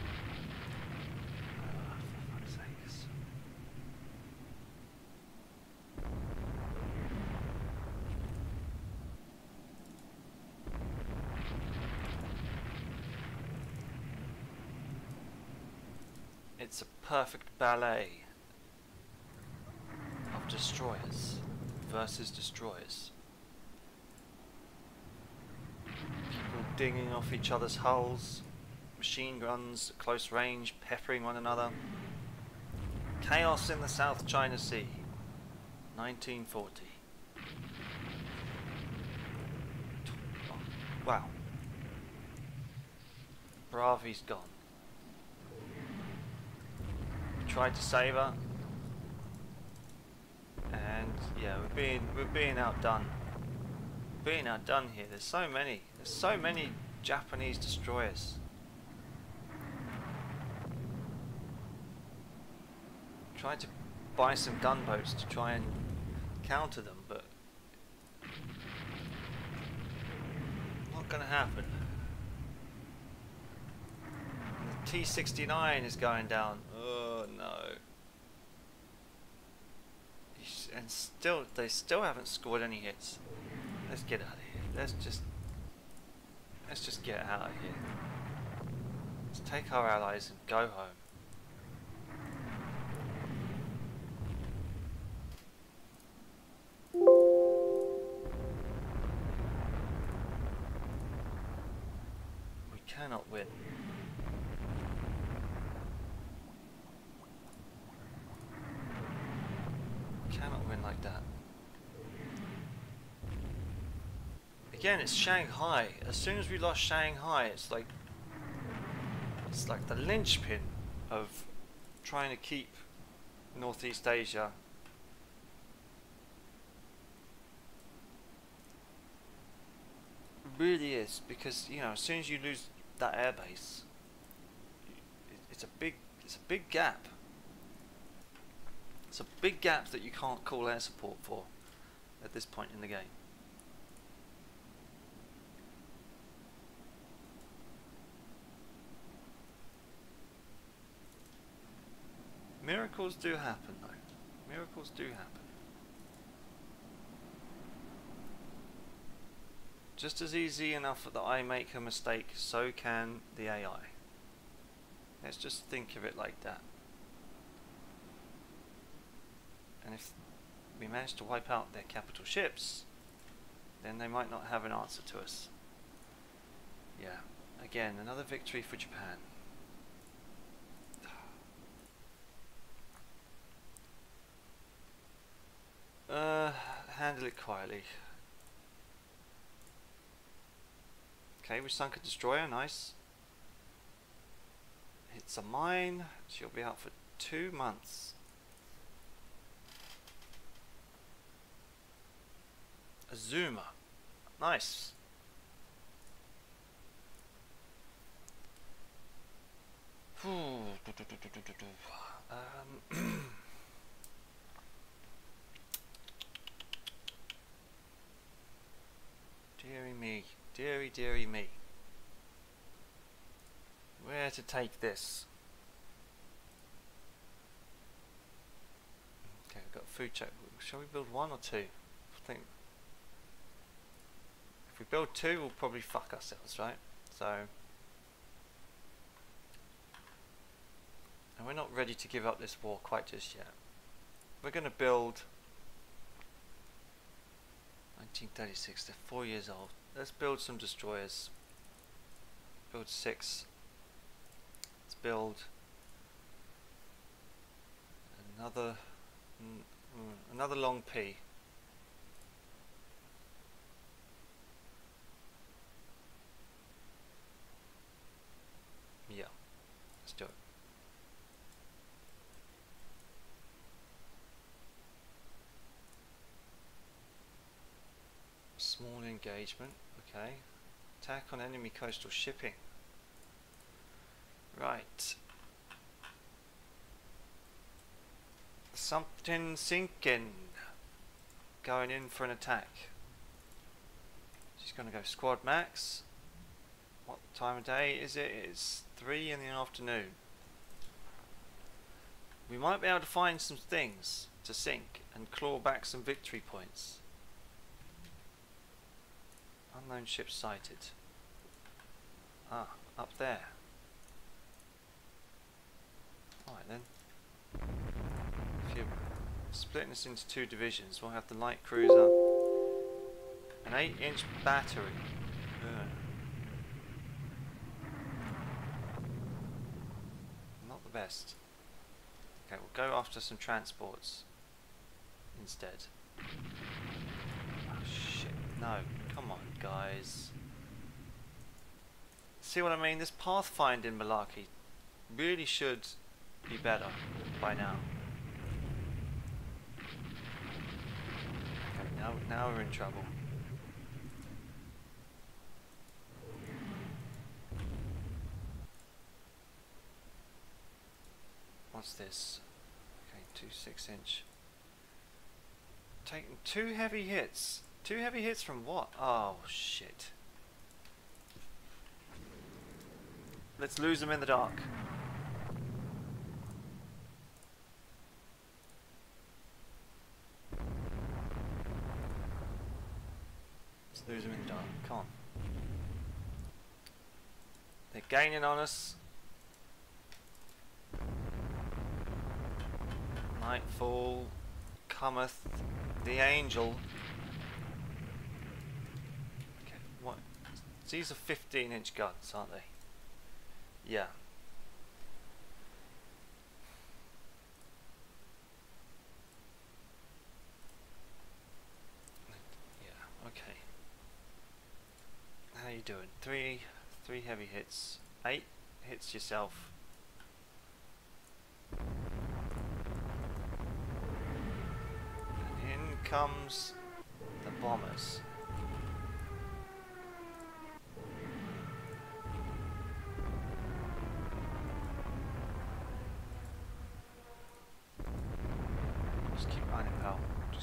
It's a perfect ballet of destroyers versus destroyers. People dinging off each other's hulls, machine guns at close range, peppering one another. Chaos in the South China Sea, 1940. Wow. Bravi's gone tried to save her. And yeah, we're being we're being outdone. being outdone here. There's so many. There's so many Japanese destroyers. Tried to buy some gunboats to try and counter them, but not gonna happen. The T69 is going down. No. And still, they still haven't scored any hits. Let's get out of here. Let's just, let's just get out of here. Let's take our allies and go home. We cannot win. like that. Again, it's Shanghai. As soon as we lost Shanghai, it's like it's like the linchpin of trying to keep Northeast Asia really is because you know as soon as you lose that airbase it's a big it's a big gap It's a big gap that you can't call air support for at this point in the game. Miracles do happen though. Miracles do happen. Just as easy enough that I make a mistake, so can the AI. Let's just think of it like that. And if we manage to wipe out their capital ships, then they might not have an answer to us. Yeah, again, another victory for Japan. Uh, handle it quietly. Okay, we sunk a destroyer, nice. It's a mine, she'll be out for two months. Azuma, nice. Um, dearie me. Deary, deary me. Where to take this? Okay, we've got food check. Shall we build one or two? I think if we build two, we'll probably fuck ourselves, right? So, and we're not ready to give up this war quite just yet. We're going to build 1936. They're four years old. Let's build some destroyers. Build six. Let's build another mm, mm, another long P. Yeah, let's do it. Small engagement. Okay. Attack on enemy coastal shipping. Right. Something sinking. Going in for an attack. She's going to go squad max. What time of day is it? It's 3 in the afternoon. We might be able to find some things to sink and claw back some victory points. Unknown ship sighted. Ah, up there. Alright then. If you're splitting this into two divisions, we'll have the light cruiser, an 8 inch battery. Ugh. Not the best. Okay, we'll go after some transports instead. Oh shit, no. Guys. See what I mean? This pathfinding malarkey really should be better by now. Okay, now, now we're in trouble. What's this? Okay, two six inch. Taking two heavy hits. Two heavy hits from what? Oh, shit. Let's lose them in the dark. Let's lose them in the dark. Come on. They're gaining on us. Nightfall cometh the angel these are 15 inch guns, aren't they? Yeah. Yeah, okay. How you doing? Three, three heavy hits. Eight hits yourself. And in comes the bombers.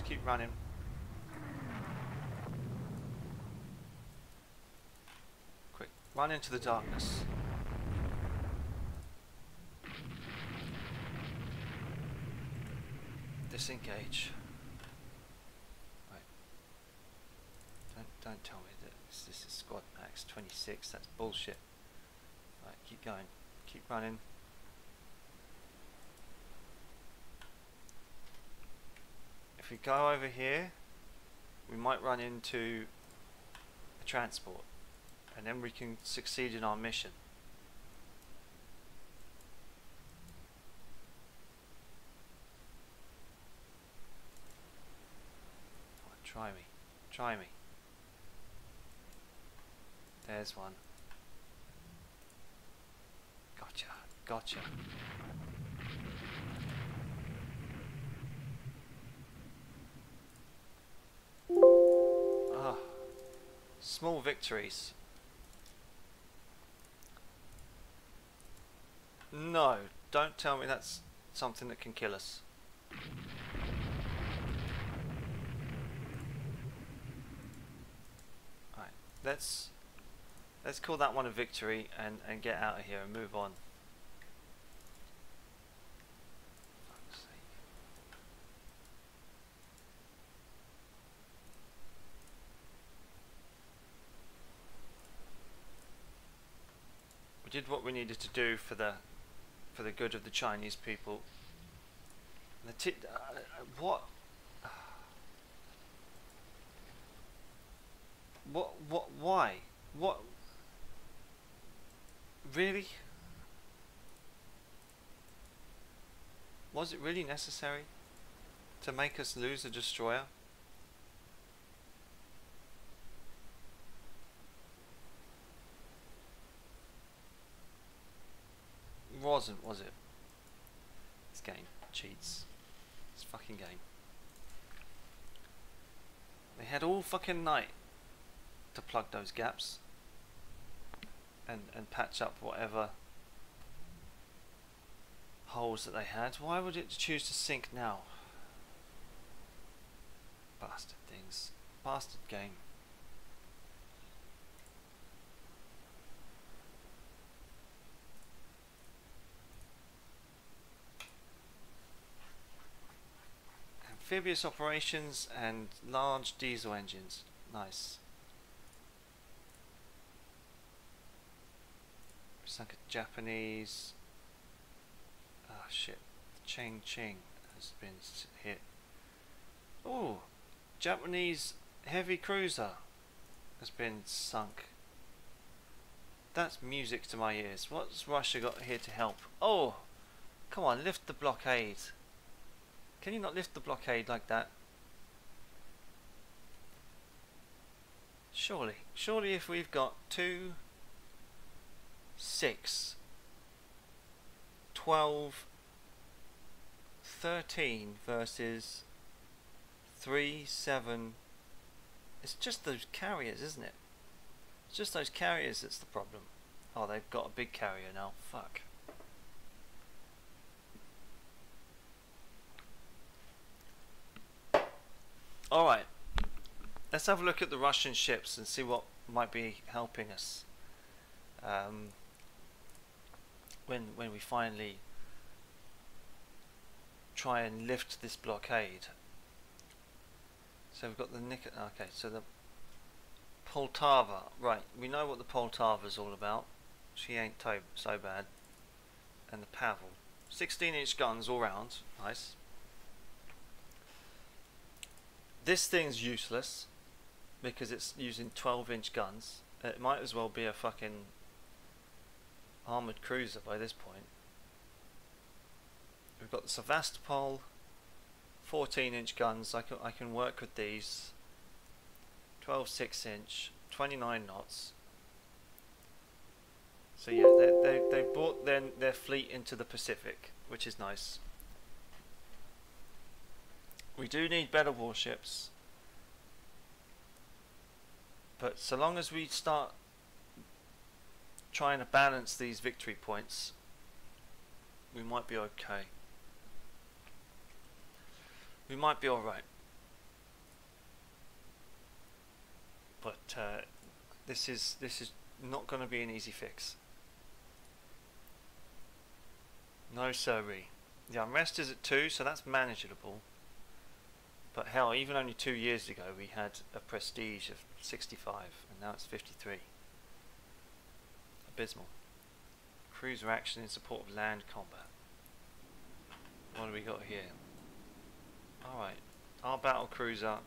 keep running. Quick, run into the darkness. Disengage. Right. Don't don't tell me that this, this is squad max 26. That's bullshit. Right, keep going. Keep running. We go over here, we might run into a transport, and then we can succeed in our mission. On, try me. Try me. There's one. Gotcha. Gotcha. Small victories. No, don't tell me that's something that can kill us. Right, let's let's call that one a victory and, and get out of here and move on. Fuck's sake. We did what we needed to do for the for the good of the Chinese people. The uh, uh, what? What? What? Why? What? Really? Was it really necessary to make us lose a destroyer? Wasn't, was it? This game cheats. This fucking game. They had all fucking night to plug those gaps and and patch up whatever holes that they had. Why would it choose to sink now? Bastard things. Bastard game. Amphibious operations and large diesel engines. Nice. It's like a Japanese. Ah shit. Cheng Ching has been hit. Oh, Japanese heavy cruiser has been sunk. That's music to my ears. What's Russia got here to help? Oh, come on, lift the blockade. Can you not lift the blockade like that? Surely, surely if we've got two, six, twelve, thirteen versus three, seven. It's just those carriers, isn't it? It's just those carriers that's the problem. Oh, they've got a big carrier now. Fuck. Alright. Let's have a look at the Russian ships and see what might be helping us. Um, when when we finally try and lift this blockade. So we've got the Nik okay, so the Poltava, right, we know what the Poltava's all about. She ain't so bad. And the Pavel. 16 inch guns all round, nice. This thing's useless because it's using 12 inch guns. It might as well be a fucking armoured cruiser by this point. We've got the Sevastopol, 14 inch guns. I can I can work with these. 12 6 inch, 29 knots. So yeah, they they they brought their their fleet into the Pacific, which is nice. We do need better warships. But so long as we start trying to balance these victory points, we might be okay. We might be alright. But uh, this is this is not going to be an easy fix. No sirree. The unrest is at 2, so that's manageable. But hell, even only two years ago we had a prestige of 65, and now it's 53. Abysmal. Cruiser action in support of land combat. What do we got here? Alright, our battle cruiser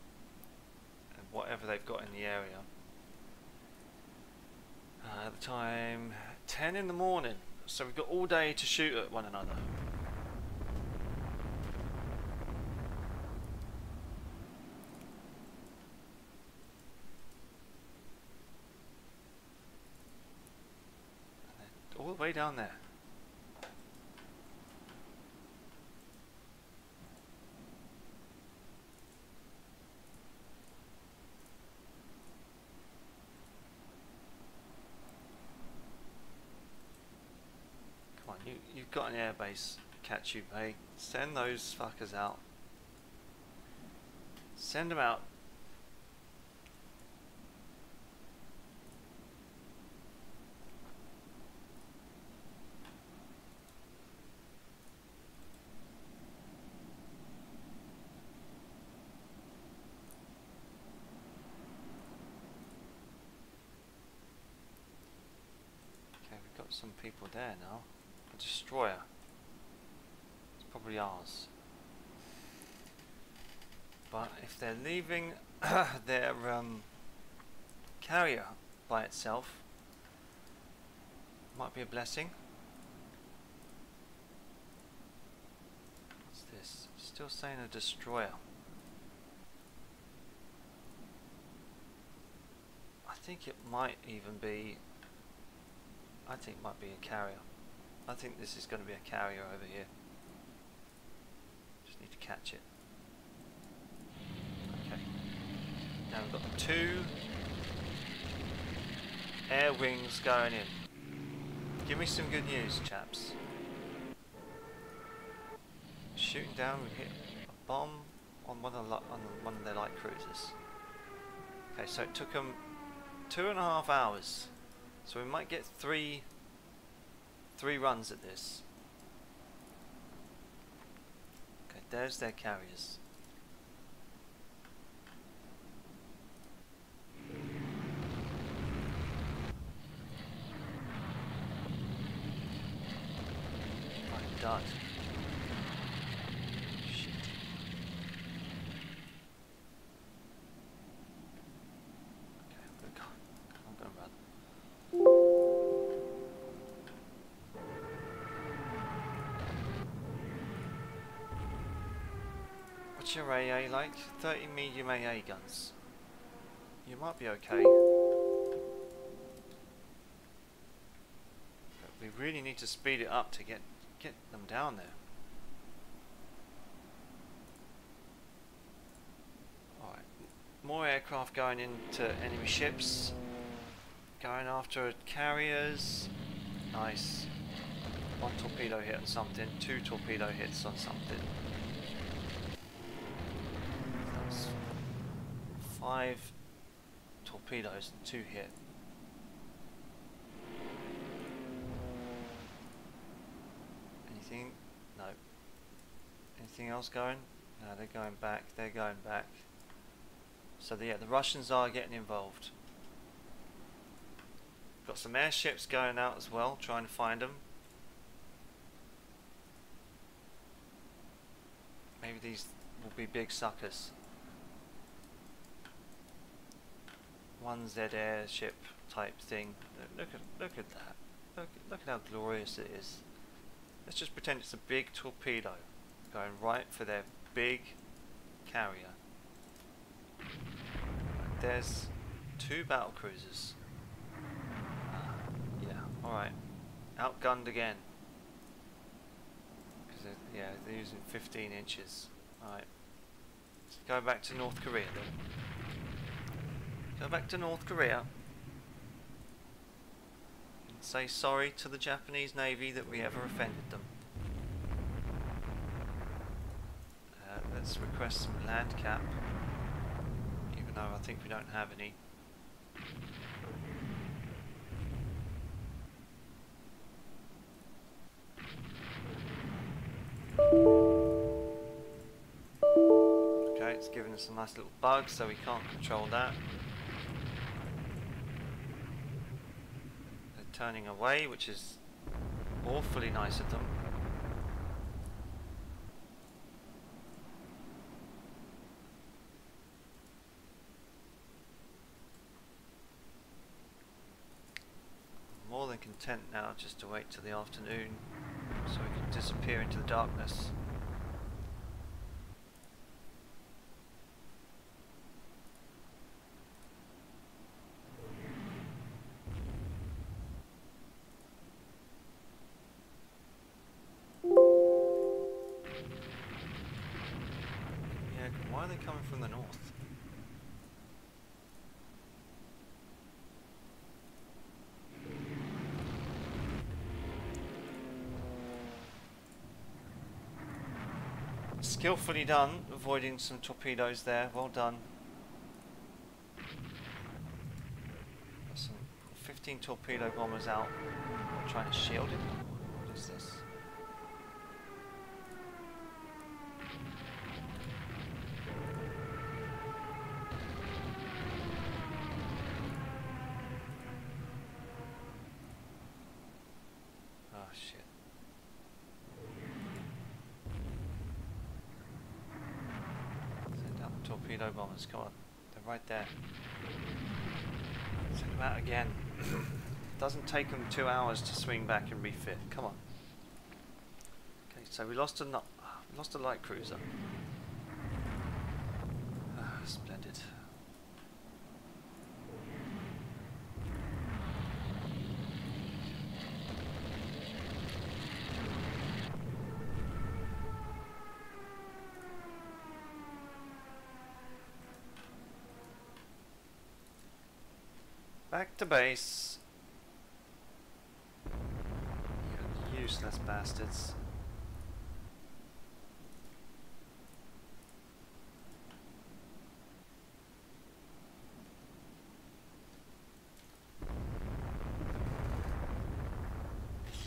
and whatever they've got in the area. Uh, at the time, 10 in the morning. So we've got all day to shoot at one another. All the way down there. Come on, you, you've got an airbase, catch you, Bay. Send those fuckers out. Send them out. Okay, we've got some people there now. A destroyer. It's probably ours. But if they're leaving their um, carrier by itself, might be a blessing. What's this? Still saying a destroyer. I think it might even be I think it might be a carrier. I think this is going to be a carrier over here. Just need to catch it. Okay. Now we've got two air wings going in. Give me some good news, chaps. Shooting down, we hit a bomb on one of, the, on one of their light cruisers. Okay, so it took them two and a half hours so we might get three three runs at this. Okay, there's their carriers. AA like? 30 medium AA guns. You might be okay. But we really need to speed it up to get get them down there. Alright. More aircraft going into enemy ships. Going after carriers. Nice. One torpedo hit on something, two torpedo hits on something. That's five torpedoes and two hit. Anything? No. Anything else going? No, they're going back, they're going back. So the, yeah, the Russians are getting involved. Got some airships going out as well, trying to find them. Maybe these will be big suckers. One Z airship type thing. Look, look at look at that. Look look at how glorious it is. Let's just pretend it's a big torpedo going right for their big carrier. There's two battle cruisers. Uh, yeah, alright. Outgunned again. Because yeah, they're using 15 inches. Alright. Let's go back to North Korea then. Go back to North Korea. And say sorry to the Japanese Navy that we ever offended them. Uh, let's request some land cap. Even though I think we don't have any. Okay, it's giving us a nice little bug, so we can't control that. They're turning away, which is awfully nice of them. more than content now just to wait till the afternoon so we can disappear into the darkness. Skillfully done, avoiding some torpedoes there. Well done. Some 15 torpedo bombers out. trying to shield it. What is this? Oh shit. Send out the torpedo bombers, come on. They're right there. Send them out again. Doesn't take them two hours to swing back and refit. Come on. Okay, so we lost a no we lost a light cruiser. Ah, splendid. Back to base. You useless bastards.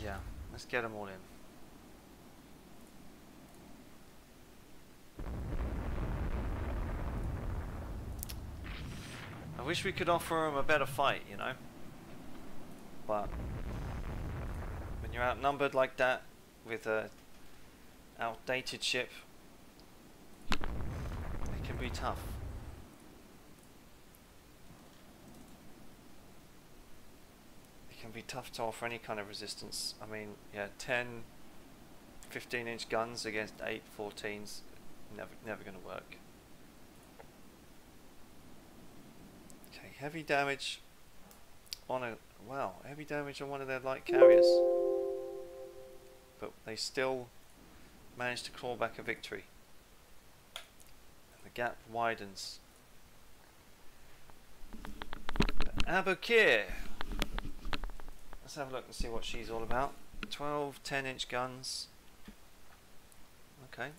Yeah, let's get them all in. I wish we could offer them a better fight, you know? But you're outnumbered like that with a outdated ship, it can be tough. It can be tough to offer any kind of resistance. I mean, yeah, 10, 15 inch guns against 8 14s, never, never going to work. Okay, heavy damage on a wow, heavy damage on one of their light carriers. But they still managed to claw back a victory. And the gap widens. Aboukir. Let's have a look and see what she's all about. 12 10 inch guns. Okay.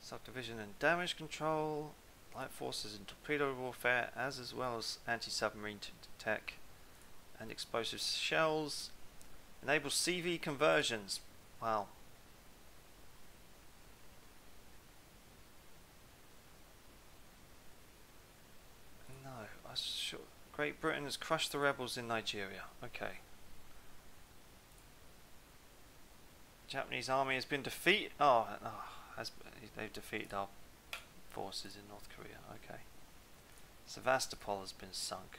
Subdivision and damage control light forces and torpedo warfare as as well as anti-submarine tech and explosive shells enables CV conversions wow no I sure Great Britain has crushed the rebels in Nigeria okay Japanese army has been defeated oh, oh has they've defeated our forces in North Korea. Okay. Sevastopol has been sunk.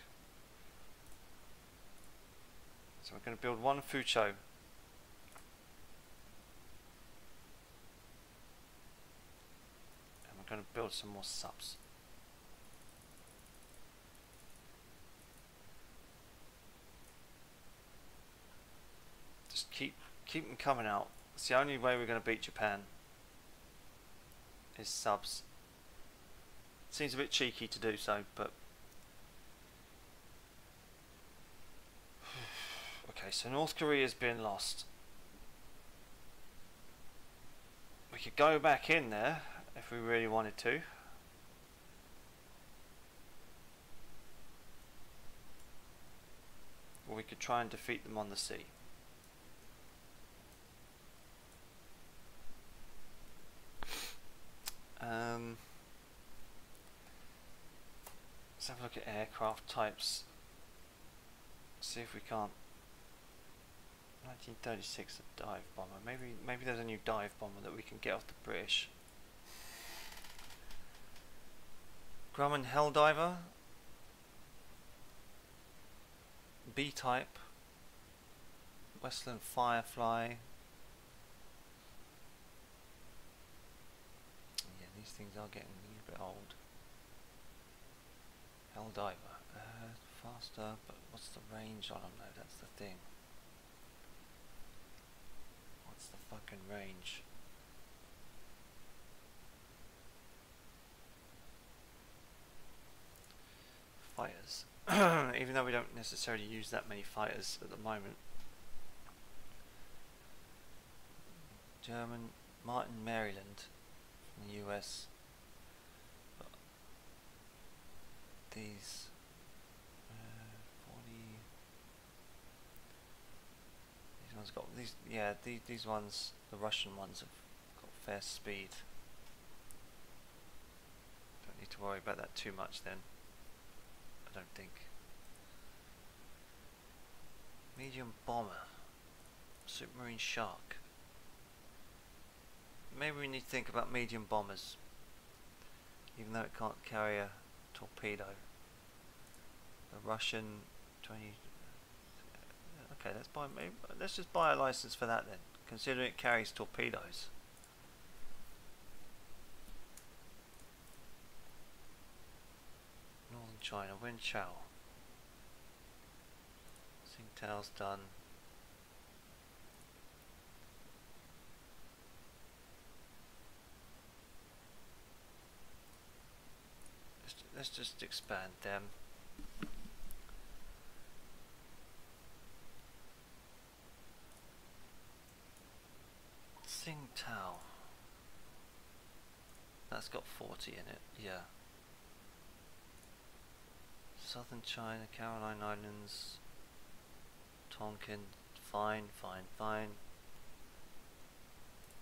So we're going to build one Fucho. And we're going to build some more subs. Just keep keep them coming out. It's the only way we're going to beat Japan. Is subs. Seems a bit cheeky to do so, but... Okay, so North Korea's been lost. We could go back in there if we really wanted to. Or we could try and defeat them on the sea. Um, let's have a look at aircraft types. See if we can't 1936, a dive bomber. Maybe, maybe there's a new dive bomber that we can get off the British. Grumman Helldiver. B-type. Westland Firefly. Yeah, these things are getting a little bit old. Helldiver. Uh, faster, but what's the range on them though? That's the thing. What's the fucking range? Fighters. Even though we don't necessarily use that many fighters at the moment. German Martin Maryland in the US. But these uh, 40 these ones got these yeah these these ones the Russian ones have got fair speed. Don't need to worry about that too much then. I don't think. Medium bomber. Submarine shark. Maybe we need to think about medium bombers. Even though it can't carry a torpedo. The Russian 20... Okay, let's buy. Let's just buy a license for that then. Considering it carries torpedoes. Northern China, Wenchao. Tsingtao's done. let's just expand them. Tsingtao. That's got 40 in it, yeah. Southern China, Caroline Islands, Tonkin, fine, fine, fine.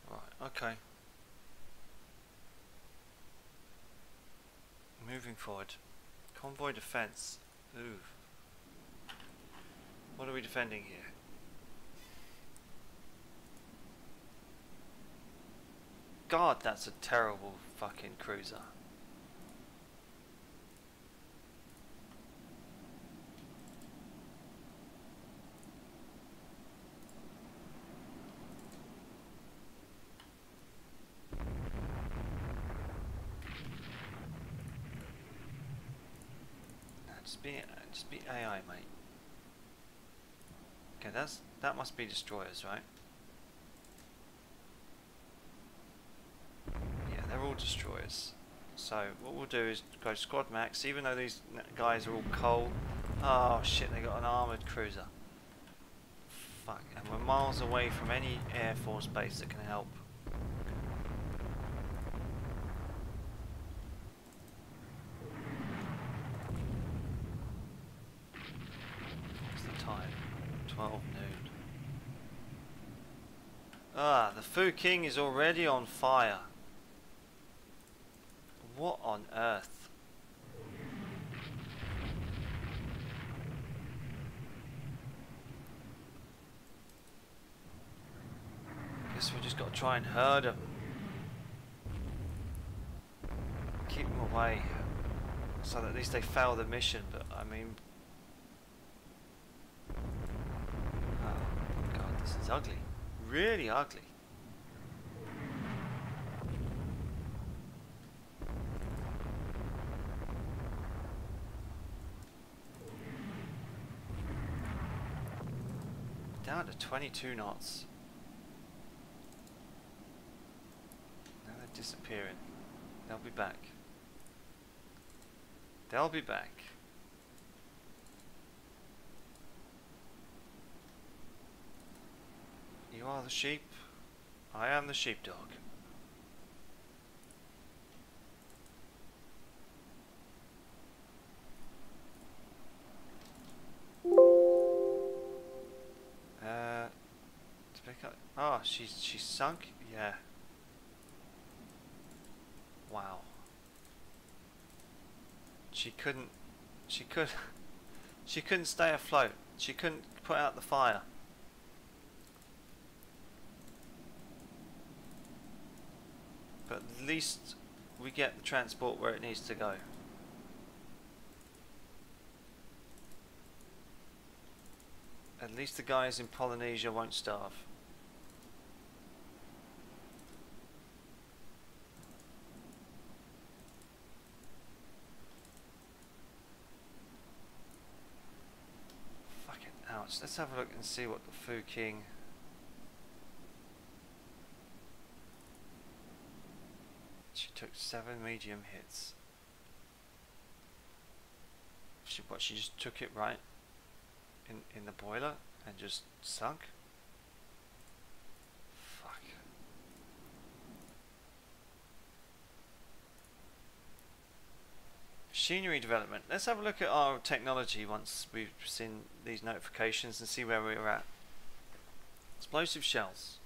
Right, okay. moving forward. Convoy defense. Ooh. What are we defending here? God, that's a terrible fucking cruiser. Just be just be AI, mate. Okay, that's that must be destroyers, right? Yeah, they're all destroyers. So what we'll do is go squad max, even though these guys are all coal. Oh shit, they got an armoured cruiser. Fuck, and we're miles away from any air force base that can help. Ah, the Fu King is already on fire. On earth? Guess we just got to try and herd them. Keep them away. So that at least they fail the mission, but I mean... Oh god, this is ugly. Really ugly. Down to 22 knots. Now they're disappearing. They'll be back. They'll be back. You are the sheep. I am the sheepdog. She's sunk. Yeah. Wow. She couldn't. She could. She couldn't stay afloat. She couldn't put out the fire. But at least we get the transport where it needs to go. At least the guys in Polynesia won't starve. Let's have a look and see what the Fu King... She took seven medium hits. She, what, she just took it right in, in the boiler and just sunk? Fuck. Machinery development. Let's have a look at our technology once we've seen these notifications and see where we're at. Explosive shells.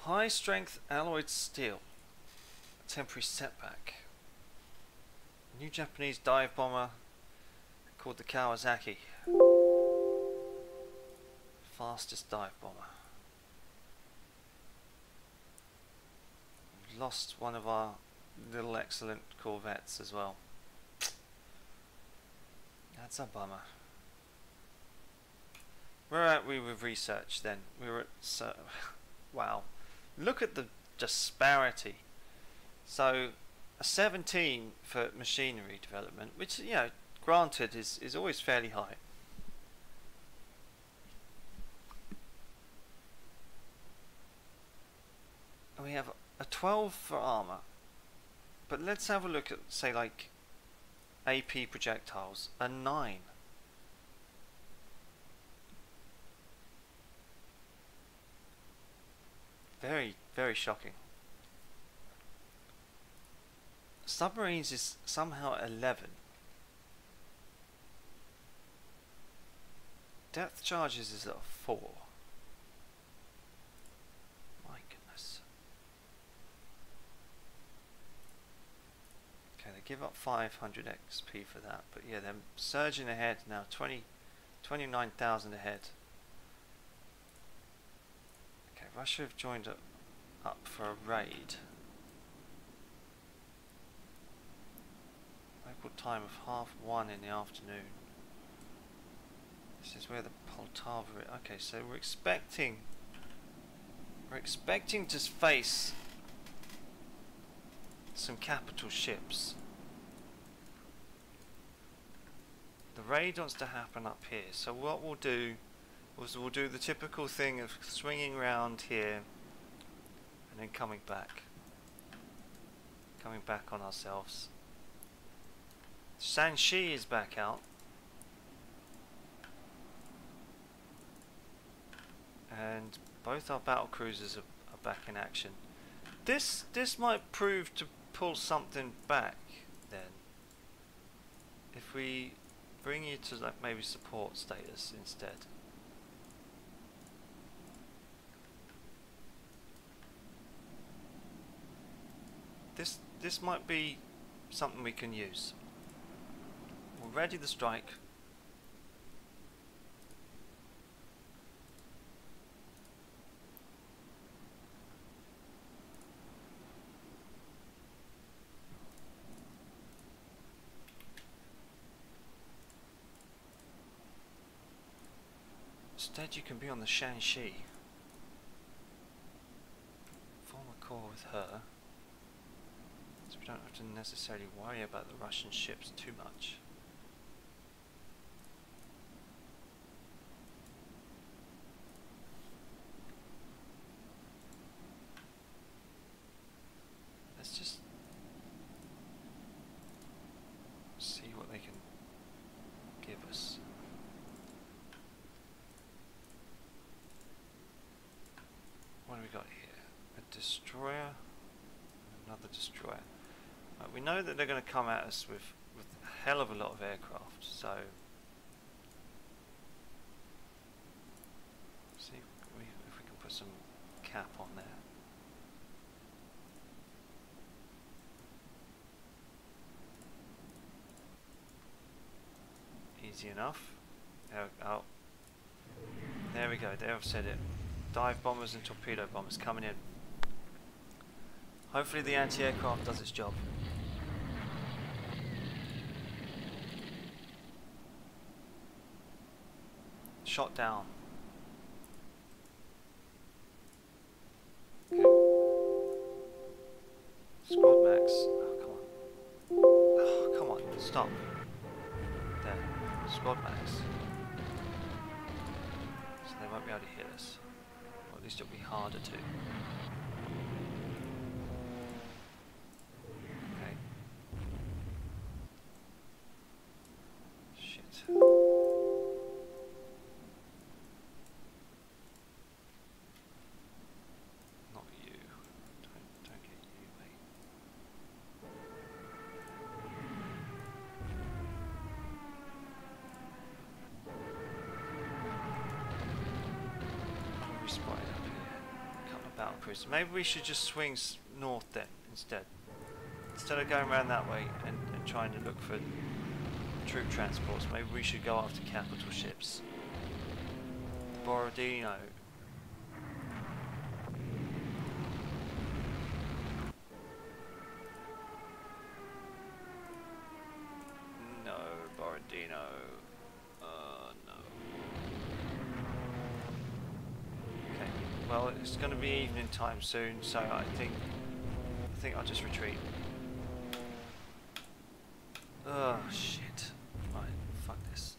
High strength alloyed steel. Temporary setback. New Japanese dive bomber called the Kawasaki. Fastest dive bomber. Lost one of our little excellent corvettes as well. That's a bummer. Where are we with research then? We were at so wow. Look at the disparity. So a 17 for machinery development, which you know granted is, is always fairly high. And we have a 12 for armor. But let's have a look at, say, like AP projectiles. A 9. Very, very shocking. Submarines is somehow 11. Depth charges is at a 4. My goodness. Okay, they give up 500 XP for that, but yeah, they're surging ahead now, 20, 29,000 ahead. Okay, Russia have joined up, up for a raid. Local time of half one in the afternoon. This is where the Poltava. Okay, so we're expecting... We're expecting to face some capital ships. The raid wants to happen up here, so what we'll do is we'll do the typical thing of swinging around here and then coming back. Coming back on ourselves. Shanxi is back out. and both our battle cruisers are, are back in action. This this might prove to pull something back then. If we bring you to like maybe support status instead. This this might be something we can use. We'll ready the strike. Instead you can be on the Shanxi. Form a core with her. So we don't have to necessarily worry about the Russian ships too much. They're going to come at us with, with a hell of a lot of aircraft, so see if we, if we can put some cap on there. Easy enough. There, oh. there we go, there I've said it. Dive bombers and torpedo bombers coming in. Hopefully the anti-aircraft does its job. Shot down. Okay. Squad max. Oh, come on. Oh, come on. Stop. There. Squad max. So they won't be able to hit us. Or at least it'll be harder to. Of. Maybe we should just swing north then instead. Instead of going around that way and, and trying to look for troop transports, maybe we should go after capital ships. Borodino. No, Borodino. Uh, no. Okay. Well, it's going to be evening time soon, so I think I think I'll just retreat. Oh shit! Right, fuck this.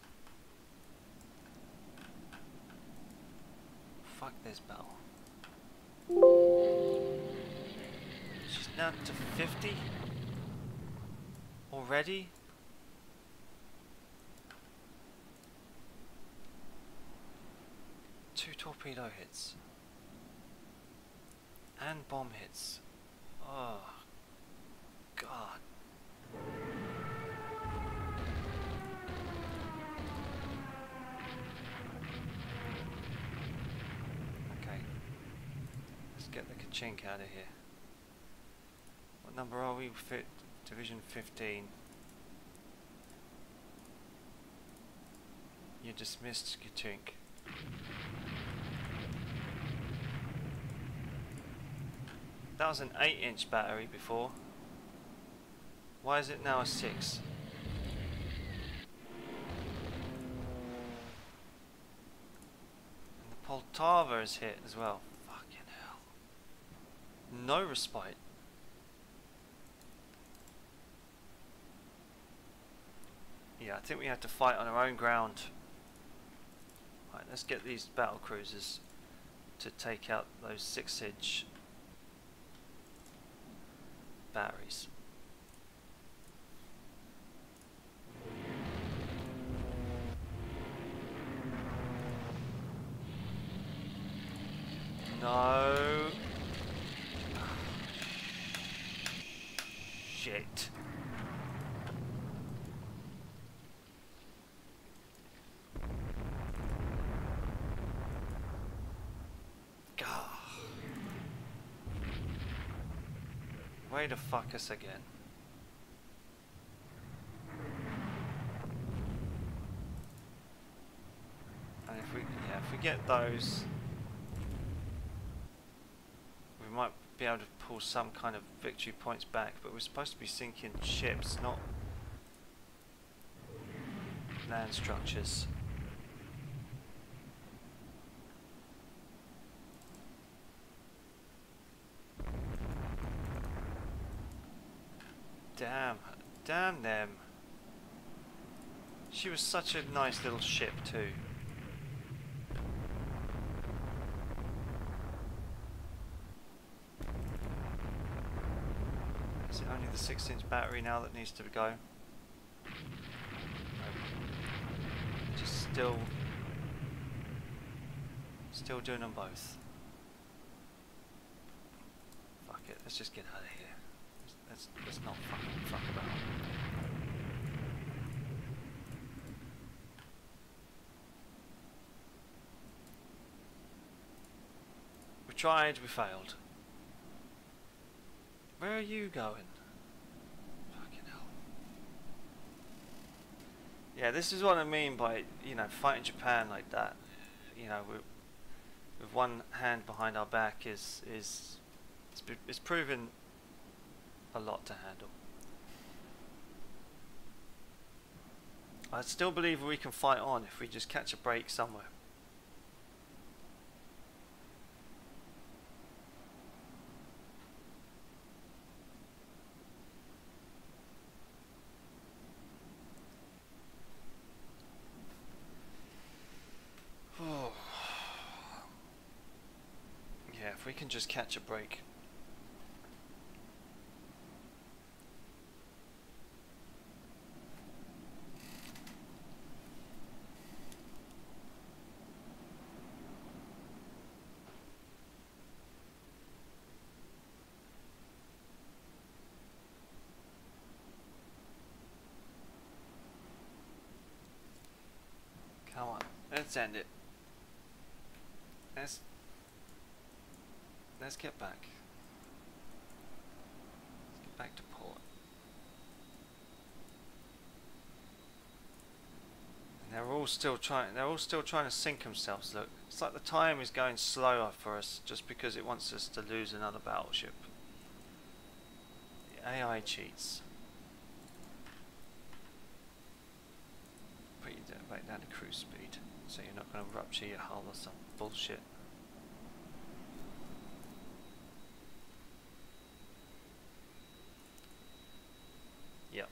Fuck this bell. She's now to 50? Already? Two torpedo hits. Bomb hits. Oh. God. Okay. Let's get the Kachink out of here. What number are we? Fit Division 15. You dismissed Kachink. That was an 8 inch battery before. Why is it now a 6? And the Poltava is hit as well. Fucking hell. No respite. Yeah, I think we have to fight on our own ground. Right, let's get these battle cruisers to take out those 6 inch batteries. No. Shit. Gah. Way to fuck us again. And if we, yeah, if we get those, we might be able to pull some kind of victory points back. But we're supposed to be sinking ships, not land structures. Damn, damn them. She was such a nice little ship too. Is it only the 6 inch battery now that needs to go? Just still... Still doing them both. Fuck it, let's just get out of here. Let's, let's not fucking fuck about. We're tried, we failed. Where are you going? Fucking hell. Yeah, this is what I mean by, you know, fighting Japan like that. You know, with, one hand behind our back is is it's, it's proven a lot to handle. I still believe we can fight on if we just catch a break somewhere. yeah, if we can just catch a break. Come on, let's end it. Let's let's get back. Let's get back to port. And they're all still trying. They're all still trying to sink themselves. Look, it's like the time is going slower for us just because it wants us to lose another battleship. The AI cheats. Put you back down to cruise speed so you're not going to rupture your hull or some bullshit. Yep.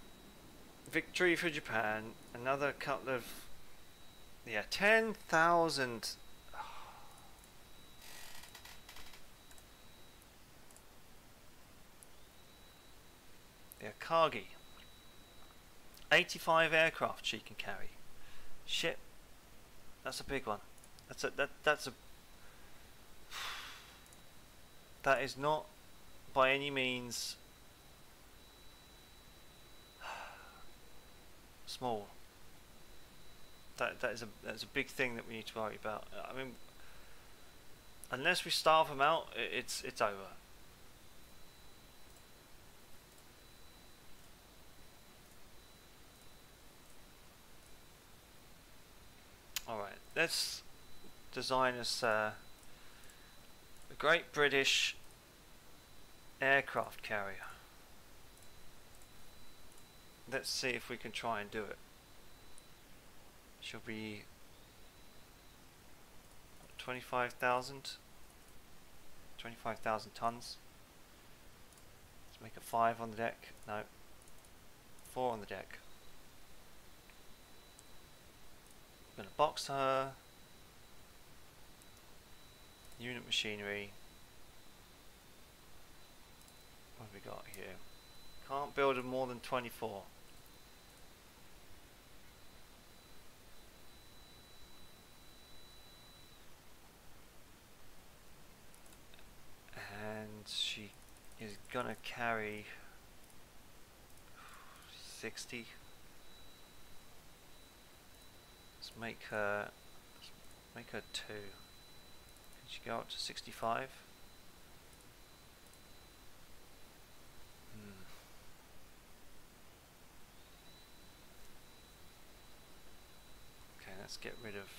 Victory for Japan. Another couple of... Yeah, 10,000... Yeah, Kagi. 85 aircraft she can carry. Shit. That's a big one. That's a that that's a that is not by any means small. That that is a that's a big thing that we need to worry about. I mean, unless we starve them out, it's it's over. Alright, let's design us uh, a great British aircraft carrier. Let's see if we can try and do it. She'll be 25,000 25,000 tons. Let's make a 5 on the deck. No. 4 on the deck. I'm going to box her. Unit machinery. What have we got here? Can't build more than 24. She is gonna carry 60 let's make her make her two. Can she go up to 65? Hmm. Okay, let's get rid of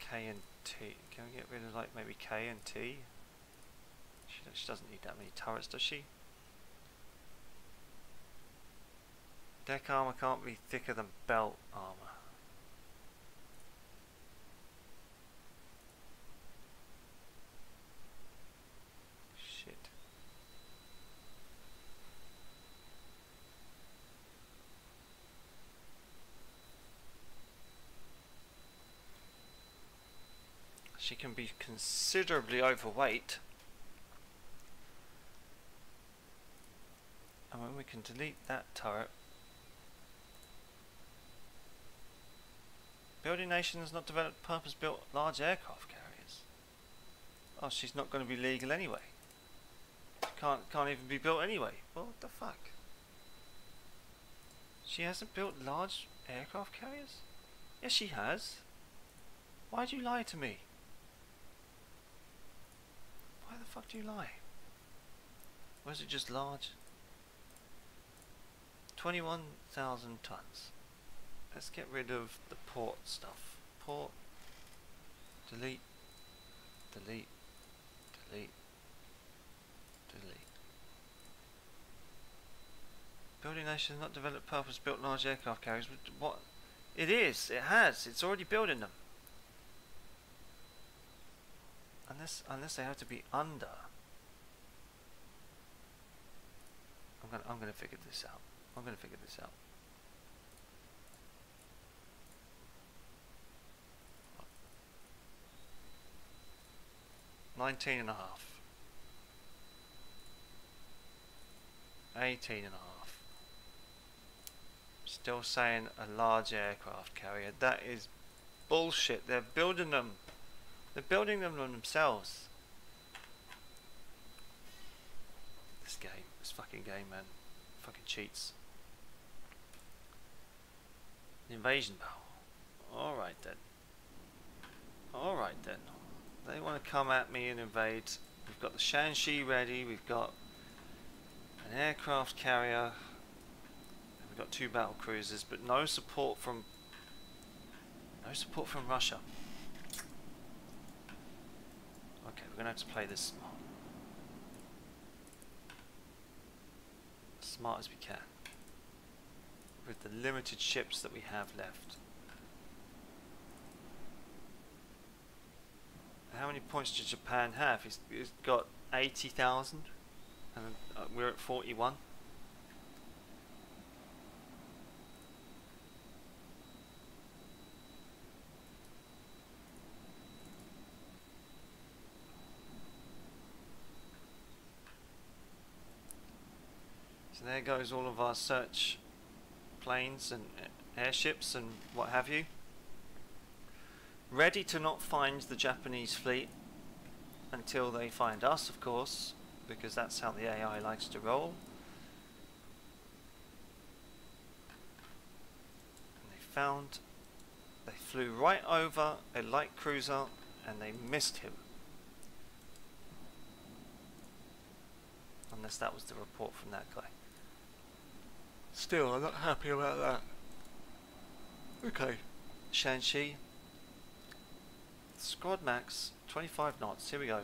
K and T. Can we get rid of like maybe K and T? She, doesn't need that many turrets, does she? Deck armor can't be thicker than belt armor. Shit. She can be considerably overweight. And when we can delete that turret, Building Nation has not developed purpose-built large aircraft carriers. Oh, she's not going to be legal anyway. She can't can't even be built anyway. Well, what the fuck? She hasn't built large aircraft carriers? Yes, she has. Why'd you lie to me? Why the fuck do you lie? Or is it just large? 21,000 tons. Let's get rid of the port stuff. Port. Delete. Delete. Delete. Delete. Building nation not developed purpose-built large aircraft carriers. What? It is. It has. It's already building them. Unless, unless they have to be under. I'm gonna, I'm gonna figure this out. I'm gonna figure this out. Nineteen and a half. Eighteen and a half. Still saying a large aircraft carrier. That is bullshit. They're building them. They're building them themselves. This game, this fucking game, man. Fucking cheats. Invasion bow. Alright then. Alright then. They want to come at me and invade. We've got the Shanxi ready. We've got an aircraft carrier. We've got two battle cruisers, but no support from no support from Russia. Okay, we're gonna have to play this smart. As smart as we can. With the limited ships that we have left. How many points does Japan have? He's, he's got 80,000 and uh, we're at 41. So there goes all of our search planes and airships and what have you. Ready to not find the Japanese fleet until they find us, of course, because that's how the AI likes to roll. And they found, they flew right over a light cruiser and they missed him. Unless that was the report from that guy. Still, I'm not happy about that. Okay. Shanxi. Squad max, 25 knots. Here we go.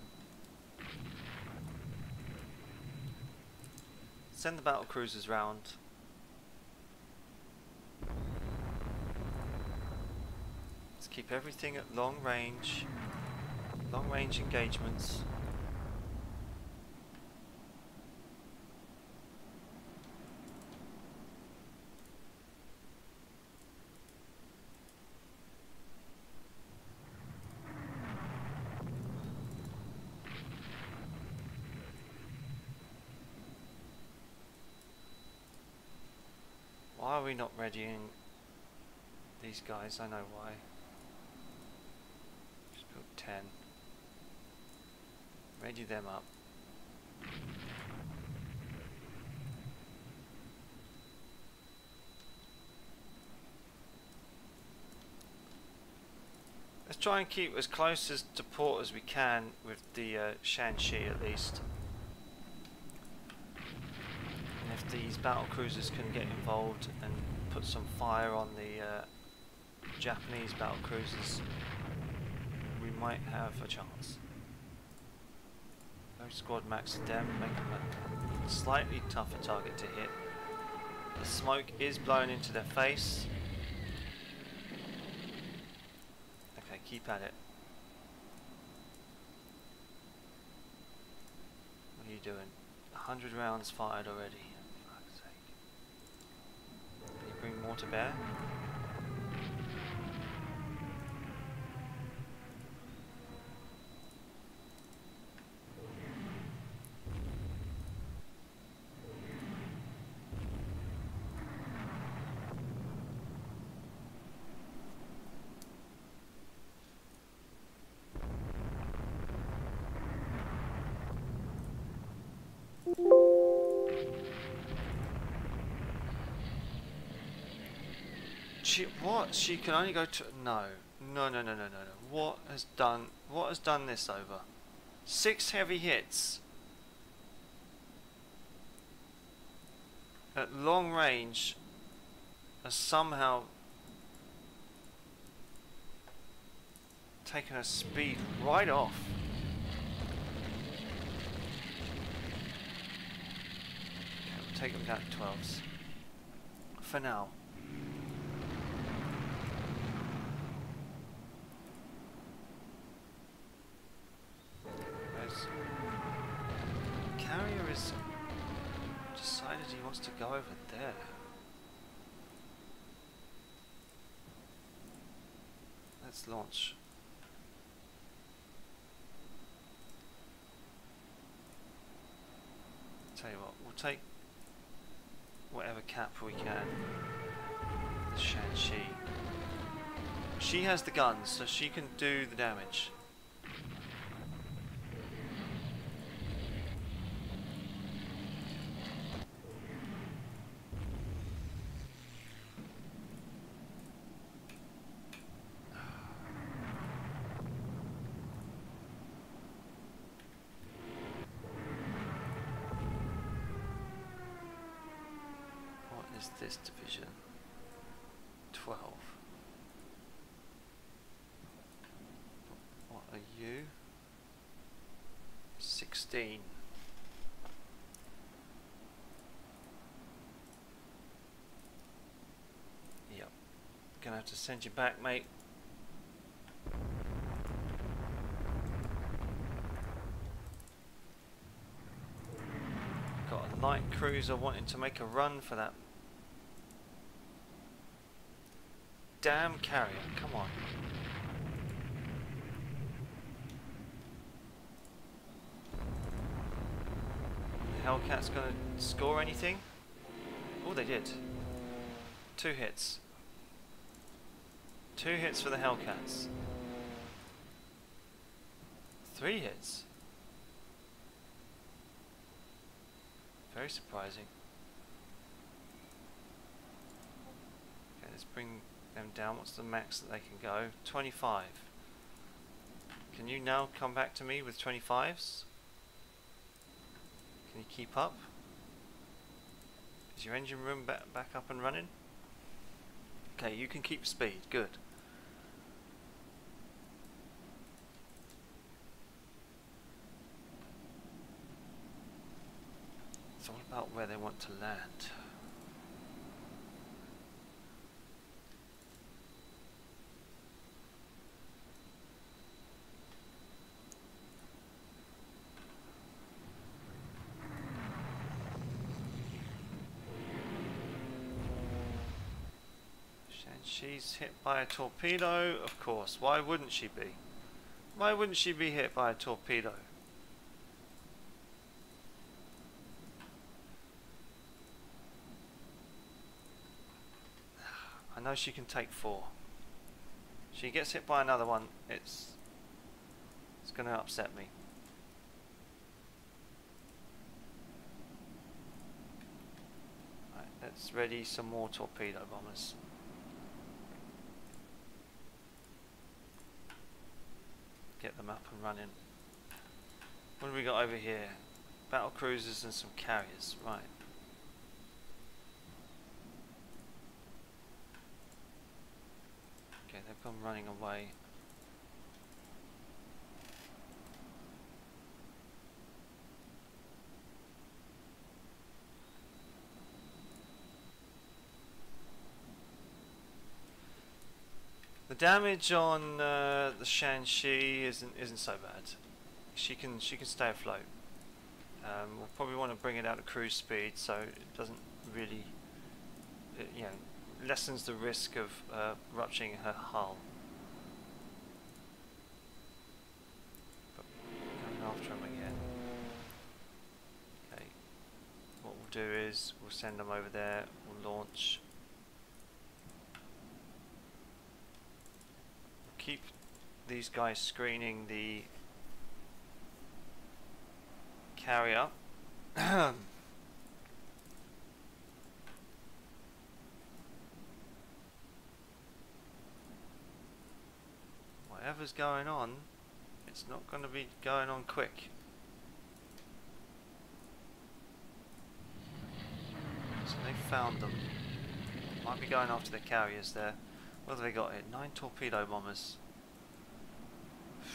Send the battle cruisers round. Let's keep everything at long range. Long range engagements. We not readying these guys? I know why. Just put 10. Ready them up. Let's try and keep as close as to port as we can with the uh, Shanxi at least. These battle cruisers can get involved and put some fire on the uh, Japanese battle cruisers, we might have a chance. No squad max them, make them a slightly tougher target to hit. The smoke is blown into their face. Okay, keep at it. What are you doing? 100 rounds fired already to bear. She what? She can only go to no. No no no no no no. What has done what has done this over? Six heavy hits. At long range are somehow taken her speed right off. Okay, we'll take them down to 12s. For now. Where's... Carrier is decided he wants to go over there. Let's launch. Tell you what, we'll take whatever cap we can. The Shanxi. She has the guns, so she can do the damage. What is this division? 12. What are you? 16. Yep. Gonna have to send you back, mate. Got a light cruiser wanting to make a run for that damn carrier. Come on. Hellcat's gonna score anything? Oh, they did. Two hits. Two hits for the Hellcats. Three hits. Very surprising. Okay, let's bring them down. What's the max that they can go? 25. Can you now come back to me with 25s? Can you keep up? Is your engine room ba back up and running? Okay, you can keep speed. Good. It's all about where they want to land. And She's hit by a torpedo, of course. Why wouldn't she be? Why wouldn't she be hit by a torpedo? I she can take four. She gets hit by another one, it's it's gonna upset me. Right, let's ready some more torpedo bombers. Get them up and running. What have we got over here? Battle cruisers and some carriers, right. They've running away. The damage on uh, the Shanxi isn't isn't so bad. She can she can stay afloat. Um, we'll probably want to bring it out to cruise speed so it doesn't really, it, you know, lessens the risk of uh, rupturing her hull. But going after them again. Okay. What we'll do is we'll send them over there. We'll launch. keep these guys screening the carrier. Whatever's going on it's not going to be going on quick. So they found them. Might be going after the carriers there. What have they got here? Nine torpedo bombers.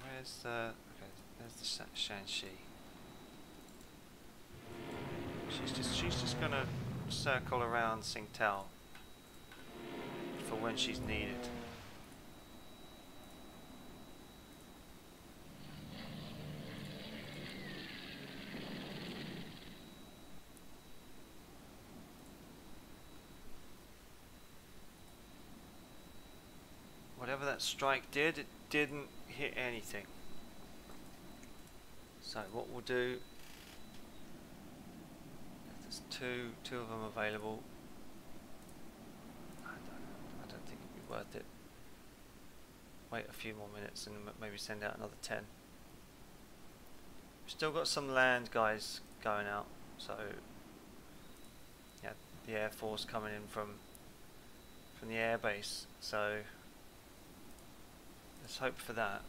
Where's the... Okay, there's the Sha- Shanxi. She's just she's just gonna circle around Singtel for when she's needed. Whatever that strike did, it didn't hit anything. So what we'll do two two of them available. I don't, I don't think it'd be worth it. Wait a few more minutes and maybe send out another ten. We've still got some land guys going out, so yeah, the air force coming in from from the air base. So let's hope for that.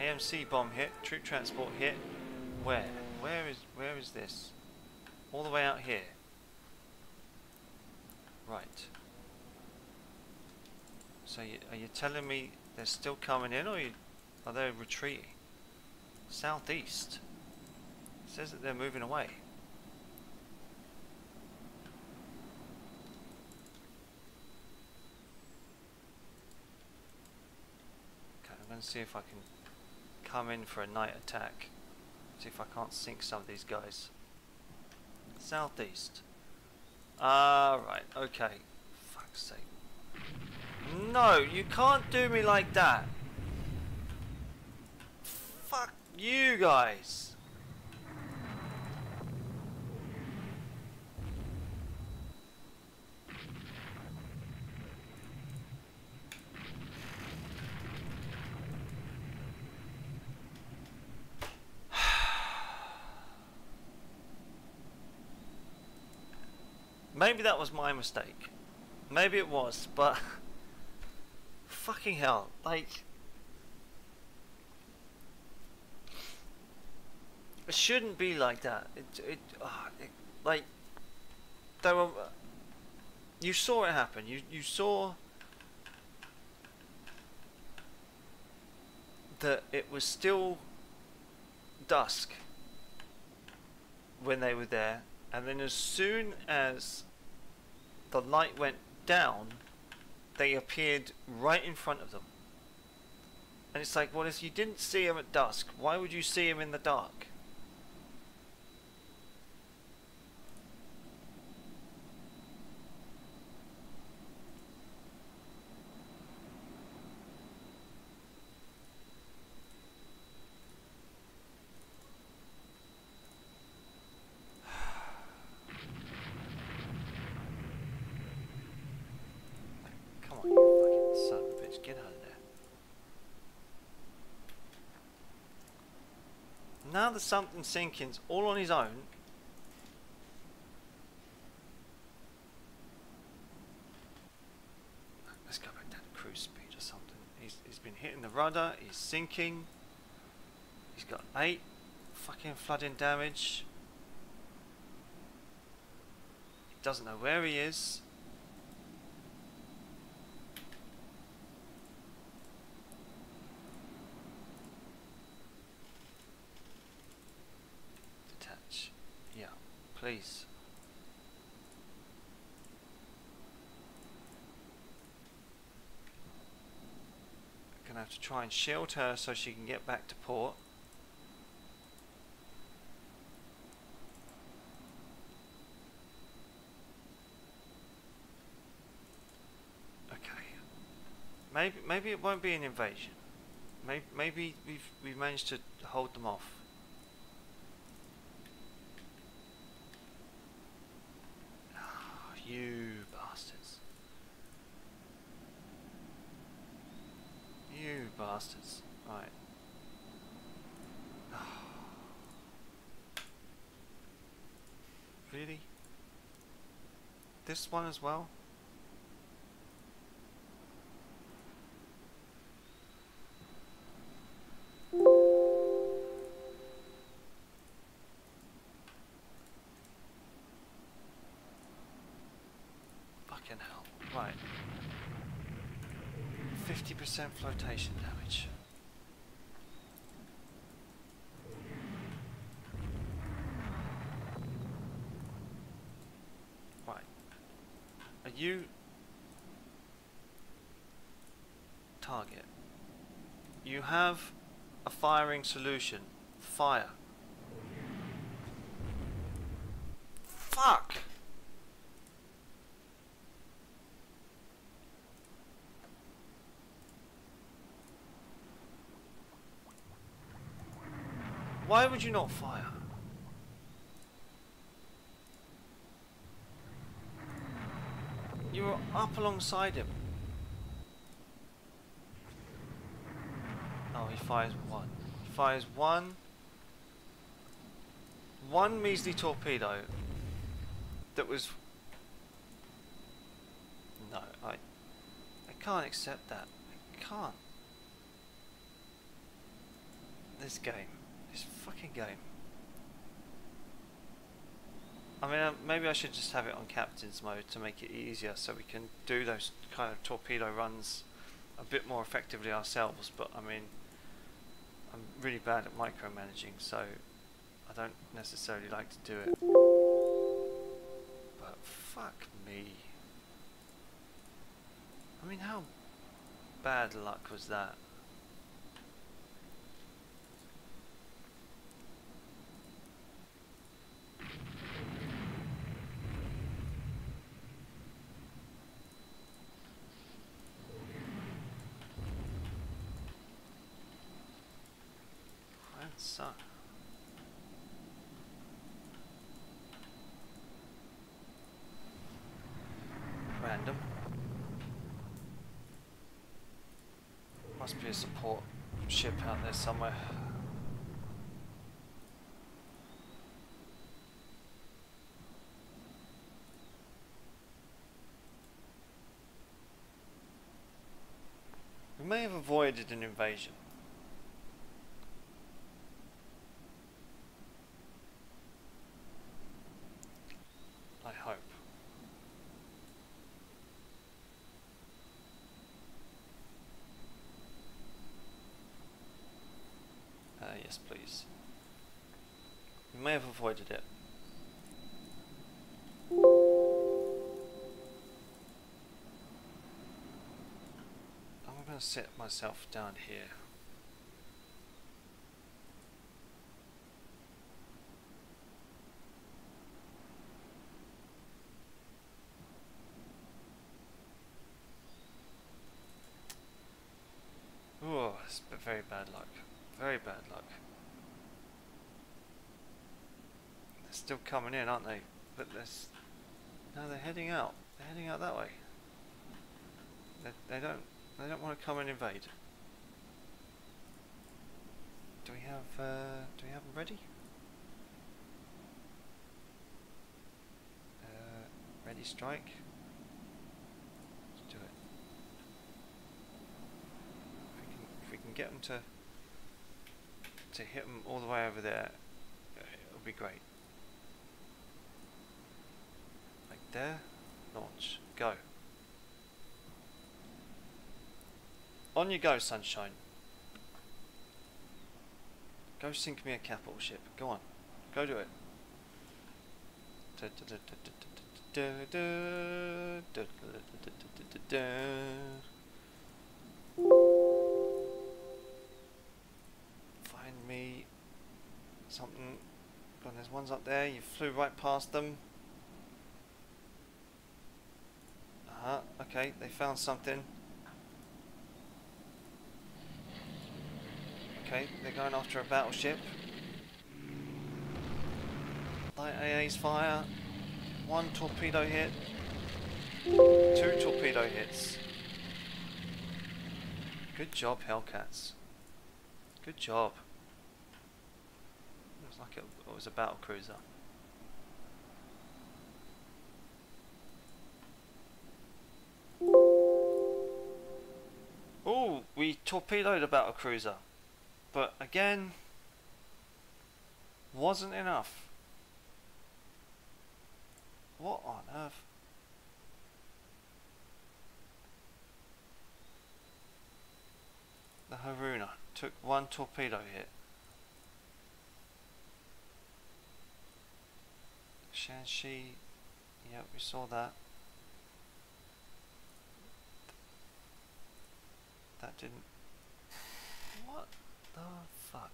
AMC bomb hit, troop transport hit. Where? Where is where is this? All the way out here. Right. So you, are you telling me they're still coming in, or you, are they retreating? Southeast. It says that they're moving away. Okay, I'm going to see if I can come in for a night attack. See if I can't sink some of these guys. Southeast. Ah, right, okay. Fuck's sake. No, you can't do me like that. Fuck you guys. Maybe that was my mistake. Maybe it was, but fucking hell, like it shouldn't be like that. It, it, ah, it like there were. You saw it happen. You you saw that it was still dusk when they were there, and then as soon as the light went down, they appeared right in front of them. And it's like, well, if you didn't see him at dusk, why would you see him in the dark? Now that something sinking's all on his own. Let's go back down to cruise speed or something. He's, he's been hitting the rudder, he's sinking. He's got eight fucking flooding damage. He doesn't know where he is. Detach. Yeah, please. Gonna have to try and shield her so she can get back to port. Okay. Maybe maybe it won't be an invasion. Maybe maybe we've we've managed to hold them off. Ah, you You bastards. Right. really? This one as well? Flotation damage. Right. Are you target? You have a firing solution. Fire. Fuck! Why would you not fire? You were up alongside him. Oh, he fires one. He fires one. One measly torpedo that was. No, I. I can't accept that. I can't. This game. Fucking game. I mean, uh, maybe I should just have it on captain's mode to make it easier so we can do those kind of torpedo runs a bit more effectively ourselves, but I mean, I'm really bad at micromanaging, so I don't necessarily like to do it. But fuck me. I mean, how bad luck was? That a support ship out there somewhere. We may have avoided an invasion. Sit myself down here. Oh, it's very bad luck. Very bad luck. They're still coming in, aren't they? But they're no, they're heading out. They're heading out that way. They, they don't. They don't want to come and invade. Do we have? Uh, do we have them ready? Uh, ready strike. Let's do it. If we can, if we can get them to to hit them all the way over there, it'll be great. Like there, launch, go. On you go, sunshine. Go sink me a capital ship. Go on, go do it. Find me something. God, there's ones up there. You flew right past them. Uh huh. Okay, they found something. Okay, they're going after a battleship. Light AA's fire. One torpedo hit. Two torpedo hits. Good job, Hellcats. Good job. Looks like it, was a battle cruiser. Oh, we torpedoed a battle cruiser. But again, wasn't enough. What on earth? The Haruna took one torpedo hit. Shanxi, yep, we saw that. That didn't... The fuck?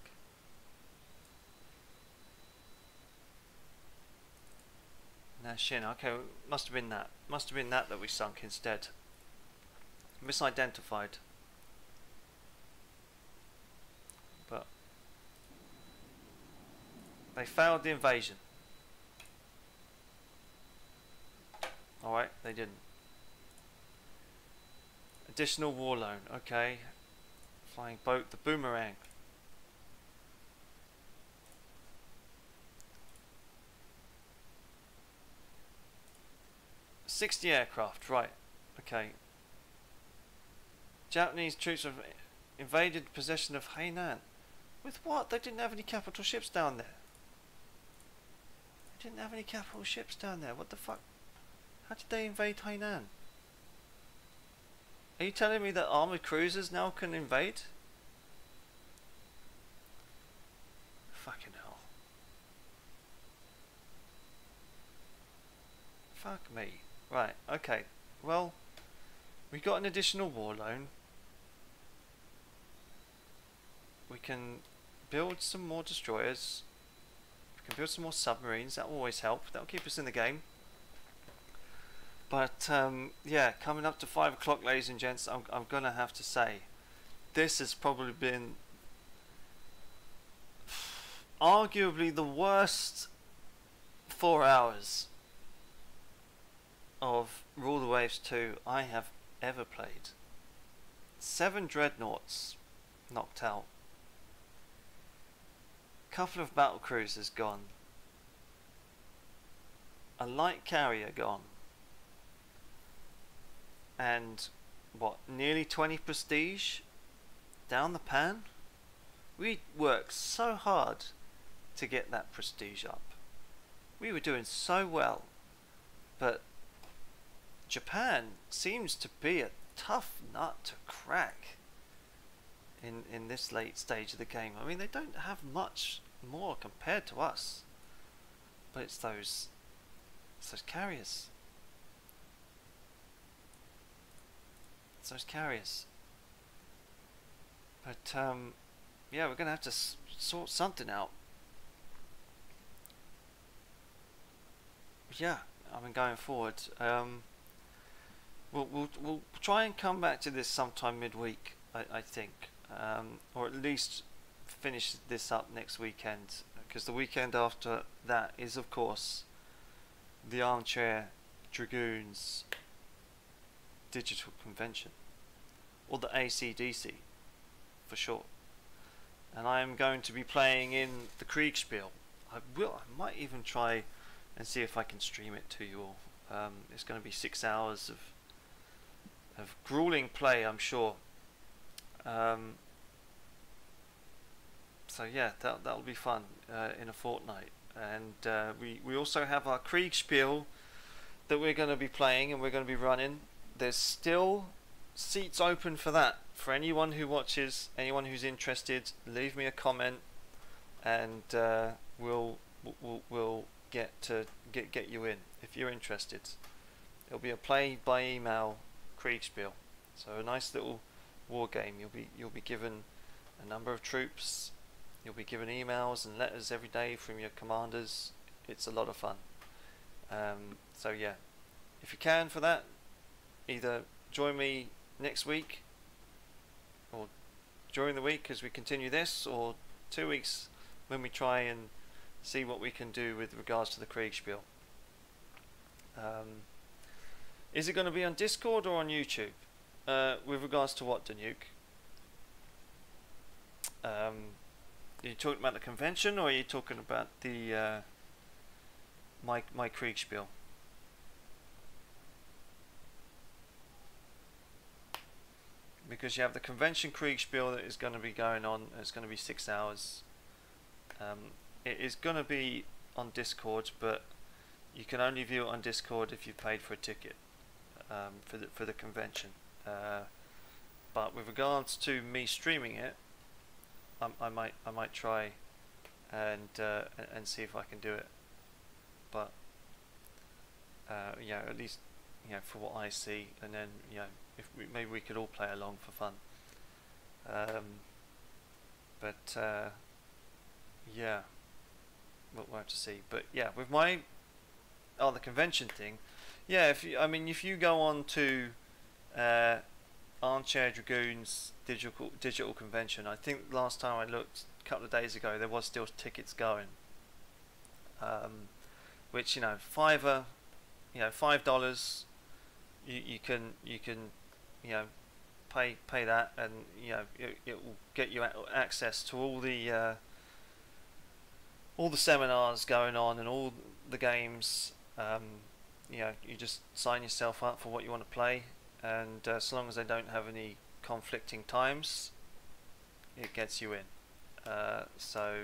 Shin. Okay, must have been that. Must have been that that we sunk instead. Misidentified. But they failed the invasion. Alright, they didn't. Additional war loan. Okay. Flying boat, the boomerang. 60 aircraft, right. Okay. Japanese troops have invaded possession of Hainan. With what? They didn't have any capital ships down there. They didn't have any capital ships down there. What the fuck? How did they invade Hainan? Are you telling me that armored cruisers now can invade? Fucking hell. Fuck me. Right, okay. Well, we got an additional war loan. We can build some more destroyers. We can build some more submarines. That will always help. That will keep us in the game. But, um, yeah, coming up to 5 o'clock, ladies and gents, I'm, I'm going to have to say, this has probably been arguably the worst four hours of Rule the Waves 2 I have ever played. Seven dreadnoughts knocked out. Couple of battle cruisers gone. A light carrier gone. And what, nearly 20 prestige down the pan? We worked so hard to get that prestige up. We were doing so well, but Japan seems to be a tough nut to crack in in this late stage of the game. I mean, they don't have much more compared to us, but it's those it's those carriers. It's those carriers. But um, yeah, we're gonna have to sort something out. Yeah, I mean, going forward. Um, We'll, we'll, we'll try and come back to this sometime midweek, I, I think, um, or at least finish this up next weekend, because the weekend after that is, of course, the Armchair Dragoons Digital Convention, or the ACDC, for short. And I am going to be playing in the Kriegspiel. I will. I might even try and see if I can stream it to you all. Um, it's going to be six hours of of grueling play, I'm sure. Um, so yeah, that that'll be fun uh, in a fortnight. And uh, we we also have our Kriegspiel that we're going to be playing and we're going to be running. There's still seats open for that. For anyone who watches, anyone who's interested, leave me a comment, and uh, we'll we'll we'll get to get get you in if you're interested. It'll be a play by email Kriegspiel. So a nice little war game. You'll be you'll be given a number of troops. You'll be given emails and letters every day from your commanders. It's a lot of fun. Um, so yeah, if you can for that, either join me next week or during the week as we continue this, or two weeks when we try and see what we can do with regards to the Kriegspiel. Um, is it going to be on Discord or on YouTube? Uh, with regards to what, Danuke? Um, are you talking about the convention or are you talking about the uh, my my Kriegspiel? because you have the convention Kriegspiel that is going to be going on. It's going to be six hours. Um, it is going to be on Discord, but you can only view it on Discord if you've paid for a ticket um, for the for the convention. Uh, but with regards to me streaming it, I, I might I might try and uh, and see if I can do it. But uh, yeah, at least you know for what I see, and then you know if we, maybe we could all play along for fun. Um, but uh, yeah, we'll, we'll have to see. But yeah, with my oh the convention thing, yeah. If you, I mean if you go on to uh, Armchair Dragoons digital digital convention, I think last time I looked a couple of days ago there was still tickets going. Um, which you know fiver, you know five dollars, you you can you can you know pay pay that and you know it, it will get you access to all the uh, all the seminars going on and all the games. Um, you know, you just sign yourself up for what you want to play, and uh, as long as they don't have any conflicting times, it gets you in. Uh, so,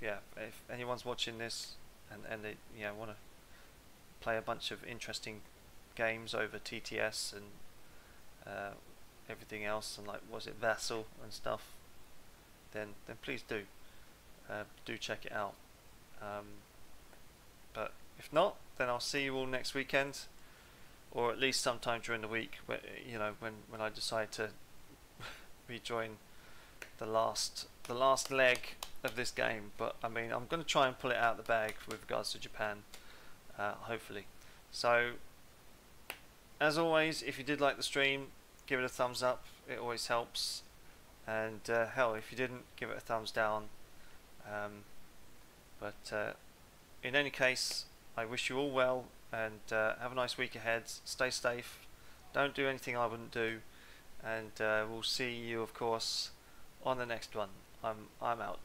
yeah, if anyone's watching this and and they you know want to play a bunch of interesting games over TTS and uh, everything else, and like was it Vassal and stuff, then then please do uh, do check it out. Um, but if not, then I'll see you all next weekend, or at least sometime during the week. You know when when I decide to rejoin the last the last leg of this game. But I mean, I'm going to try and pull it out of the bag with regards to Japan, uh, hopefully. So, as always, if you did like the stream, give it a thumbs up. It always helps. And uh, hell, if you didn't, give it a thumbs down. Um, but uh, in any case, I wish you all well and uh, have a nice week ahead. Stay safe. Don't do anything I wouldn't do. And uh, we'll see you, of course, on the next one. I'm I'm out.